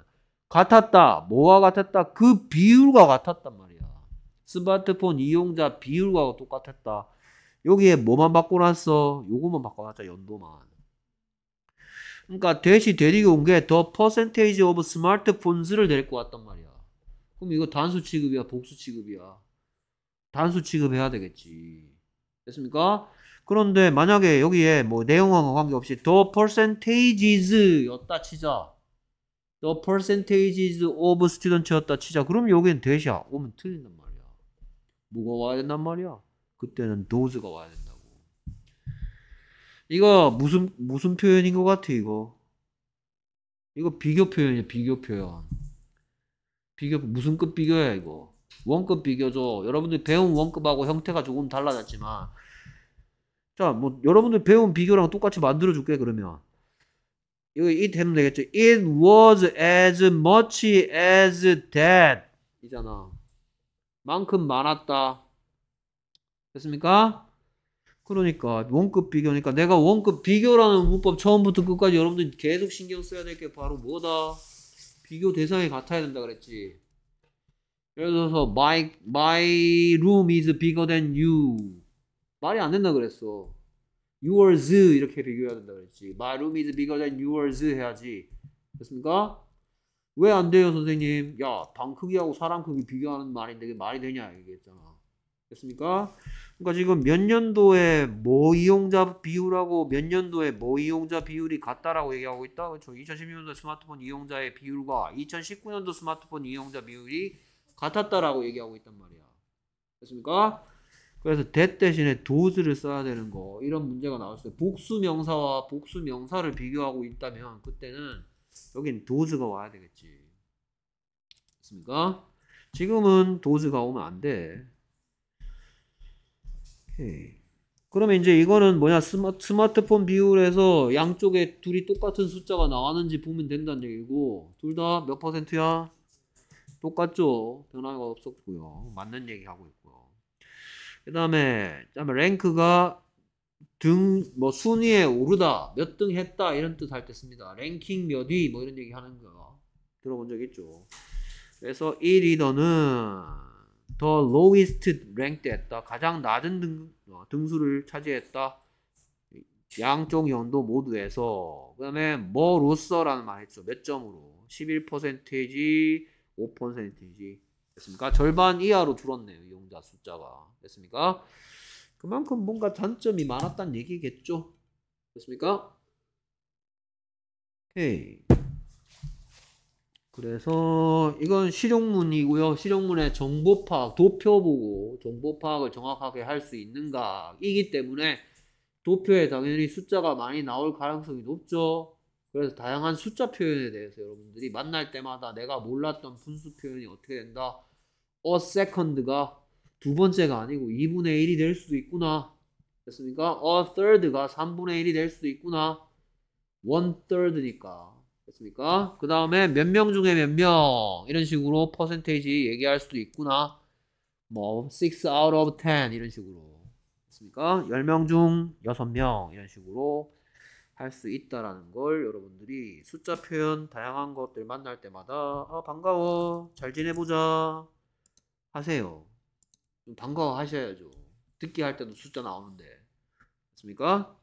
같았다. 뭐와 같았다? 그 비율과 같았단 말이야. 스마트폰 이용자 비율과 똑같았다. 여기에 뭐만 바꿔놨어? 요거만 바꿔놨자 연도만. 그러니까 that이 데리고 온게 the percentage of smartphones를 데리고 왔단 말이야. 그럼 이거 단수 취급이야, 복수 취급이야. 단수 취급해야 되겠지. 됐습니까? 그런데 만약에 여기에 뭐 내용과 관계없이 the percentages였다 치자. the percentages of students였다 치자. 그럼 여기는 대시야. 오면 틀린단 말이야. 뭐가 와야 된단 말이야? 그때는 those가 와야 된다고. 이거 무슨 무슨 표현인 것 같아 이거? 이거 비교 표현이야 비교 표현. 비교 무슨 급 비교야 이거? 원급 비교죠. 여러분들 배운 원급하고 형태가 조금 달라졌지만 자, 뭐 여러분들 배운 비교랑 똑같이 만들어 줄게 그러면. 이거 it 하면 되겠죠. It was as much as that 이잖아. 만큼 많았다. 됐습니까? 그러니까 원급 비교니까 내가 원급 비교라는 문법 처음부터 끝까지 여러분들 계속 신경 써야 될 게 바로 뭐다? 비교 대상이 같아야 된다 그랬지. 예를 들어서 my my room is bigger than you 말이 안 된다 그랬어. yours 이렇게 비교해야 된다 그랬지. my room is bigger than yours 해야지. 됐습니까? 왜 안 돼요, 선생님? 야, 방 크기하고 사람 크기 비교하는 말인데 그게 말이 되냐 얘기했잖아. 됐습니까? 그러니까 지금 몇 년도에 뭐 이용자 비율하고 몇 년도에 뭐 이용자 비율이 같다라고 얘기하고 있다. 그렇죠? 2016년도 스마트폰 이용자의 비율과 2019년도 스마트폰 이용자 비율이 같았다라고 얘기하고 있단 말이야. 됐습니까? 그래서 that 대신에 does를 써야 되는 거 이런 문제가 나왔어요. 복수 명사와 복수 명사를 비교하고 있다면 그때는 여긴 does가 와야 되겠지. 됐습니까? 지금은 does가 오면 안 돼. 오케이. 그러면 이제 이거는 뭐냐 스마, 스마트 폰 비율에서 양쪽에 둘이 똑같은 숫자가 나왔는지 보면 된다는 얘기고 둘 다 몇 퍼센트야? 똑같죠. 변화가 없었고요. 맞는 얘기 하고 있고요. 그 다음에 랭크가 등 뭐 순위에 오르다 몇 등 했다 이런 뜻 할 때 씁니다. 랭킹 몇 위 뭐 이런 얘기 하는 거 들어본 적 있죠. 그래서 이 리더는 더 lowest ranked 했다. 가장 낮은 등, 어, 등수를 차지했다. 양쪽 연도 모두에서 그 다음에 뭐로서라는 말 했죠. 몇 점으로 11%지 5%지 됐습니까? 절반 이하로 줄었네요. 이용자 숫자가 됐습니까? 그만큼 뭔가 단점이 많았다는 얘기겠죠. 됐습니까? 오케이. 그래서 이건 실용문이고요. 실용문의 정보 파악, 도표 보고 정보 파악을 정확하게 할 수 있는가 이기 때문에 도표에 당연히 숫자가 많이 나올 가능성이 높죠. 그래서 다양한 숫자 표현에 대해서 여러분들이 만날 때마다 내가 몰랐던 분수 표현이 어떻게 된다. a second가 두 번째가 아니고 2분의 1이 될 수도 있구나. 됐습니까? a third가 3분의 1이 될 수도 있구나. one third니까. 됐습니까? 그 다음에 몇 명 중에 몇 명 이런 식으로 퍼센테이지 얘기할 수도 있구나. 뭐 6 out of 10 이런 식으로. 됐습니까? 10명 중 6명 이런 식으로 할 수 있다라는 걸 여러분들이 숫자 표현 다양한 것들 만날 때마다 아 반가워 잘 지내보자 하세요. 좀 반가워 하셔야죠. 듣기 할 때도 숫자 나오는데. 됐습니까?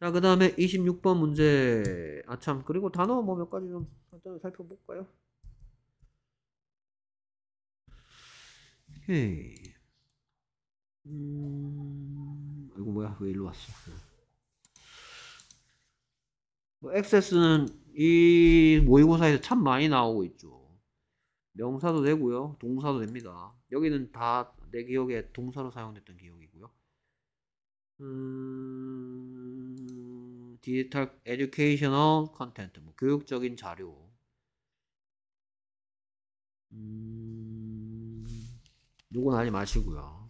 자, 그 다음에 26번 문제. 아, 참. 그리고 단어 뭐 몇 가지 좀 살펴볼까요? 오케이. 음, 이거 뭐야? 왜 일로 왔어? 뭐, access는 이 모의고사에서 참 많이 나오고 있죠. 명사도 되고요. 동사도 됩니다. 여기는 다 내 기억에 동사로 사용됐던 기억이고요. 음, digital educational content, 뭐 교육적인 자료. 음, 누구나 하지 마시고요.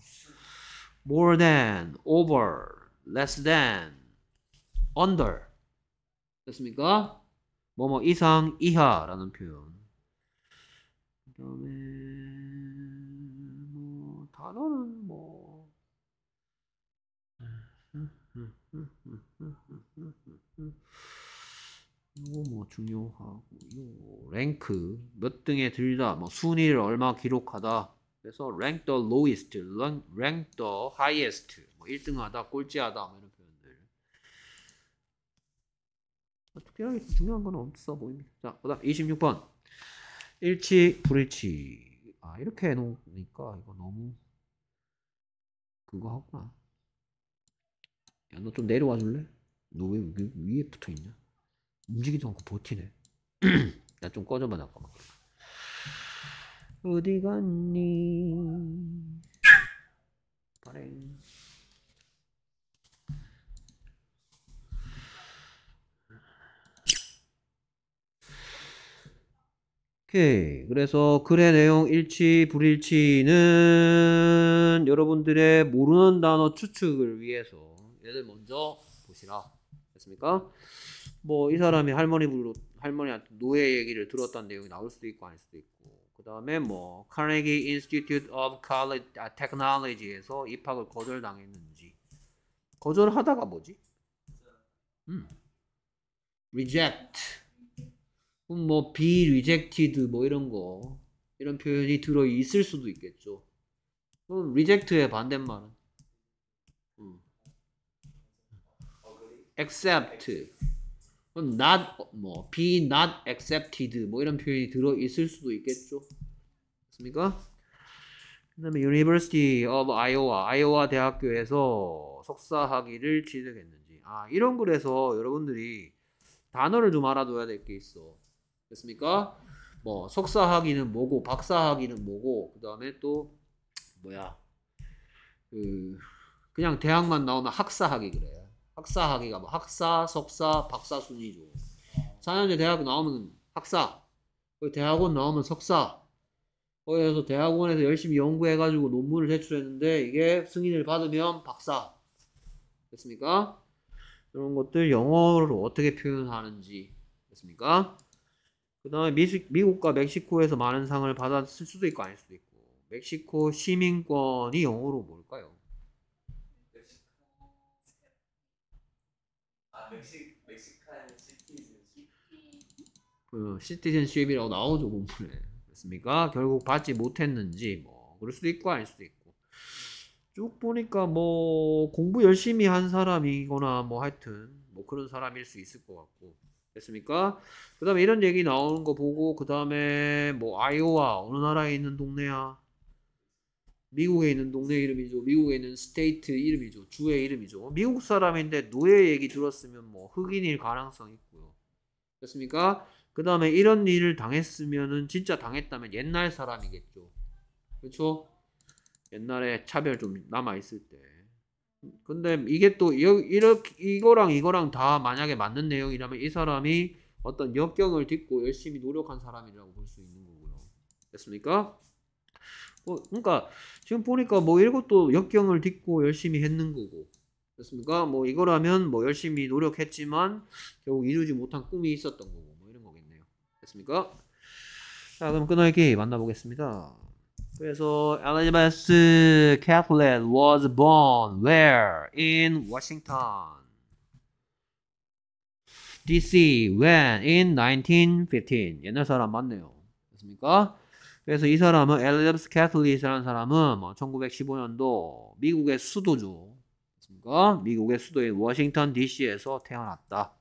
more than, over, less than, under. 됐습니까? 뭐뭐 이상, 이하라는 표현. 그 다음에 뭐다 단어는 뭐. 이거 뭐 중요하고 요 랭크 몇 등에 들다 뭐 순위를 얼마 기록하다. 그래서 rank the lowest, rank, the highest 뭐 1등하다, 꼴찌하다 뭐 이런 표현들. 특별하게 중요한 건 없어 보입니다. 자 그 다음 26번 일치 불일치 아 이렇게 해놓으니까 이거 너무 그거 하구나 야 너 좀 내려와 줄래? 너 왜 위에 붙어있냐? 움직이지도 않고 버티네. (clears throat) 나 좀 꺼져봐 잠깐만. 어디 갔니? 발행. 오케이. 그래서 글의 내용 일치, 불일치는 여러분들의 모르는 단어 추측을 위해서 얘들 먼저 보시라. 됐습니까? 뭐 이 사람이 할머니 불로 할머니한테 노예 얘기를 들었다는 내용이 나올 수도 있고 아닐 수도 있고 그 다음에 뭐 카네기 인스티튜트 오브 칼리지 테크놀로지에서 입학을 거절당했는지 거절하다가 뭐지? 음. reject 뭐 be rejected 뭐 이런 거 이런 표현이 들어 있을 수도 있겠죠. 그럼 reject의 반대말은 음. accept not 뭐 be not accepted 뭐 이런 표현이 들어 있을 수도 있겠죠. 맞습니까? 그다음에 University of Iowa, 아이오와 대학교에서 석사 학위를 취득했는지. 아, 이런 글에서 여러분들이 단어를 좀 알아둬야 될 게 있어. 됐습니까? 뭐 석사 학위는 뭐고 박사 학위는 뭐고 그 다음에 또 뭐야? 그 그냥 대학만 나오면 학사 학위 그래. 학사 학위가 뭐 학사, 석사, 박사 순위죠. 4년제 대학 나오면 학사, 대학원 나오면 석사. 거기에서 대학원에서 열심히 연구해가지고 논문을 제출했는데 이게 승인을 받으면 박사. 됐습니까? 이런 것들 영어로 어떻게 표현하는지 됐습니까? 그 다음에 미국과 멕시코에서 많은 상을 받았을 수도 있고 아닐 수도 있고. 멕시코 시민권이 영어로 뭘까요? 멕시 멕시칸 시티즌십 그 시티즌십이라고 나오죠 본문에. 됐습니까? 결국 받지 못했는지 뭐 그럴 수도 있고 아닐 수도 있고. 쭉 보니까 뭐 공부 열심히 한 사람이거나 뭐 하여튼 뭐 그런 사람일 수 있을 것 같고 됐습니까? 그 다음에 이런 얘기 나오는 거 보고 그 다음에 뭐 아이오와 어느 나라에 있는 동네야? 미국에 있는 동네 이름이죠. 미국에 있는 state 이름이죠. 주의 이름이죠. 미국 사람인데 노예 얘기 들었으면 뭐 흑인일 가능성 있고요. 됐습니까? 그 다음에 이런 일을 당했으면은 진짜 당했다면 옛날 사람이겠죠. 그렇죠? 옛날에 차별 좀 남아 있을 때. 근데 이게 또 이렇게 이거랑 이거랑 다 만약에 맞는 내용이라면 이 사람이 어떤 역경을 딛고 열심히 노력한 사람이라고 볼 수 있는 거고요. 됐습니까? 뭐, 그러니까 지금 보니까 뭐 이것도 역경을 딛고 열심히 했는 거고 됐습니까? 뭐 이거라면 뭐 열심히 노력했지만 결국 이루지 못한 꿈이 있었던 거고 뭐 이런 거겠네요. 됐습니까? 자 그럼 끊어기 만나보겠습니다. 그래서 Elizabeth Catlett was born where? In Washington. DC when? In 1915. 옛날 사람 맞네요. 됐습니까? 그래서 이 사람은 엘리자베스 캐틀릿이라는 사람은 뭐 1915년도 미국의 수도죠. 맞습니까? 미국의 수도인 워싱턴 DC에서 태어났다.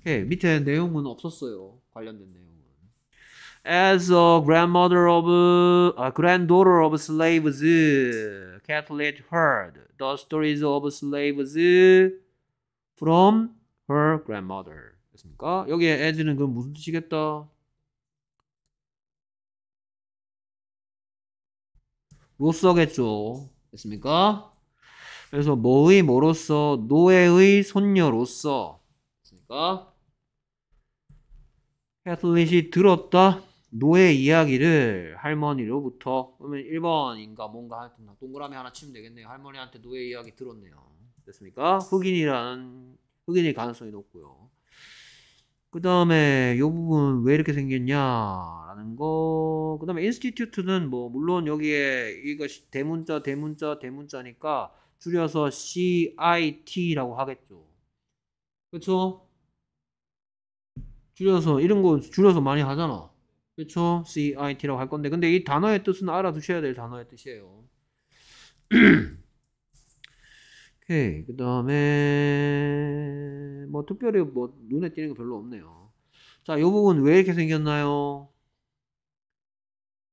오케이, 밑에 내용은 없었어요. 관련된 내용은. As a grandmother of a granddaughter of slaves, Catholic heard the stories of slaves from her grandmother. 됐습니까? 여기에 as는 그 무슨 뜻이겠다? 로서겠죠. 됐습니까? 그래서 뭐의 뭐로서 노예의 손녀로서 됐습니까? 캐틀릿이 들었다 노예 이야기를 할머니로부터 그러면 1번인가 뭔가 하여튼 동그라미 하나 치면 되겠네요. 할머니한테 노예 이야기 들었네요. 됐습니까? 흑인이라는 흑인일 가능성이 높고요. 그 다음에 이 부분 왜 이렇게 생겼냐라는 거. 그 다음에 institute는 뭐 물론 여기에 이거 대문자 대문자 대문자니까 줄여서 CIT라고 하겠죠. 그렇죠? 줄여서 이런 거 줄여서 많이 하잖아. 그렇죠? CIT라고 할 건데 근데 이 단어의 뜻은 알아두셔야 될 단어의 뜻이에요. (clears throat) 오케이. 그 다음에, 뭐, 특별히 뭐, 눈에 띄는 거 별로 없네요. 자, 이 부분 왜 이렇게 생겼나요?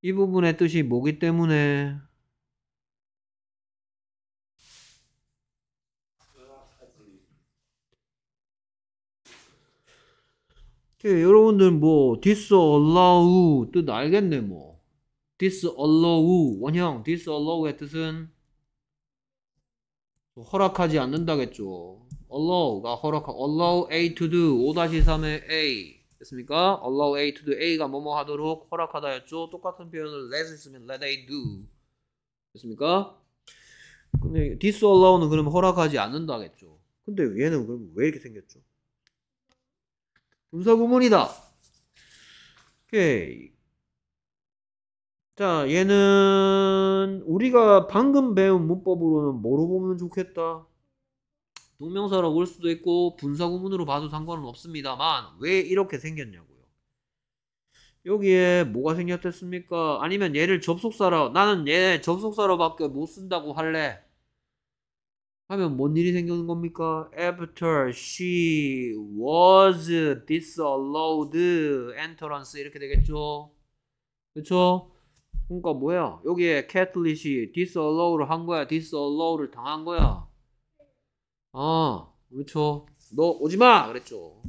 이 부분의 뜻이 뭐기 때문에, 허락하지 오케이. 여러분들 뭐, disallow 뜻 알겠네, 뭐. disallow, 원형, disallow의 뜻은 허락하지 않는다겠죠. allow가 허락하, allow A to do, 5-3의 A. 됐습니까? allow A to do, A가 뭐뭐 하도록 허락하다였죠. 똑같은 표현을 let 쓰면 let A do. 됐습니까? 근데 disallow는 그러면 허락하지 않는다겠죠. 근데 얘는 그럼 왜 이렇게 생겼죠? 분사 구문이다. 오케이. 자, 얘는 우리가 방금 배운 문법으로는 뭐로 보면 좋겠다? 동명사로 올 수도 있고 분사 구문으로 봐도 상관은 없습니다만 왜 이렇게 생겼냐고요. 여기에 뭐가 생겼겠습니까? 아니면 얘를 접속사로 나는 얘 접속사로밖에 못 쓴다고 할래. 하면 뭔 일이 생기는 겁니까? After she was disallowed entrance 이렇게 되겠죠. 그렇죠? 그러니까 뭐야? 여기에 캐틀릿이 disallow를 한 거야, disallow를 당한 거야. 아, 그렇죠. 너 오지 마 그랬죠.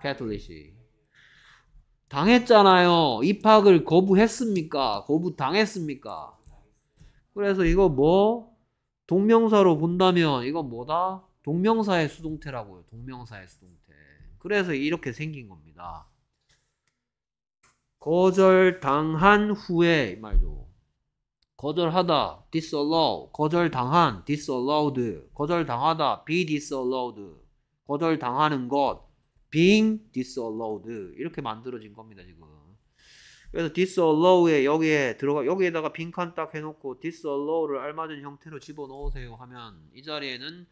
캐틀릿이 당했잖아요. 입학을 거부했습니까? 거부 당했습니까? 그래서 이거 뭐 동명사로 본다면 이건 뭐다? 동명사의 수동태라고요. 동명사의 수동태. 그래서 이렇게 생긴 겁니다. 거절당한 후에 이 말이죠. 거절하다 disallow, 거절당한 disallowed, 거절당하다 be disallowed, 거절당하는 것 being disallowed 이렇게 만들어진 겁니다 지금. 그래서 disallow에 여기에 들어가 여기에다가 빈칸 딱 해놓고 disallow를 알맞은 형태로 집어넣으세요 하면 이 자리에는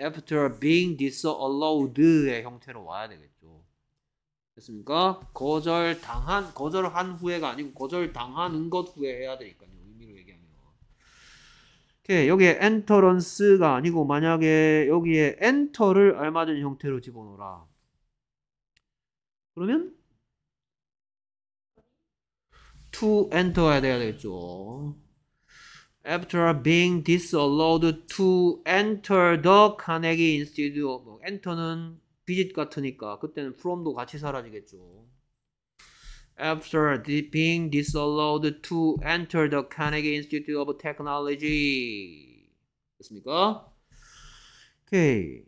after being disallowed의 형태로 와야 되겠죠. 됐습니까? 거절 당한 거절한 후에가 아니고 거절 당하는 것 후에 해야 되니까요. 의미로 얘기하면. 오케이, 여기에 enterance가 아니고 만약에 여기에 enter를 알맞은 형태로 집어넣어라. 그러면 to enter 해야 되겠죠. After being disallowed to enter the Carnegie Institute, 뭐 enter는 visit 같으니까 그때는 from도 같이 사라지겠죠. After being disallowed to enter the Carnegie Institute of Technology. 됐습니까? 오케이.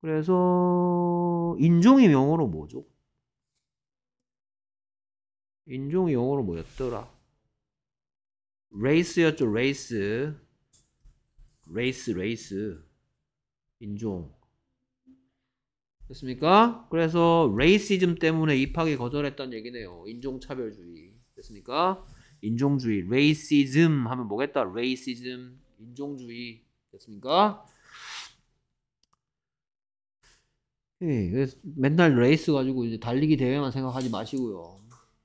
그래서 인종이 영어로 뭐죠? 인종이 영어로 뭐였더라? race였죠, race. race, race. 인종. 됐습니까? 그래서 racism 때문에 입학이 거절했다는 얘기네요. 인종차별주의. 됐습니까? 인종주의. racism 하면 뭐겠다? racism. 인종주의. 됐습니까? 예, 그래서 맨날 레이스 가지고 이제 달리기 대회만 생각하지 마시고요.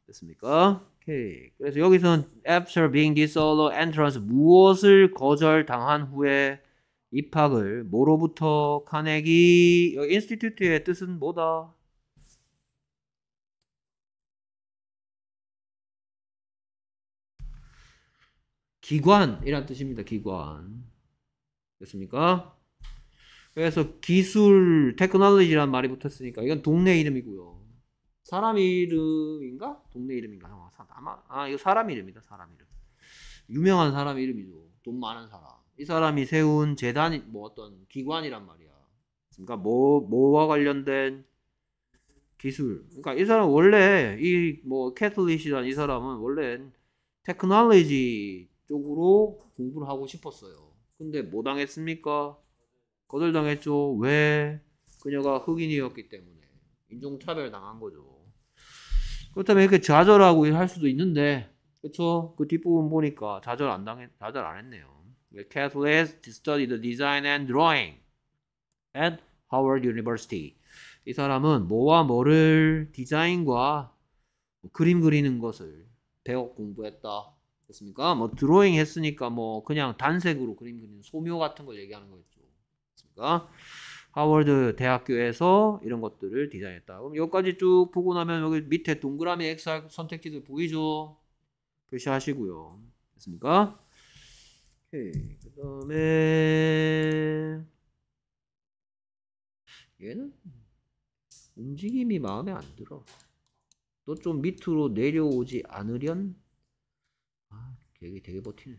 됐습니까? 오케이. 그래서 여기서는 after being disallowed entrance 무엇을 거절당한 후에 입학을 뭐로부터 카네기 여기 인스티튜트의 뜻은 뭐다? 기관이란 뜻입니다. 기관. 됐습니까? 그래서 기술, 테크놀로지라는 말이 붙었으니까 이건 동네 이름이고요. 사람 이름인가? 동네 이름인가? 아마 아 이거 사람 이름이다. 사람 이름. 유명한 사람 이름이죠. 돈 많은 사람. 이 사람이 세운 재단이 뭐 어떤 기관이란 말이야. 그러니까 뭐 뭐와 관련된 기술. 그러니까 이 사람 원래 이 뭐 캐톨릭이란 이 사람은 원래 테크놀로지 쪽으로 공부를 하고 싶었어요. 근데 뭐 당했습니까? 거절당했죠. 왜? 그녀가 흑인이었기 때문에. 인종차별 당한 거죠. 그렇다면 이렇게 좌절하고 할 수도 있는데, 그쵸? 그 뒷부분 보니까 좌절 안 당했, 좌절 안 했네요. Catholic studied design and drawing at Howard University. 이 사람은 뭐와 뭐를 디자인과 뭐 그림 그리는 것을 배워 공부했다. 됐습니까? 뭐 드로잉 했으니까 뭐 그냥 단색으로 그림 그리는 소묘 같은 걸 얘기하는 거겠죠. 됐습니까? 하워드 대학교에서 이런 것들을 디자인했다. 그럼 여기까지 쭉 보고 나면 여기 밑에 동그라미 X 선택지들 보이죠? 표시하시고요. 됐습니까? 오케이. 그 다음에 얘는 움직임이 마음에 안 들어. 또 좀 밑으로 내려오지 않으련? 아, 되게 되게 버티네.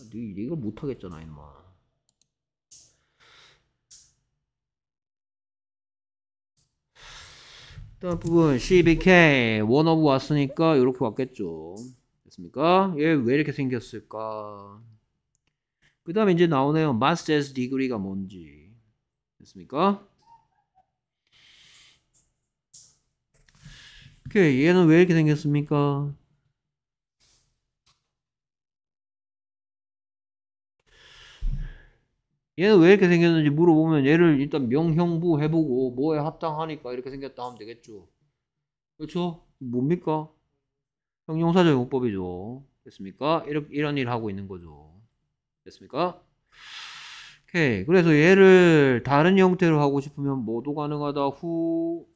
아, 네, 네가 못하겠잖아, 임마. 다음 부분 CBK 원오브 왔으니까 이렇게 왔겠죠. 됐습니까? 얘 왜 이렇게 생겼을까? 그 다음에 이제 나오네요. 마스터스 디그리가 뭔지. 됐습니까? 오케이. 얘는 왜 이렇게 생겼습니까? 얘는 왜 이렇게 생겼는지 물어보면 얘를 일단 명형부 해보고 뭐에 합당하니까 이렇게 생겼다 하면 되겠죠. 그렇죠? 뭡니까? 형용사적 용법이죠. 됐습니까? 이런, 이런 일 하고 있는 거죠. 됐습니까? 오케이. 그래서 얘를 다른 형태로 하고 싶으면 뭐도 가능하다. 후,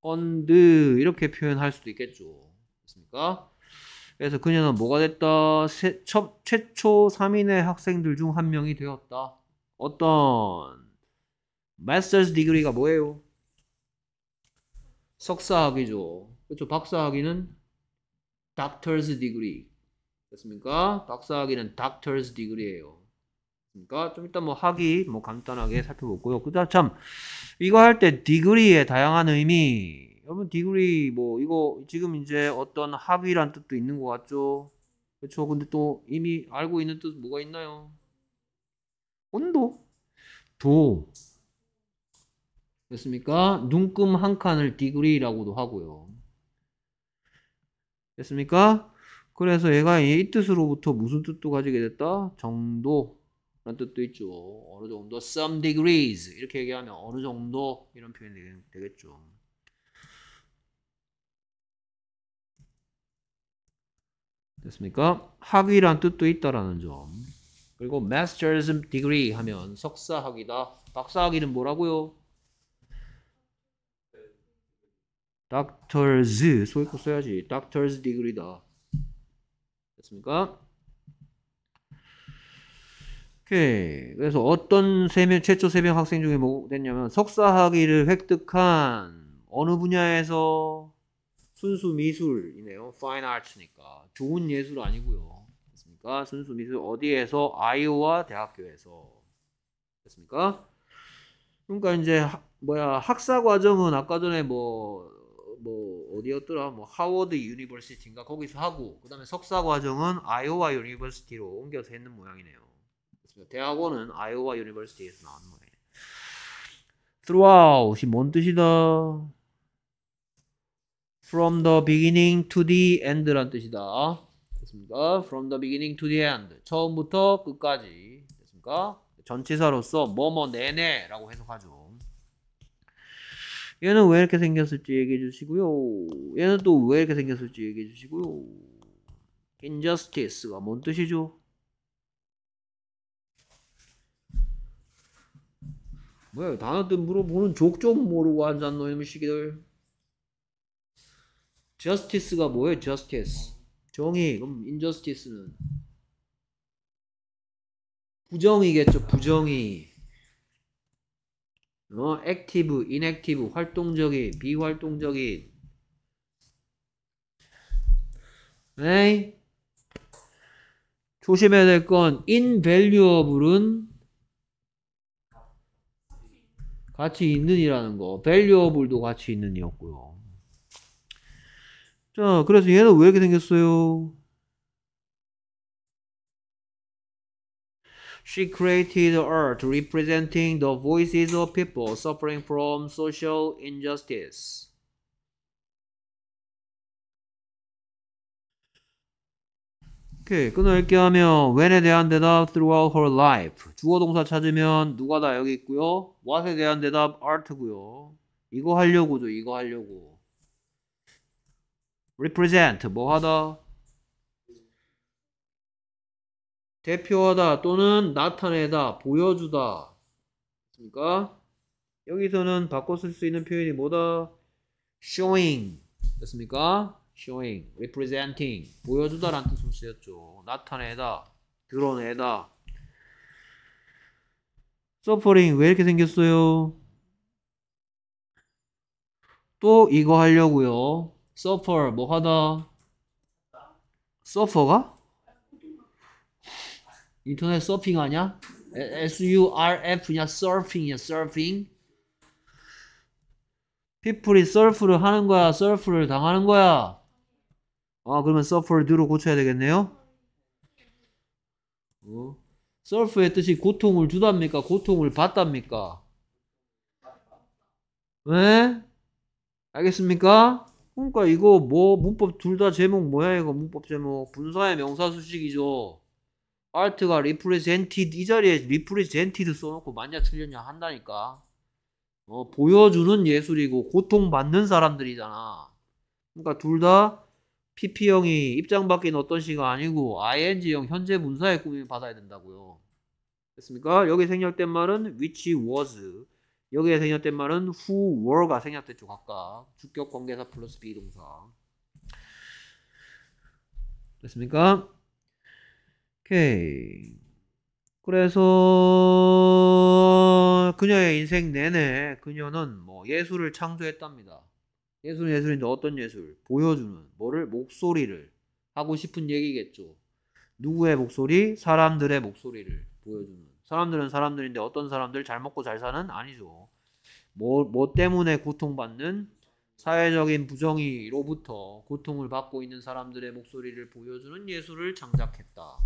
언드 이렇게 표현할 수도 있겠죠. 됐습니까? 그래서 그녀는 뭐가 됐다? 세, 첫, 최초 3인의 학생들 중 한 명이 되었다. 어떤 마스터스 디그리가 뭐예요? 석사학위죠. 그렇죠. 박사학위는 doctor's degree. 됐습니까? 박사학위는 doctor's degree예요. 그러니까 좀 이따 뭐 학위 뭐 간단하게 살펴보고요. 그다음 참 이거 할때 degree의 다양한 의미 여러분 디그리 뭐 이거 지금 이제 어떤 학위란 뜻도 있는 것 같죠? 그렇죠? 근데 또 이미 알고 있는 뜻 뭐가 있나요? 온도, 도. 됐습니까? 눈금 한 칸을 디그리라고도 하고요. 됐습니까? 그래서 얘가 이 뜻으로부터 무슨 뜻도 가지게 됐다? 정도. 라는 뜻도 있죠. 어느 정도, some degrees. 이렇게 얘기하면 어느 정도 이런 표현이 되겠죠. 됐습니까? 학위란 뜻도 있다라는 점. 그리고 master's degree 하면 석사학위다. 박사학위는 뭐라고요? doctor's 소위코 써야지. doctor's degree다. 됐습니까? 오케이. 그래서 어떤 세명 최초 세 명 학생 중에 뭐 됐냐면 석사학위를 획득한 어느 분야에서 순수 미술이네요. fine arts니까. 좋은 예술 아니고요. 됐습니까? 순수 미술 어디에서? 아이오와 대학교에서. 됐습니까? 그러니까 이제 하, 뭐야 학사 과정은 아까 전에 뭐뭐 어디였더라? 뭐 Howard University인가 거기서 하고 그다음에 석사 과정은 Iowa University로 옮겨서 했는 모양이네요. 됐습니까? 대학원은 Iowa University에서 나온 모양이에요. throughout이 뭔 뜻이다? From the beginning to the end란 뜻이다. 됐습니까? from the beginning to the end. 처음부터 끝까지. 됐습니까? 전치사로서 뭐뭐 내내라고 해석하죠. 얘는 왜 이렇게 생겼을지 얘기해 주시고요. 얘는 또 왜 이렇게 생겼을지 얘기해 주시고요. injustice가 뭔 뜻이죠? 뭐야 단어 뜻 물어보는 족좀 모르고 앉았노 이놈의 시기들. Justice가 뭐예요? justice. 정의. 그럼 injustice는 부정이겠죠. 부정의. 어, active, inactive, 활동적인, 비활동적인. 에이? 조심해야 될 건 invaluable은 가치 있는이라는 거. valuable도 가치 있는이었고요. 자, 그래서 얘는 왜 이렇게 생겼어요? She created art representing the voices of people suffering from social injustice. 오케이, 끊어읽기 하면 when에 대한 대답 throughout her life. 주어 동사 찾으면 누가 다 여기 있고요. what에 대한 대답 art고요. 이거 하려고죠. 이거 하려고. Represent 뭐 하다? 대표하다 또는 나타내다, 보여주다. 됐습니까? 여기서는 바꿔 쓸 수 있는 표현이 뭐다? showing. 됐습니까? showing, representing. 보여주다라는 뜻으로 쓰였죠. 나타내다, 드러내다. suffering 왜 이렇게 생겼어요? 또 이거 하려고요. Suffer 뭐 하다? suffer가? 인터넷 서핑 하냐? S-U-R-F냐? surfing이야, surfing. people이 surf를 하는 거야, surf를 당하는 거야. 아, 그러면 surf를 뒤로 고쳐야 되겠네요. 어? surf의 뜻이 고통을 주답니까? 고통을 받답니까? 네? 알겠습니까? 그러니까 이거 뭐 문법 둘 다 제목 뭐야 이거 문법 제목 분사의 명사 수식이죠. art가 represented 이 자리에 represented 써놓고 맞냐 틀렸냐 한다니까. 어, 보여주는 예술이고 고통받는 사람들이잖아. 그러니까 둘 다 PP형이 입장 바뀐 어떤 시가 아니고 ING형 현재 문사의 꾸밈을 받아야 된다고요. 됐습니까? 여기 생략된 말은 which was 여기에 생략된 말은 who were가 생략됐죠 각각 주격 관계사 플러스 비동사 됐습니까? 오케이 그래서 그녀의 인생 내내 그녀는 뭐 예술을 창조했답니다 예술은 예술인데 어떤 예술? 보여주는 뭐를? 목소리를 하고 싶은 얘기겠죠 누구의 목소리? 사람들의 목소리를 보여주는 사람들은 사람들인데 어떤 사람들 잘 먹고 잘 사는 아니죠. 뭐, 뭐 때문에 고통받는 사회적인 부정의로부터 고통을 받고 있는 사람들의 목소리를 보여주는 예술을 창작했다.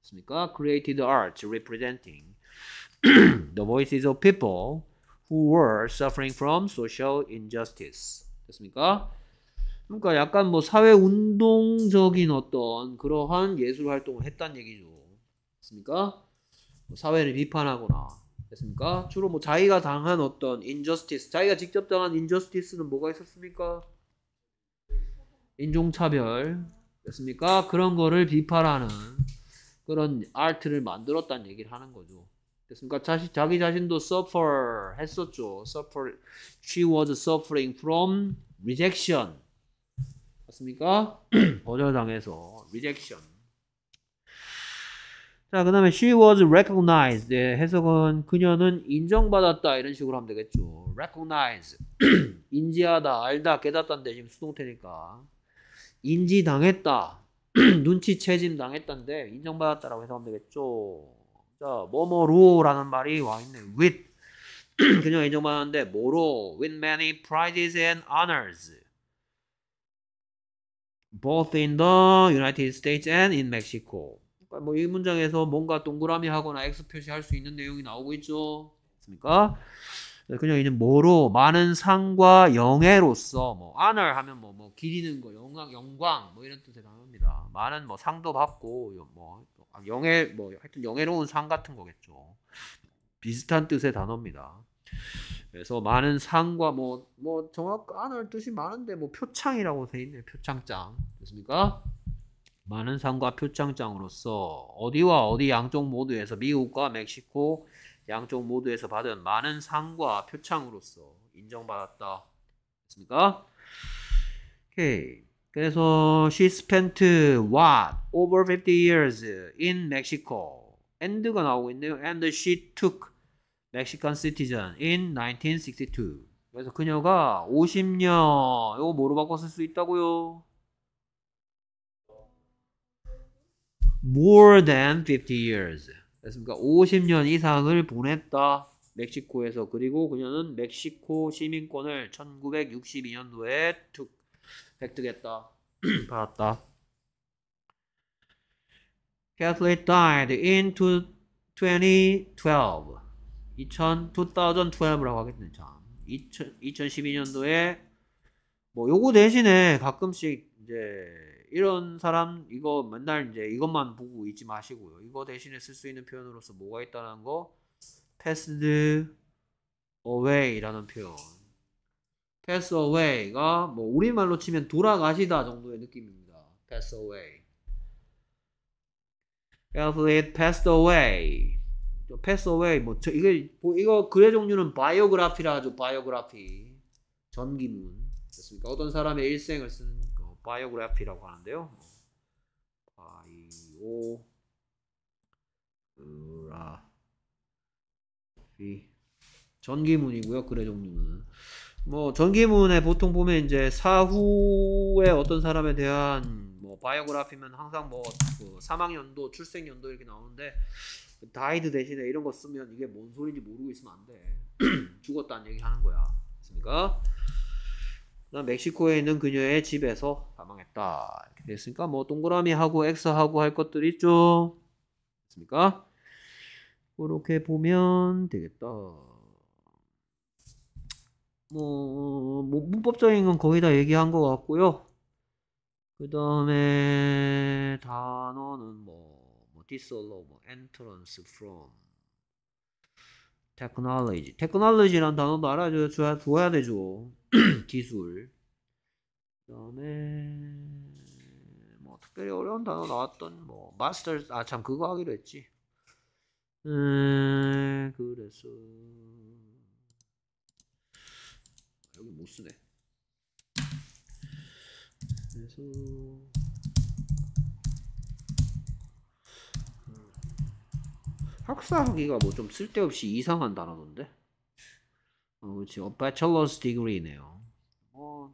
됐습니까? Created art representing (clears throat) the voices of people who were suffering from social injustice. 됐습니까? 그러니까 약간 뭐 사회 운동적인 어떤 그러한 예술 활동을 했단 얘기죠. 됐습니까? 사회를 비판하거나 됐습니까? 주로 뭐 자기가 당한 어떤 인저스티스, 자기가 직접 당한 인저스티스는 뭐가 있었습니까? 인종차별 됐습니까? 그런 거를 비판하는 그런 아트를 만들었다는 얘기를 하는 거죠. 됐습니까? 자시, 자기 자신도 suffer 했었죠. suffer, she was suffering from rejection. 맞습니까? (clears throat) 거절당해서 rejection. 자, 그 다음에 she was recognized. 네, 해석은 그녀는 인정받았다. 이런 식으로 하면 되겠죠. recognize. (clears throat) 인지하다, 알다, 깨닫다인데 지금 수동태니까. 인지당했다. (clears throat) 눈치채짐 당했다인데 인정받았다라고 해석하면 되겠죠. 자, 뭐뭐로라는 말이 와 있네. with. (clears throat) 그녀가 인정받았는데 뭐로? with many prizes and honors. both in the United States and in Mexico. 뭐 이 문장에서 뭔가 동그라미 하거나 X 표시할 수 있는 내용이 나오고 있죠. 맞습니까? 그냥 이제 뭐로 많은 상과 영예로서 뭐 honor 하면 뭐, 뭐 기리는 거 영광 영광 뭐 이런 뜻의 단어입니다. 많은 뭐 상도 받고 뭐 영예 뭐 하여튼 영예로운 상 같은 거겠죠. 비슷한 뜻의 단어입니다. 그래서 많은 상과 뭐 뭐 정확 honor 뜻이 많은데 뭐 표창이라고 돼 있네 표창장 됐습니까? 많은 상과 표창장으로서 어디와 어디 양쪽 모두에서 미국과 멕시코 양쪽 모두에서 받은 많은 상과 표창으로서 인정받았다. 됐습니까? 오케이. 그래서 she spent what over 50 years in Mexico. and가 나오고 있네요. and she took Mexican citizen in 1962. 그래서 그녀가 50년 이거 뭐로 바꿔 쓸 수 있다고요? More than 50 years. 됐습니까? 50년 이상을 보냈다. 멕시코에서 그리고 그녀는 멕시코 시민권을 1962년도에 툭 획득했다. (clears throat) 받았다. Catholic died in 2000 2012 2000, 2012라고 하겠네 참 2000, 2012년도에 뭐 요거 대신에 가끔씩 이제 이런 사람 이거 맨날 이제 이것만 보고 있지 마시고요. 이거 대신에 쓸 수 있는 표현으로서 뭐가 있다는 거? Passed away라는 표현. Pass away가 뭐 우리말로 치면 돌아가시다 정도의 느낌입니다. Pass away. Athlete passed away. 저 pass away 뭐 저, 이게 뭐 이거 글의 종류는 바이오그라피라 하죠 바이오그라피 전기문. 됐습니까? 어떤 사람의 일생을 쓰는 거 바이오그라피라고 하는데요 바이오 그라피 전기문이고요 글의 종류는 뭐 전기문에 보통 보면 이제 사후에 어떤 사람에 대한 뭐 바이오그래피면 항상 뭐 그 사망 연도, 출생 연도 이렇게 나오는데 다이드 대신에 이런 거 쓰면 이게 뭔 소리인지 모르고 있으면 안 돼. (clears throat) 죽었다는 얘기 하는 거야. 됐습니까? 멕시코에 있는 그녀의 집에서 사망했다. 이렇게 됐으니까 뭐 동그라미 하고 X 하고 할 것들 있죠. 됐습니까? 그렇게 보면 되겠다. 뭐, 뭐 문법적인 건 거의 다 얘기한 것 같고요. 그 다음에 단어는 뭐, 뭐 disallow, 뭐 entrance from, technology. technology라는 단어도 알아줘야 줘야 되죠. (clears throat) 기술. 그 다음에 뭐 특별히 어려운 단어 나왔던 뭐 master, 아참 그거 하기로 했지. 음, 그래서 여기 못 쓰네. 그래서 학사하기가 뭐 좀 쓸데없이 이상한 단어던데. 어, 그렇지. 어, bachelor's degree네요. 뭐,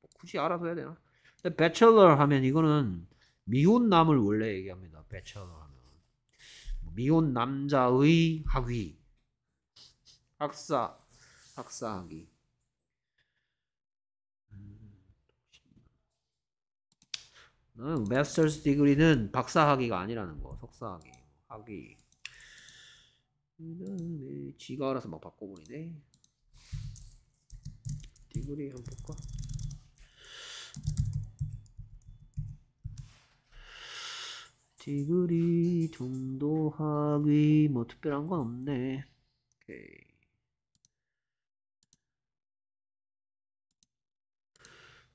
뭐 굳이 알아서 해야 되나? 근데 bachelor 하면 이거는 미혼 남을 원래 얘기합니다. bachelor 하면 미혼 남자의 학위, 학사, 학사 학위. 음, 마스터스 디그리는 박사 학위가 아니라는 거, 석사 학위, 학위. 그다음에 지가 알아서 막 바꿔버리네. 디그리 한번 볼까? 디그리 정도 학위 뭐 특별한 건 없네. 오케이.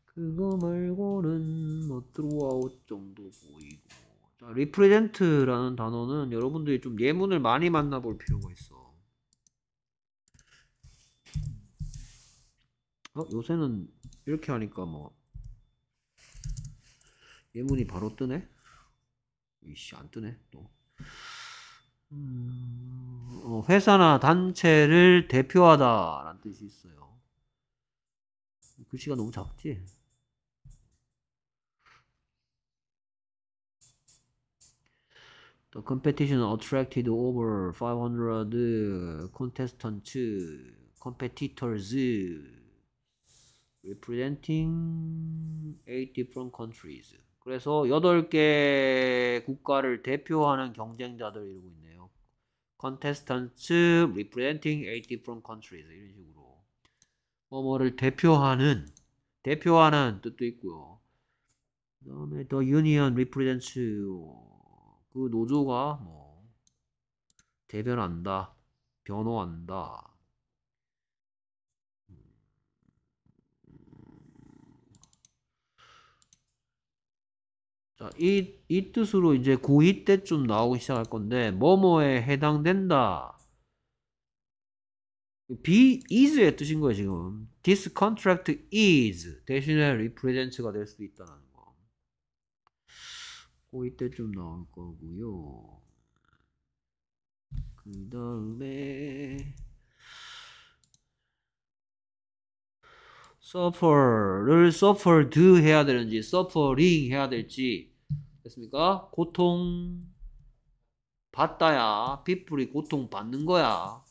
그거 말고는 뭐 throughout 정도 보이고 자, represent라는 단어는 여러분들이 좀 예문을 많이 만나볼 필요가 있어 어? 요새는 이렇게 하니까 뭐 예문이 바로 뜨네 이씨 안 뜨네 또 음, 어, 회사나 단체를 대표하다 라는 뜻이 있어요 글씨가 너무 작지? The competition attracted over 500 contestants, competitors, representing 8 different countries. 그래서 8개 국가를 대표하는 경쟁자들 이러고 있네요. contestants representing 8 different countries 이런 식으로 뭐뭐를 대표하는 대표하는 뜻도 있고요. 그다음에 the union represents 그 노조가 뭐 대변한다, 변호한다. 자, 이, 이 뜻으로 이제 고2 때좀 나오기 시작할 건데, 뭐뭐에 해당된다. be is의 뜻인 거예요, 지금. This contract is 대신에 represent가 될 수도 있다는 거. 고2 때좀 나올 거고요. 그 다음에 suffer를 suffered 해야 되는지 suffering 해야 될지 됐습니까? 고통 받다야 people이 고통 받는 거야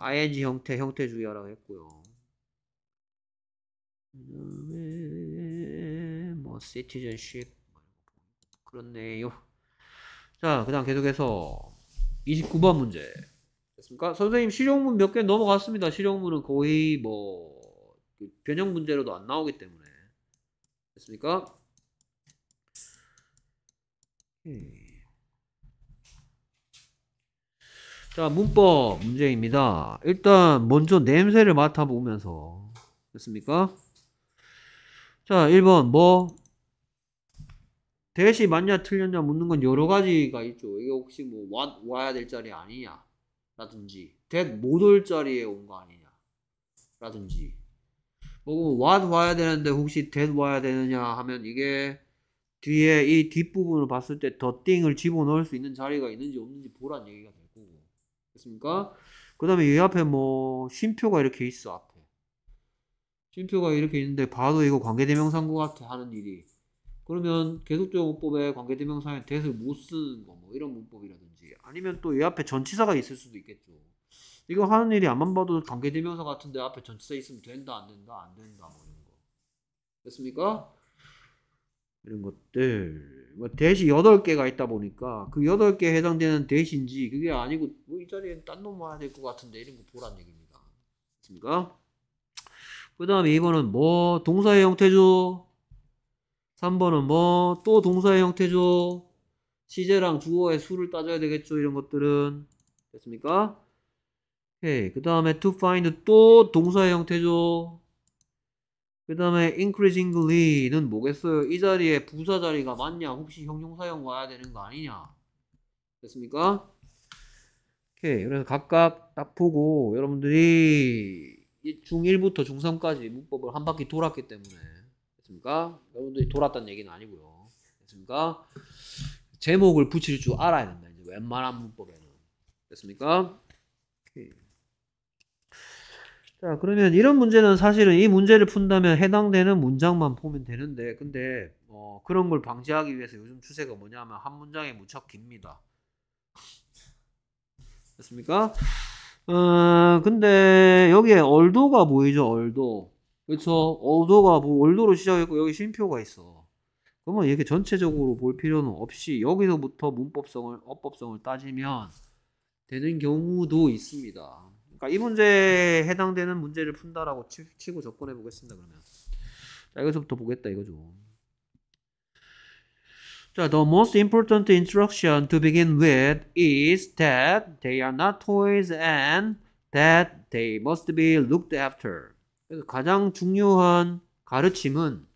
ing 형태 형태주의하라고 했고요 그뭐 citizenship 그렇네요 자 그 다음 계속해서 29번 문제. 됐습니까? 선생님 실용문 몇 개 넘어갔습니다. 실용문은 거의 뭐그 변형 문제로도 안 나오기 때문에. 됐습니까? 오케이. 자, 문법 문제입니다. 일단 먼저 냄새를 맡아보면서 됐습니까? 자, 1번 뭐 대시 맞냐 틀렸냐 묻는 건 여러 가지가 있죠. 이게 혹시 뭐 와, 와야 될 자리 아니냐 라든지 that 못올 자리에 온 거 아니냐 라든지 뭐 what 와야 되는데 혹시 that 와야 되느냐 하면 이게 뒤에 이 뒷부분을 봤을 때 더 띵을 집어넣을 수 있는 자리가 있는지 없는지 보란 얘기가 될 거고. 됐습니까? 그 다음에 이 앞에 뭐 쉼표가 이렇게 있어 앞에. 쉼표가 이렇게 있는데 봐도 이거 관계대명사인 것 같아 하는 일이. 그러면 계속적 문법에 관계대명사에 대을 못 쓰는 거 뭐 이런 문법이라든지 아니면 또이 앞에 전치사가 있을 수도 있겠죠. 이거 하는 일이 안만 봐도 관계대명사 같은데 앞에 전치사 있으면 된다 안 된다 안 된다 뭐 이런 거. 됐습니까? 이런 것들. 뭐 대시 8개가 있다 보니까 그 8개에 해당되는 대시인지 그게 아니고 뭐 이 자리에 딴놈 와야 될 것 같은데 이런 거 보란 얘기입니다. 됐습니까? 그 다음에 2번은 뭐 동사의 형태죠? 3번은 뭐 또 동사의 형태죠? 시제랑 주어의 수를 따져야 되겠죠 이런 것들은. 됐습니까? 오케이. 그 다음에 to find 또 동사의 형태죠 그 다음에 increasingly는 뭐겠어요? 이 자리에 부사 자리가 맞냐? 혹시 형용사형 와야 되는 거 아니냐? 됐습니까? 오케이. 그래서 각각 딱 보고 여러분들이 중1부터 중3까지 문법을 한 바퀴 돌았기 때문에 됐습니까? 여러분들이 돌았다는 얘기는 아니고요. 됐습니까? 제목을 붙일 줄 알아야 된다. 이제 웬만한 문법에는. 됐습니까? 자, 그러면 이런 문제는 사실은 이 문제를 푼다면 해당되는 문장만 보면 되는데, 근데, 어, 그런 걸 방지하기 위해서 요즘 추세가 뭐냐면 한 문장이 무척 깁니다. 됐습니까? 어, 근데 여기에 얼도가 보이죠, 얼도. 그렇죠? 얼도가 뭐, 얼도로 시작했고 여기 쉼표가 있어. 그러면 이렇게 전체적으로 볼 필요는 없이 여기서부터 문법성을, 어법성을 따지면 되는 경우도 있습니다. 그러니까 이 문제에 해당되는 문제를 푼다라고 치, 고 접근해 보겠습니다. 그러면 자 여기서부터 보겠다 이거죠. 자, the most important instruction to begin with is that they are not toys and that they must be looked after. 그래서 가장 중요한 가르침은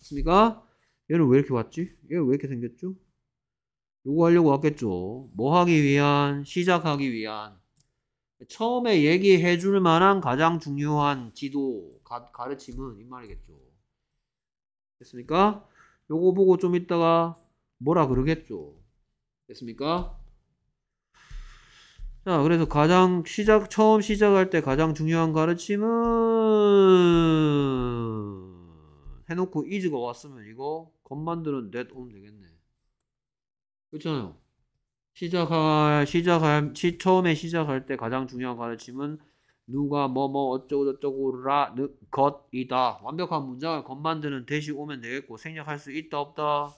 있습니까? 얘는 왜 이렇게 왔지? 얘는 왜 이렇게 생겼죠? 요거 하려고 왔겠죠. 뭐 하기 위한? 시작하기 위한. 처음에 얘기해 줄 만한 가장 중요한 지도, 가, 가르침은 이 말이겠죠. 됐습니까? 요거 보고 좀 이따가 뭐라 그러겠죠. 됐습니까? 자, 그래서 가장 시작, 처음 시작할 때 가장 중요한 가르침은 해놓고 is가 왔으면 이거 겉 만드는 that 오면 되겠네. 그렇잖아요. 시작할, 시작할, 시, 처음에 시작할 때 가장 중요한 가르침은 누가 뭐 뭐 어쩌고 저쩌고라 것이다. 완벽한 문장을 겉 만드는 대시 오면 되겠고 생략할 수 있다 없다.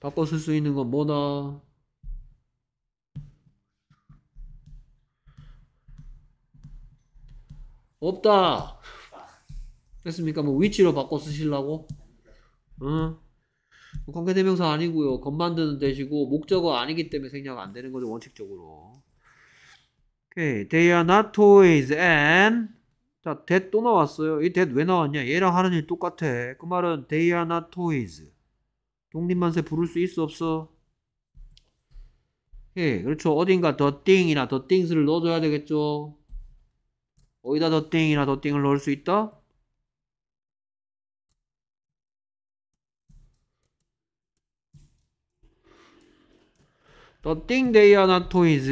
바꿔 쓸 수 있는 건 뭐다? 없다. 됐습니까? 뭐 위치로 바꿔 쓰시려고? 어? 관계대명사 아니고요. 겉 만드는 대시고 목적어 아니기 때문에 생략 안 되는 거죠. 원칙적으로. 오케이. They are not toys and 자, that 또 나왔어요. 이 that 왜 나왔냐? 얘랑 하는 일 똑같아. 그 말은 they are not toys. 독립만세 부를 수 있어 없어? 예, 그렇죠. 어딘가 더 띵이나 더 띵스를 넣어줘야 되겠죠. 어디다 더 띵이나 더 띵을 넣을 수 있다? They the thing are not toys.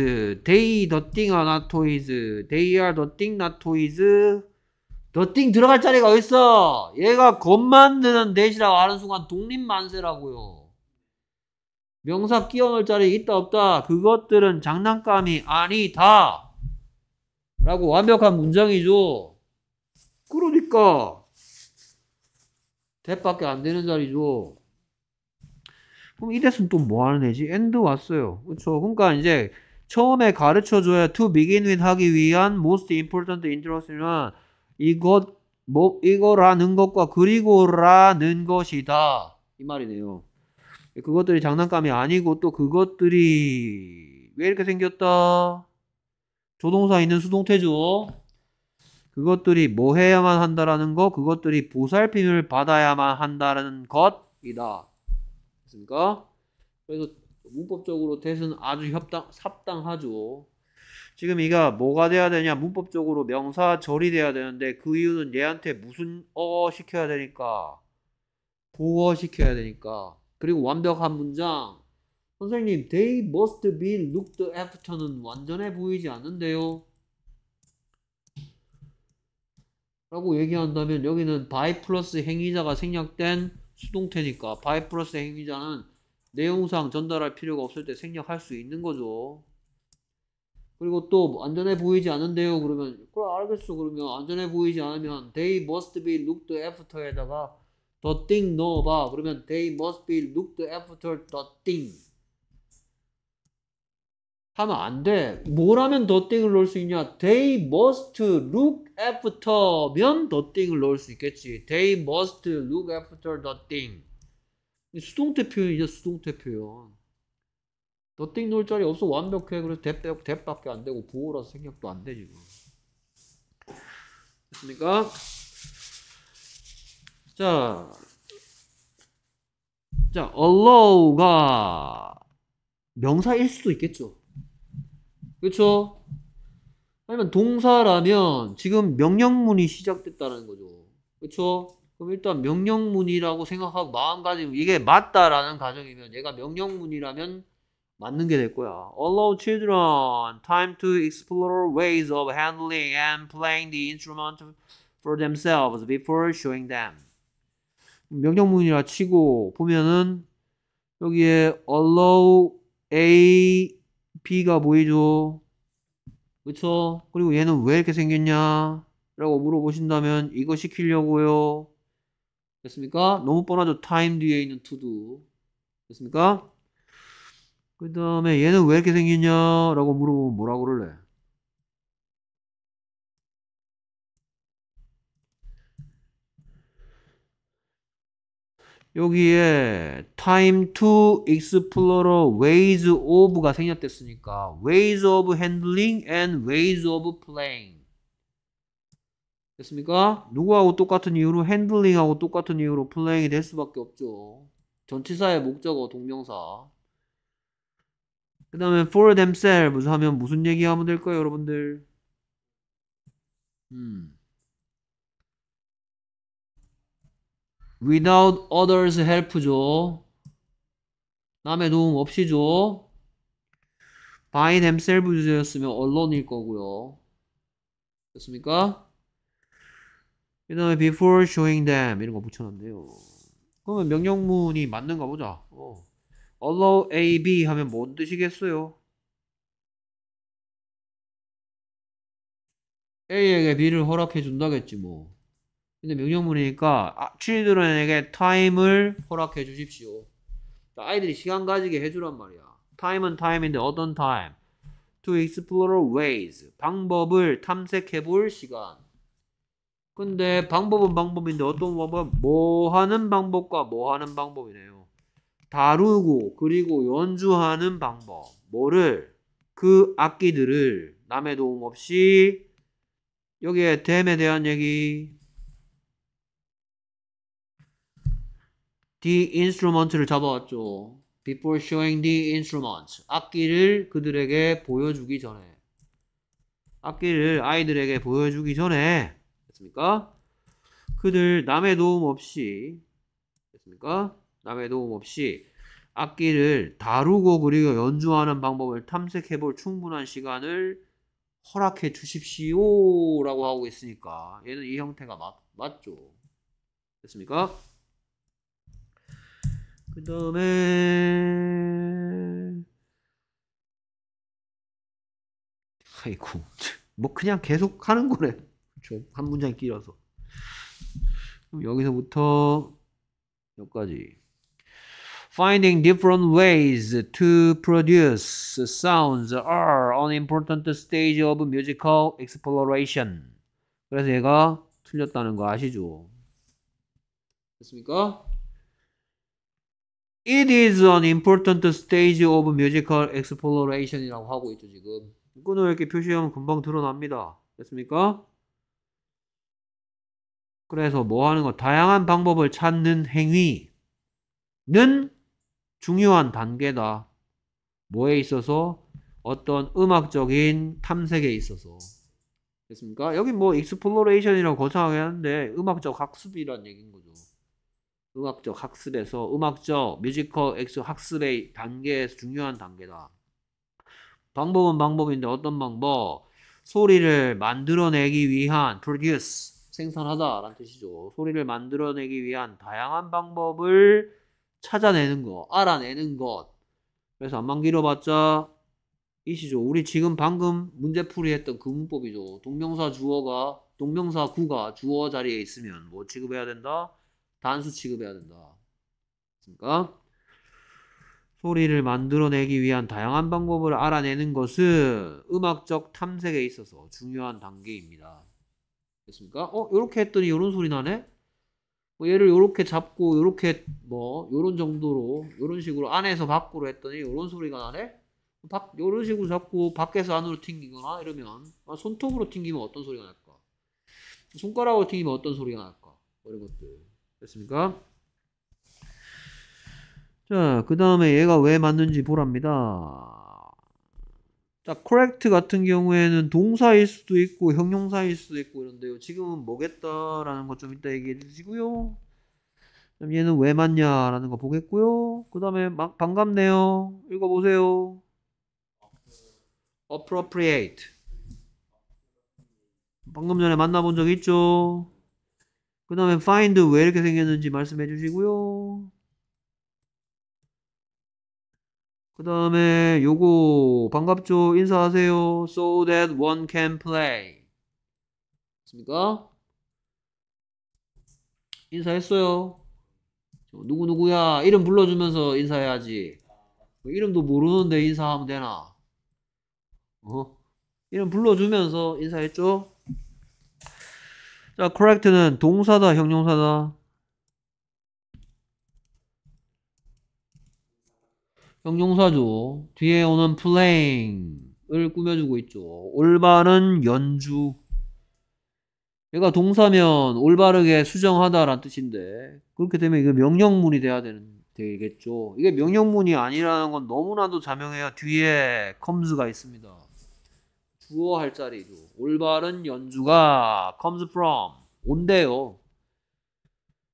They are the thing not toys. The thing 들어갈 자리가 어딨어? 얘가 겉 만드는 대시라고 하는 순간 독립만세라고요. 명사 끼워 넣을 자리 있다 없다. 그것들은 장난감이 아니다. 라고 완벽한 문장이죠. 그러니까 that밖에 안 되는 자리죠. 그럼 이 that은 또뭐 하는 애지? and 왔어요. 그렇죠? 그러니까 이제 처음에 가르쳐줘야 to begin with 하기 위한 most important introduction은 이것 뭐 이거라는 것과 그리고라는 것이다 이 말이네요. 그것들이 장난감이 아니고 또 그것들이 왜 이렇게 생겼다? 조동사 있는 수동태죠. 그것들이 뭐 해야만 한다라는 거, 그것들이 보살핌을 받아야만 한다는 것이다. 됐습니까? 그래서 문법적으로 대은 아주 협당, 합당하죠. 지금 이가 뭐가 돼야 되냐? 문법적으로 명사 절이 돼야 되는데 그 이유는 얘한테 무슨 어 시켜야 되니까 보어 시켜야 되니까 그리고 완벽한 문장 선생님 they must be looked after는 완전해 보이지 않는데요 라고 얘기한다면 여기는 by 플러스 행위자가 생략된 수동태니까 by 플러스 행위자는 내용상 전달할 필요가 없을 때 생략할 수 있는 거죠. 그리고 또 안전해 보이지 않은데요 그러면. 그래 알겠어 그러면. 안전해 보이지 않으면 they must be looked after에다가 the thing 넣어봐. 그러면 they must be looked after the thing 하면 안 돼. the thing을 넣을 수 있냐? They must look after면 thing을 넣을 수 있겠지. They must look after the thing. 수동태 표현이죠, 수동태 표현. thing 넣을 자리 없어 완벽해. 그래서 that, that밖에 안 되고 보호라서 생략도 안 돼, 지금. 됐습니까? 자, 자, allow가 명사일 수도 있겠죠. 그렇죠? 아니면 동사라면 지금 명령문이 시작됐다는 거죠. 그렇죠? 그럼 일단 명령문이라고 생각하고 마음가짐 이게 맞다라는 가정이면 얘가 명령문이라면 맞는 게 될 거야. Allow children time to explore ways of handling and playing the instrument for themselves before showing them. 명령문이라 치고 보면은 여기에 allow A, B가 보이죠? 그쵸? 그리고 얘는 왜 이렇게 생겼냐? 라고 물어보신다면 이거 시키려고요. 됐습니까? 너무 뻔하죠? time 뒤에 있는 to도. 됐습니까? 그 다음에 얘는 왜 이렇게 생겼냐? 라고 물어보면 뭐라 그럴래? 여기에 time to explore ways of가 생략됐으니까 ways of handling and ways of playing 됐습니까? 누구하고 똑같은 이유로 handling하고 똑같은 이유로 playing이 될 수밖에 없죠. 전치사의 목적어 동명사 그 다음에 for themselves 하면 무슨 얘기하면 될까요 여러분들? 음. Without others help죠. 남의 도움 없이죠. by themselves였으면 allone일 거고요. 됐습니까? 그 다음에 before showing them 이런 거 붙여놨네요. 그러면 명령문이 맞는가 보자. 어. allow A, B 하면 뭔 뜻이겠어요? A에게 B를 허락해 준다겠지 뭐. 근데 명령문이니까 아, children에게 time을 허락해 주십시오. 아이들이 시간 가지게 해주란 말이야. time은 time인데 어떤 time? to explore ways. 방법을 탐색해 볼 시간. 근데 방법은 방법인데 어떤 방법? 뭐 하는 방법과 뭐 하는 방법이네요. 다루고 그리고 연주하는 방법. 뭐를? 그 악기들을 남의 도움 없이 여기에 댐에 대한 얘기 the instrument를 잡아왔죠. Before showing the instrument. 악기를 그들에게 보여주기 전에. 악기를 아이들에게 보여주기 전에. 됐습니까? 그들 남의 도움 없이. 됐습니까? 남의 도움 없이 악기를 다루고 그리고 연주하는 방법을 탐색해 볼 충분한 시간을 허락해 주십시오. 라고 하고 있으니까 얘는 이 형태가 맞, 맞죠. 됐습니까? 그 다음에 아이고 뭐 그냥 계속 하는 거네 한 문장 끼려서 그럼 여기서부터 여기까지. Finding different ways to produce sounds are an important stage of musical exploration. 그래서 얘가 틀렸다는 거 아시죠? 됐습니까? It is an important stage of musical exploration이라고 하고 있죠, 지금. 이거는 이렇게 표시하면 금방 드러납니다. 됐습니까? 그래서 뭐 하는 거? 다양한 방법을 찾는 행위는 중요한 단계다. 뭐에 있어서? 어떤 음악적인 탐색에 있어서. 됐습니까? 여기 뭐 exploration이라고 거창하게 하는데 음악적 학습이란 얘기인 거죠. 음악적 학습에서 음악적 musical ex 학습의 단계에서 중요한 단계다. 방법은 방법인데 어떤 방법? 소리를 만들어내기 위한 produce 생산하다라는 뜻이죠. 소리를 만들어내기 위한 다양한 방법을 찾아내는 거, 알아내는 것. 그래서 안만 길어봤자 이시죠. 우리 지금 방금 문제풀이 했던 그 문법이죠. 동명사 주어가 동명사 구가 주어 자리에 있으면 뭐 취급해야 된다? 단수 취급해야 된다. 그러니까 소리를 만들어내기 위한 다양한 방법을 알아내는 것은 음악적 탐색에 있어서 중요한 단계입니다. 됐습니까? 어, 요렇게 했더니 요런 소리 나네? 뭐 얘를 요렇게 잡고 요렇게 뭐 요런 정도로 요런 식으로 안에서 밖으로 했더니 요런 소리가 나네? 밖 요런 식으로 잡고 밖에서 안으로 튕기거나 이러면 아, 손톱으로 튕기면 어떤 소리가 날까? 손가락으로 튕기면 어떤 소리가 날까? 뭐 이런 것들 됐습니까? 자, 그 다음에 얘가 왜 맞는지 보랍니다. 자, correct 같은 경우에는 동사일 수도 있고 형용사일 수도 있고 이런데요. 지금은 뭐겠다라는 것 좀 이따 얘기해 주시고요. 그럼 얘는 왜 맞냐라는 거 보겠고요. 그 다음에 막 반갑네요. 읽어보세요. appropriate. 방금 전에 만나본 적 있죠? 그 다음에 find 왜 이렇게 생겼는지 말씀해 주시고요. 그 다음에 요거 반갑죠? 인사하세요. So that one can play. 맞습니까? 인사했어요. 누구누구야 이름 불러주면서 인사해야지. 뭐 이름도 모르는데 인사하면 되나? 어? 이름 불러주면서 인사했죠? 자, correct는 동사다, 형용사다. 형용사죠. 뒤에 오는 playing을 꾸며주고 있죠. 올바른 연주. 얘가 동사면 올바르게 수정하다라는 뜻인데 그렇게 되면 이거 명령문이 돼야 되는 되겠죠. 이게 명령문이 아니라는 건 너무나도 자명해야 뒤에 comes가 있습니다. 주어 할 자리죠. 올바른 연주가 comes from 온대요.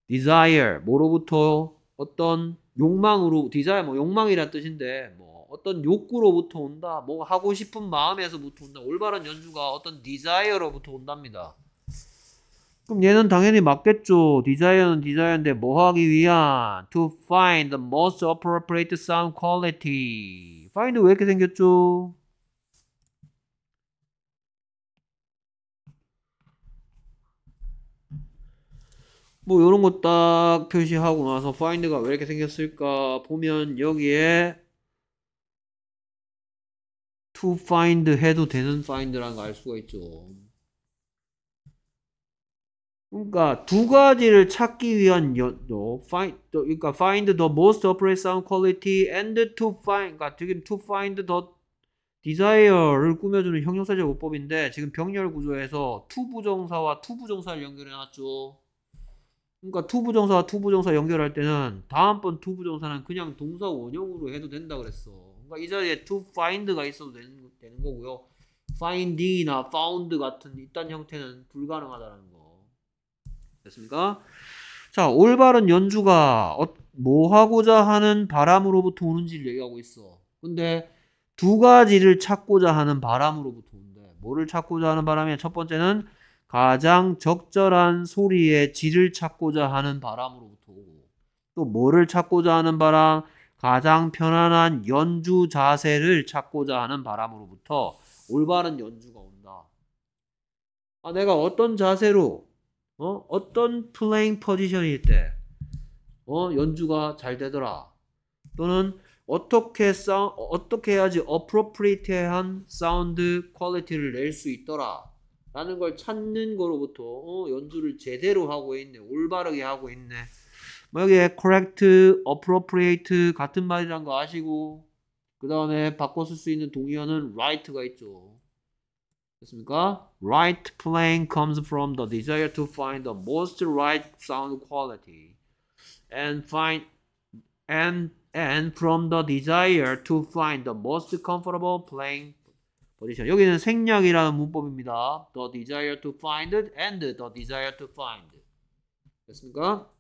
desire 뭐로부터 어떤 욕망으로 desire 뭐 욕망이란 뜻인데 뭐 어떤 욕구로부터 온다. 뭐 하고 싶은 마음에서부터 온다. 올바른 연주가 어떤 desire로부터 온답니다. 그럼 얘는 당연히 맞겠죠. desire는 desire인데 뭐 하기 위한 to find the most appropriate sound quality. find 왜 이렇게 생겼죠? 뭐 이런 거 딱 표시하고 나서 find가 왜 이렇게 생겼을까 보면 여기에 to find 해도 되는 find라는 거알 수가 있죠. 그러니까 두 가지를 찾기 위한 연, 어, find, 그러니까 find the most appropriate sound quality and to find, 그러니까 to find the desire를 꾸며주는 형용사 제곱법인데 지금 병렬 구조에서 to 부정사와 to 부정사를 연결해 놨죠. 그러니까 to 부정사와 to 부정사 연결할 때는 다음번 to 부정사는 그냥 동사 원형으로 해도 된다 그랬어. 그러니까 이 자리에 to find가 있어도 되는, 되는 거고요. finding이나 found 같은 이딴 형태는 불가능하다는 거. 됐습니까? 자, 올바른 연주가 어, 뭐 하고자 하는 바람으로부터 오는지를 얘기하고 있어. 근데 두 가지를 찾고자 하는 바람으로부터 온대. 뭐를 찾고자 하는 바람이야? 첫 번째는 가장 적절한 소리의 질을 찾고자 하는 바람으로부터 오고 또 뭐를 찾고자 하는 바람? 가장 편안한 연주 자세를 찾고자 하는 바람으로부터 올바른 연주가 온다. 아, 내가 어떤 자세로 어? 어떤 playing position일 때 어 연주가 잘 되더라. 또는 어떻게 싸 어떻게 해야지 appropriate한 sound quality를 낼 수 있더라. 라는 걸 찾는 거로부터 어, 연주를 제대로 하고 있네. 올바르게 하고 있네. 뭐 여기에 correct, appropriate 같은 말이란 거 아시고 그 다음에 바꿔 쓸 수 있는 동의어는 right가 있죠. 됐습니까? Right playing comes from the desire to find the most right sound quality and find and and from the desire to find the most comfortable playing position. 여기는 생략이라는 문법입니다. The desire to find and the desire to find. 됐습니까?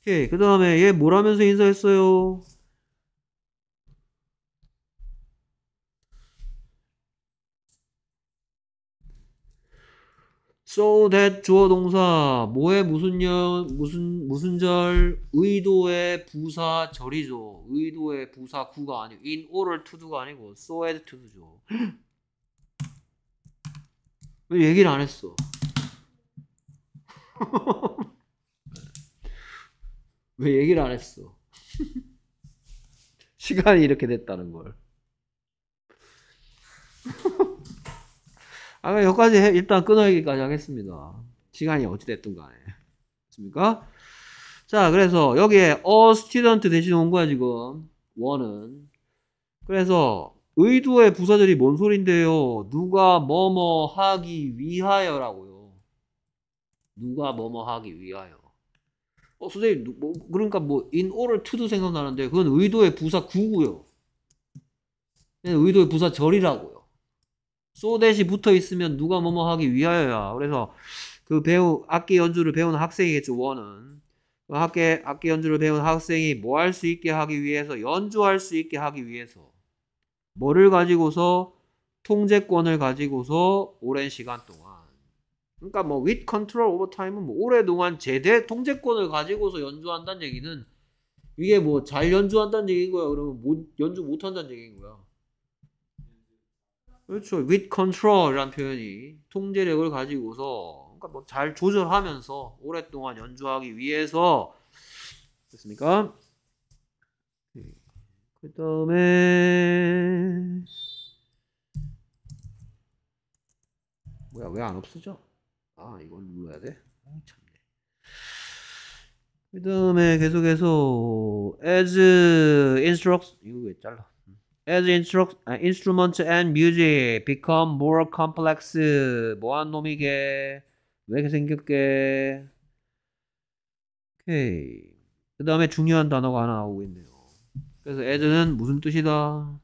오케이. 그 다음에 얘 뭐라면서 인사했어요? So that 주어 동사 뭐의 무슨 년 무슨 무슨 절 의도의 부사 절이죠. 의도의 부사 구가 아니고 in order to도가 아니고 so as to죠. 왜 얘기를 안 했어? (laughs) 왜 얘기를 안 했어? (laughs) 시간이 이렇게 됐다는 걸. (laughs) 아, 여기까지 해- 일단 끊어야기까지 하겠습니다. 시간이 어찌됐든 간에. 됐습니까? 자, 그래서 여기에 a student 대신 온 거야, 지금. 원은. 그래서 의도의 부사절이 뭔 소린데요? 누가 뭐뭐 하기 위하여라고요. 누가 뭐뭐 하기 위하여. 어, 선생님, 누- 뭐, 그러니까 뭐, in order to도 생각나는데, 그건 의도의 부사 구고요. 의도의 부사 절이라고 요. 소댓이 붙어 있으면 누가 뭐뭐 하기 위하여야. 그래서 그 배우 악기 연주를 배우는 학생이겠죠. 원은 그 학기 악기 연주를 배우는 학생이 뭐 할 수 있게 하기 위해서 연주할 수 있게 하기 위해서 뭐를 가지고서 통제권을 가지고서 오랜 시간 동안 그러니까 뭐 with control over time은 뭐 오랫동안 제대 통제권을 가지고서 연주한다는 얘기는 이게 뭐 잘 연주한다는 얘기인 거야. 그러면 못, 연주 못 한다는 얘기인 거야. 그렇죠. with control이란 표현이 통제력을 가지고서 그러니까 뭐 잘 조절하면서 오랫동안 연주하기 위해서 됐습니까? 그 다음에 뭐야 왜 안 없어져? 아 이걸 눌러야 돼? 아, 참네. 그 다음에 계속해서 as instruct 이거 왜 잘라? As instru- 아, instruments and music become more complex. 뭐한 놈이게? 왜 이렇게 생겼게? 오케이. 그 다음에 중요한 단어가 하나 나오고 있네요. 그래서 as는 무슨 뜻이다?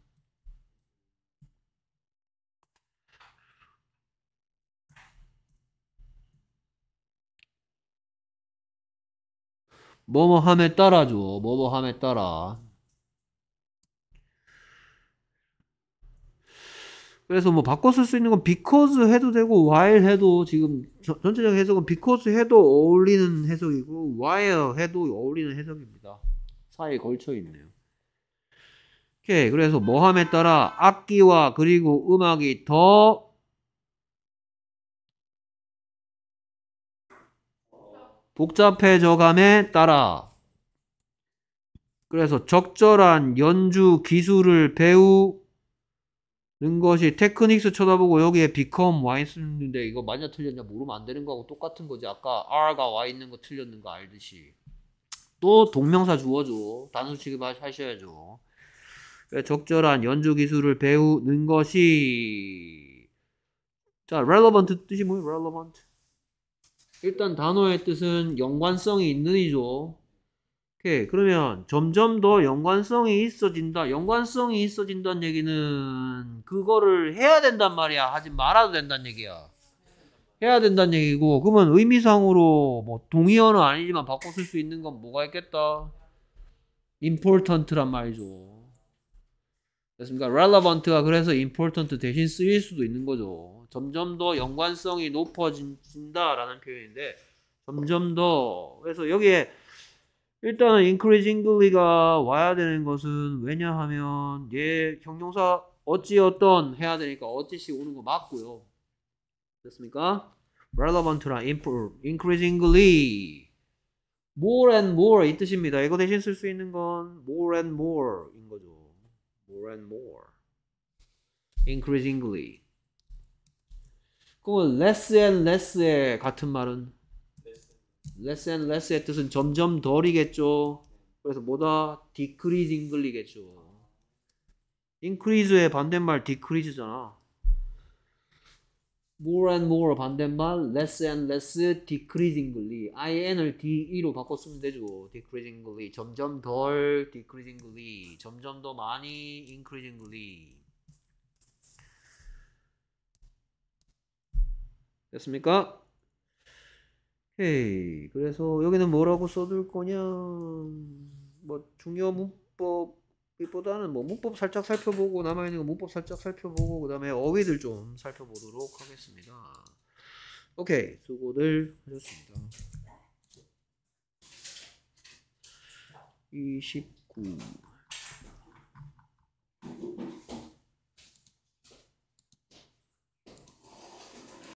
뭐뭐 함에 따라죠 뭐뭐 함에 따라 그래서 뭐 바꿔 쓸 수 있는 건 because 해도 되고 while 해도 지금 저- 전체적 해석은 because 해도 어울리는 해석이고 while 해도 어울리는 해석입니다. 사이에 걸쳐 있네요. 오케이. 그래서 뭐 함에 따라 악기와 그리고 음악이 더 복잡해져감에 따라 그래서 적절한 연주 기술을 배우 는 것이 테크닉스 쳐다보고 여기에 become 와 있는데 이거 맞냐 틀렸냐 모르면 안 되는 거하고 똑같은 거지. 아까 R가 와 있는 거 틀렸는 거 알듯이. 또 동명사 주어줘. 단수 취급하셔야죠. 적절한 연주 기술을 배우는 것이. 자 relevant 뜻이 뭐예요? relevant. 일단 단어의 뜻은 연관성이 있는 이죠 오케이. 그러면 점점 더 연관성이 있어진다. 연관성이 있어진다는 얘기는 그거를 해야 된단 말이야. 하지 말아도 된다는 얘기야. 해야 된다는 얘기고 그러면 의미상으로 뭐 동의어는 아니지만 바꿔 쓸 수 있는 건 뭐가 있겠다? important란 말이죠. 됐습니까? relevant가 그래서 important 대신 쓰일 수도 있는 거죠. 점점 더 연관성이 높아진다라는 표현인데 점점 더 그래서 여기에 일단은 increasingly가 와야 되는 것은 왜냐하면 얘 형용사 어찌 어떤 해야 되니까 어찌씩 오는 거 맞고요. 됐습니까? relevant랑 improve, increasingly more and more 이 뜻입니다. 이거 대신 쓸 수 있는 건 more and more인 거죠. more and more. increasingly. 그러면 less and less의 같은 말은 less and less의 뜻은 점점 덜이겠죠. 그래서 뭐다? decreasingly겠죠. increase의 반대말 decrease잖아. more and more 반대말 less and less decreasingly in을 de로 바꿨으면 되죠 decreasingly 점점 덜 decreasingly 점점 더 많이 increasingly 됐습니까? 오케이 그래서 여기는 뭐라고 써둘 거냐? 뭐 중요 문법보다는 뭐 문법 살짝 살펴보고 남아 있는 거 문법 살짝 살펴보고 그 다음에 어휘들 좀 살펴보도록 하겠습니다. 오케이 수고들 하셨습니다. 29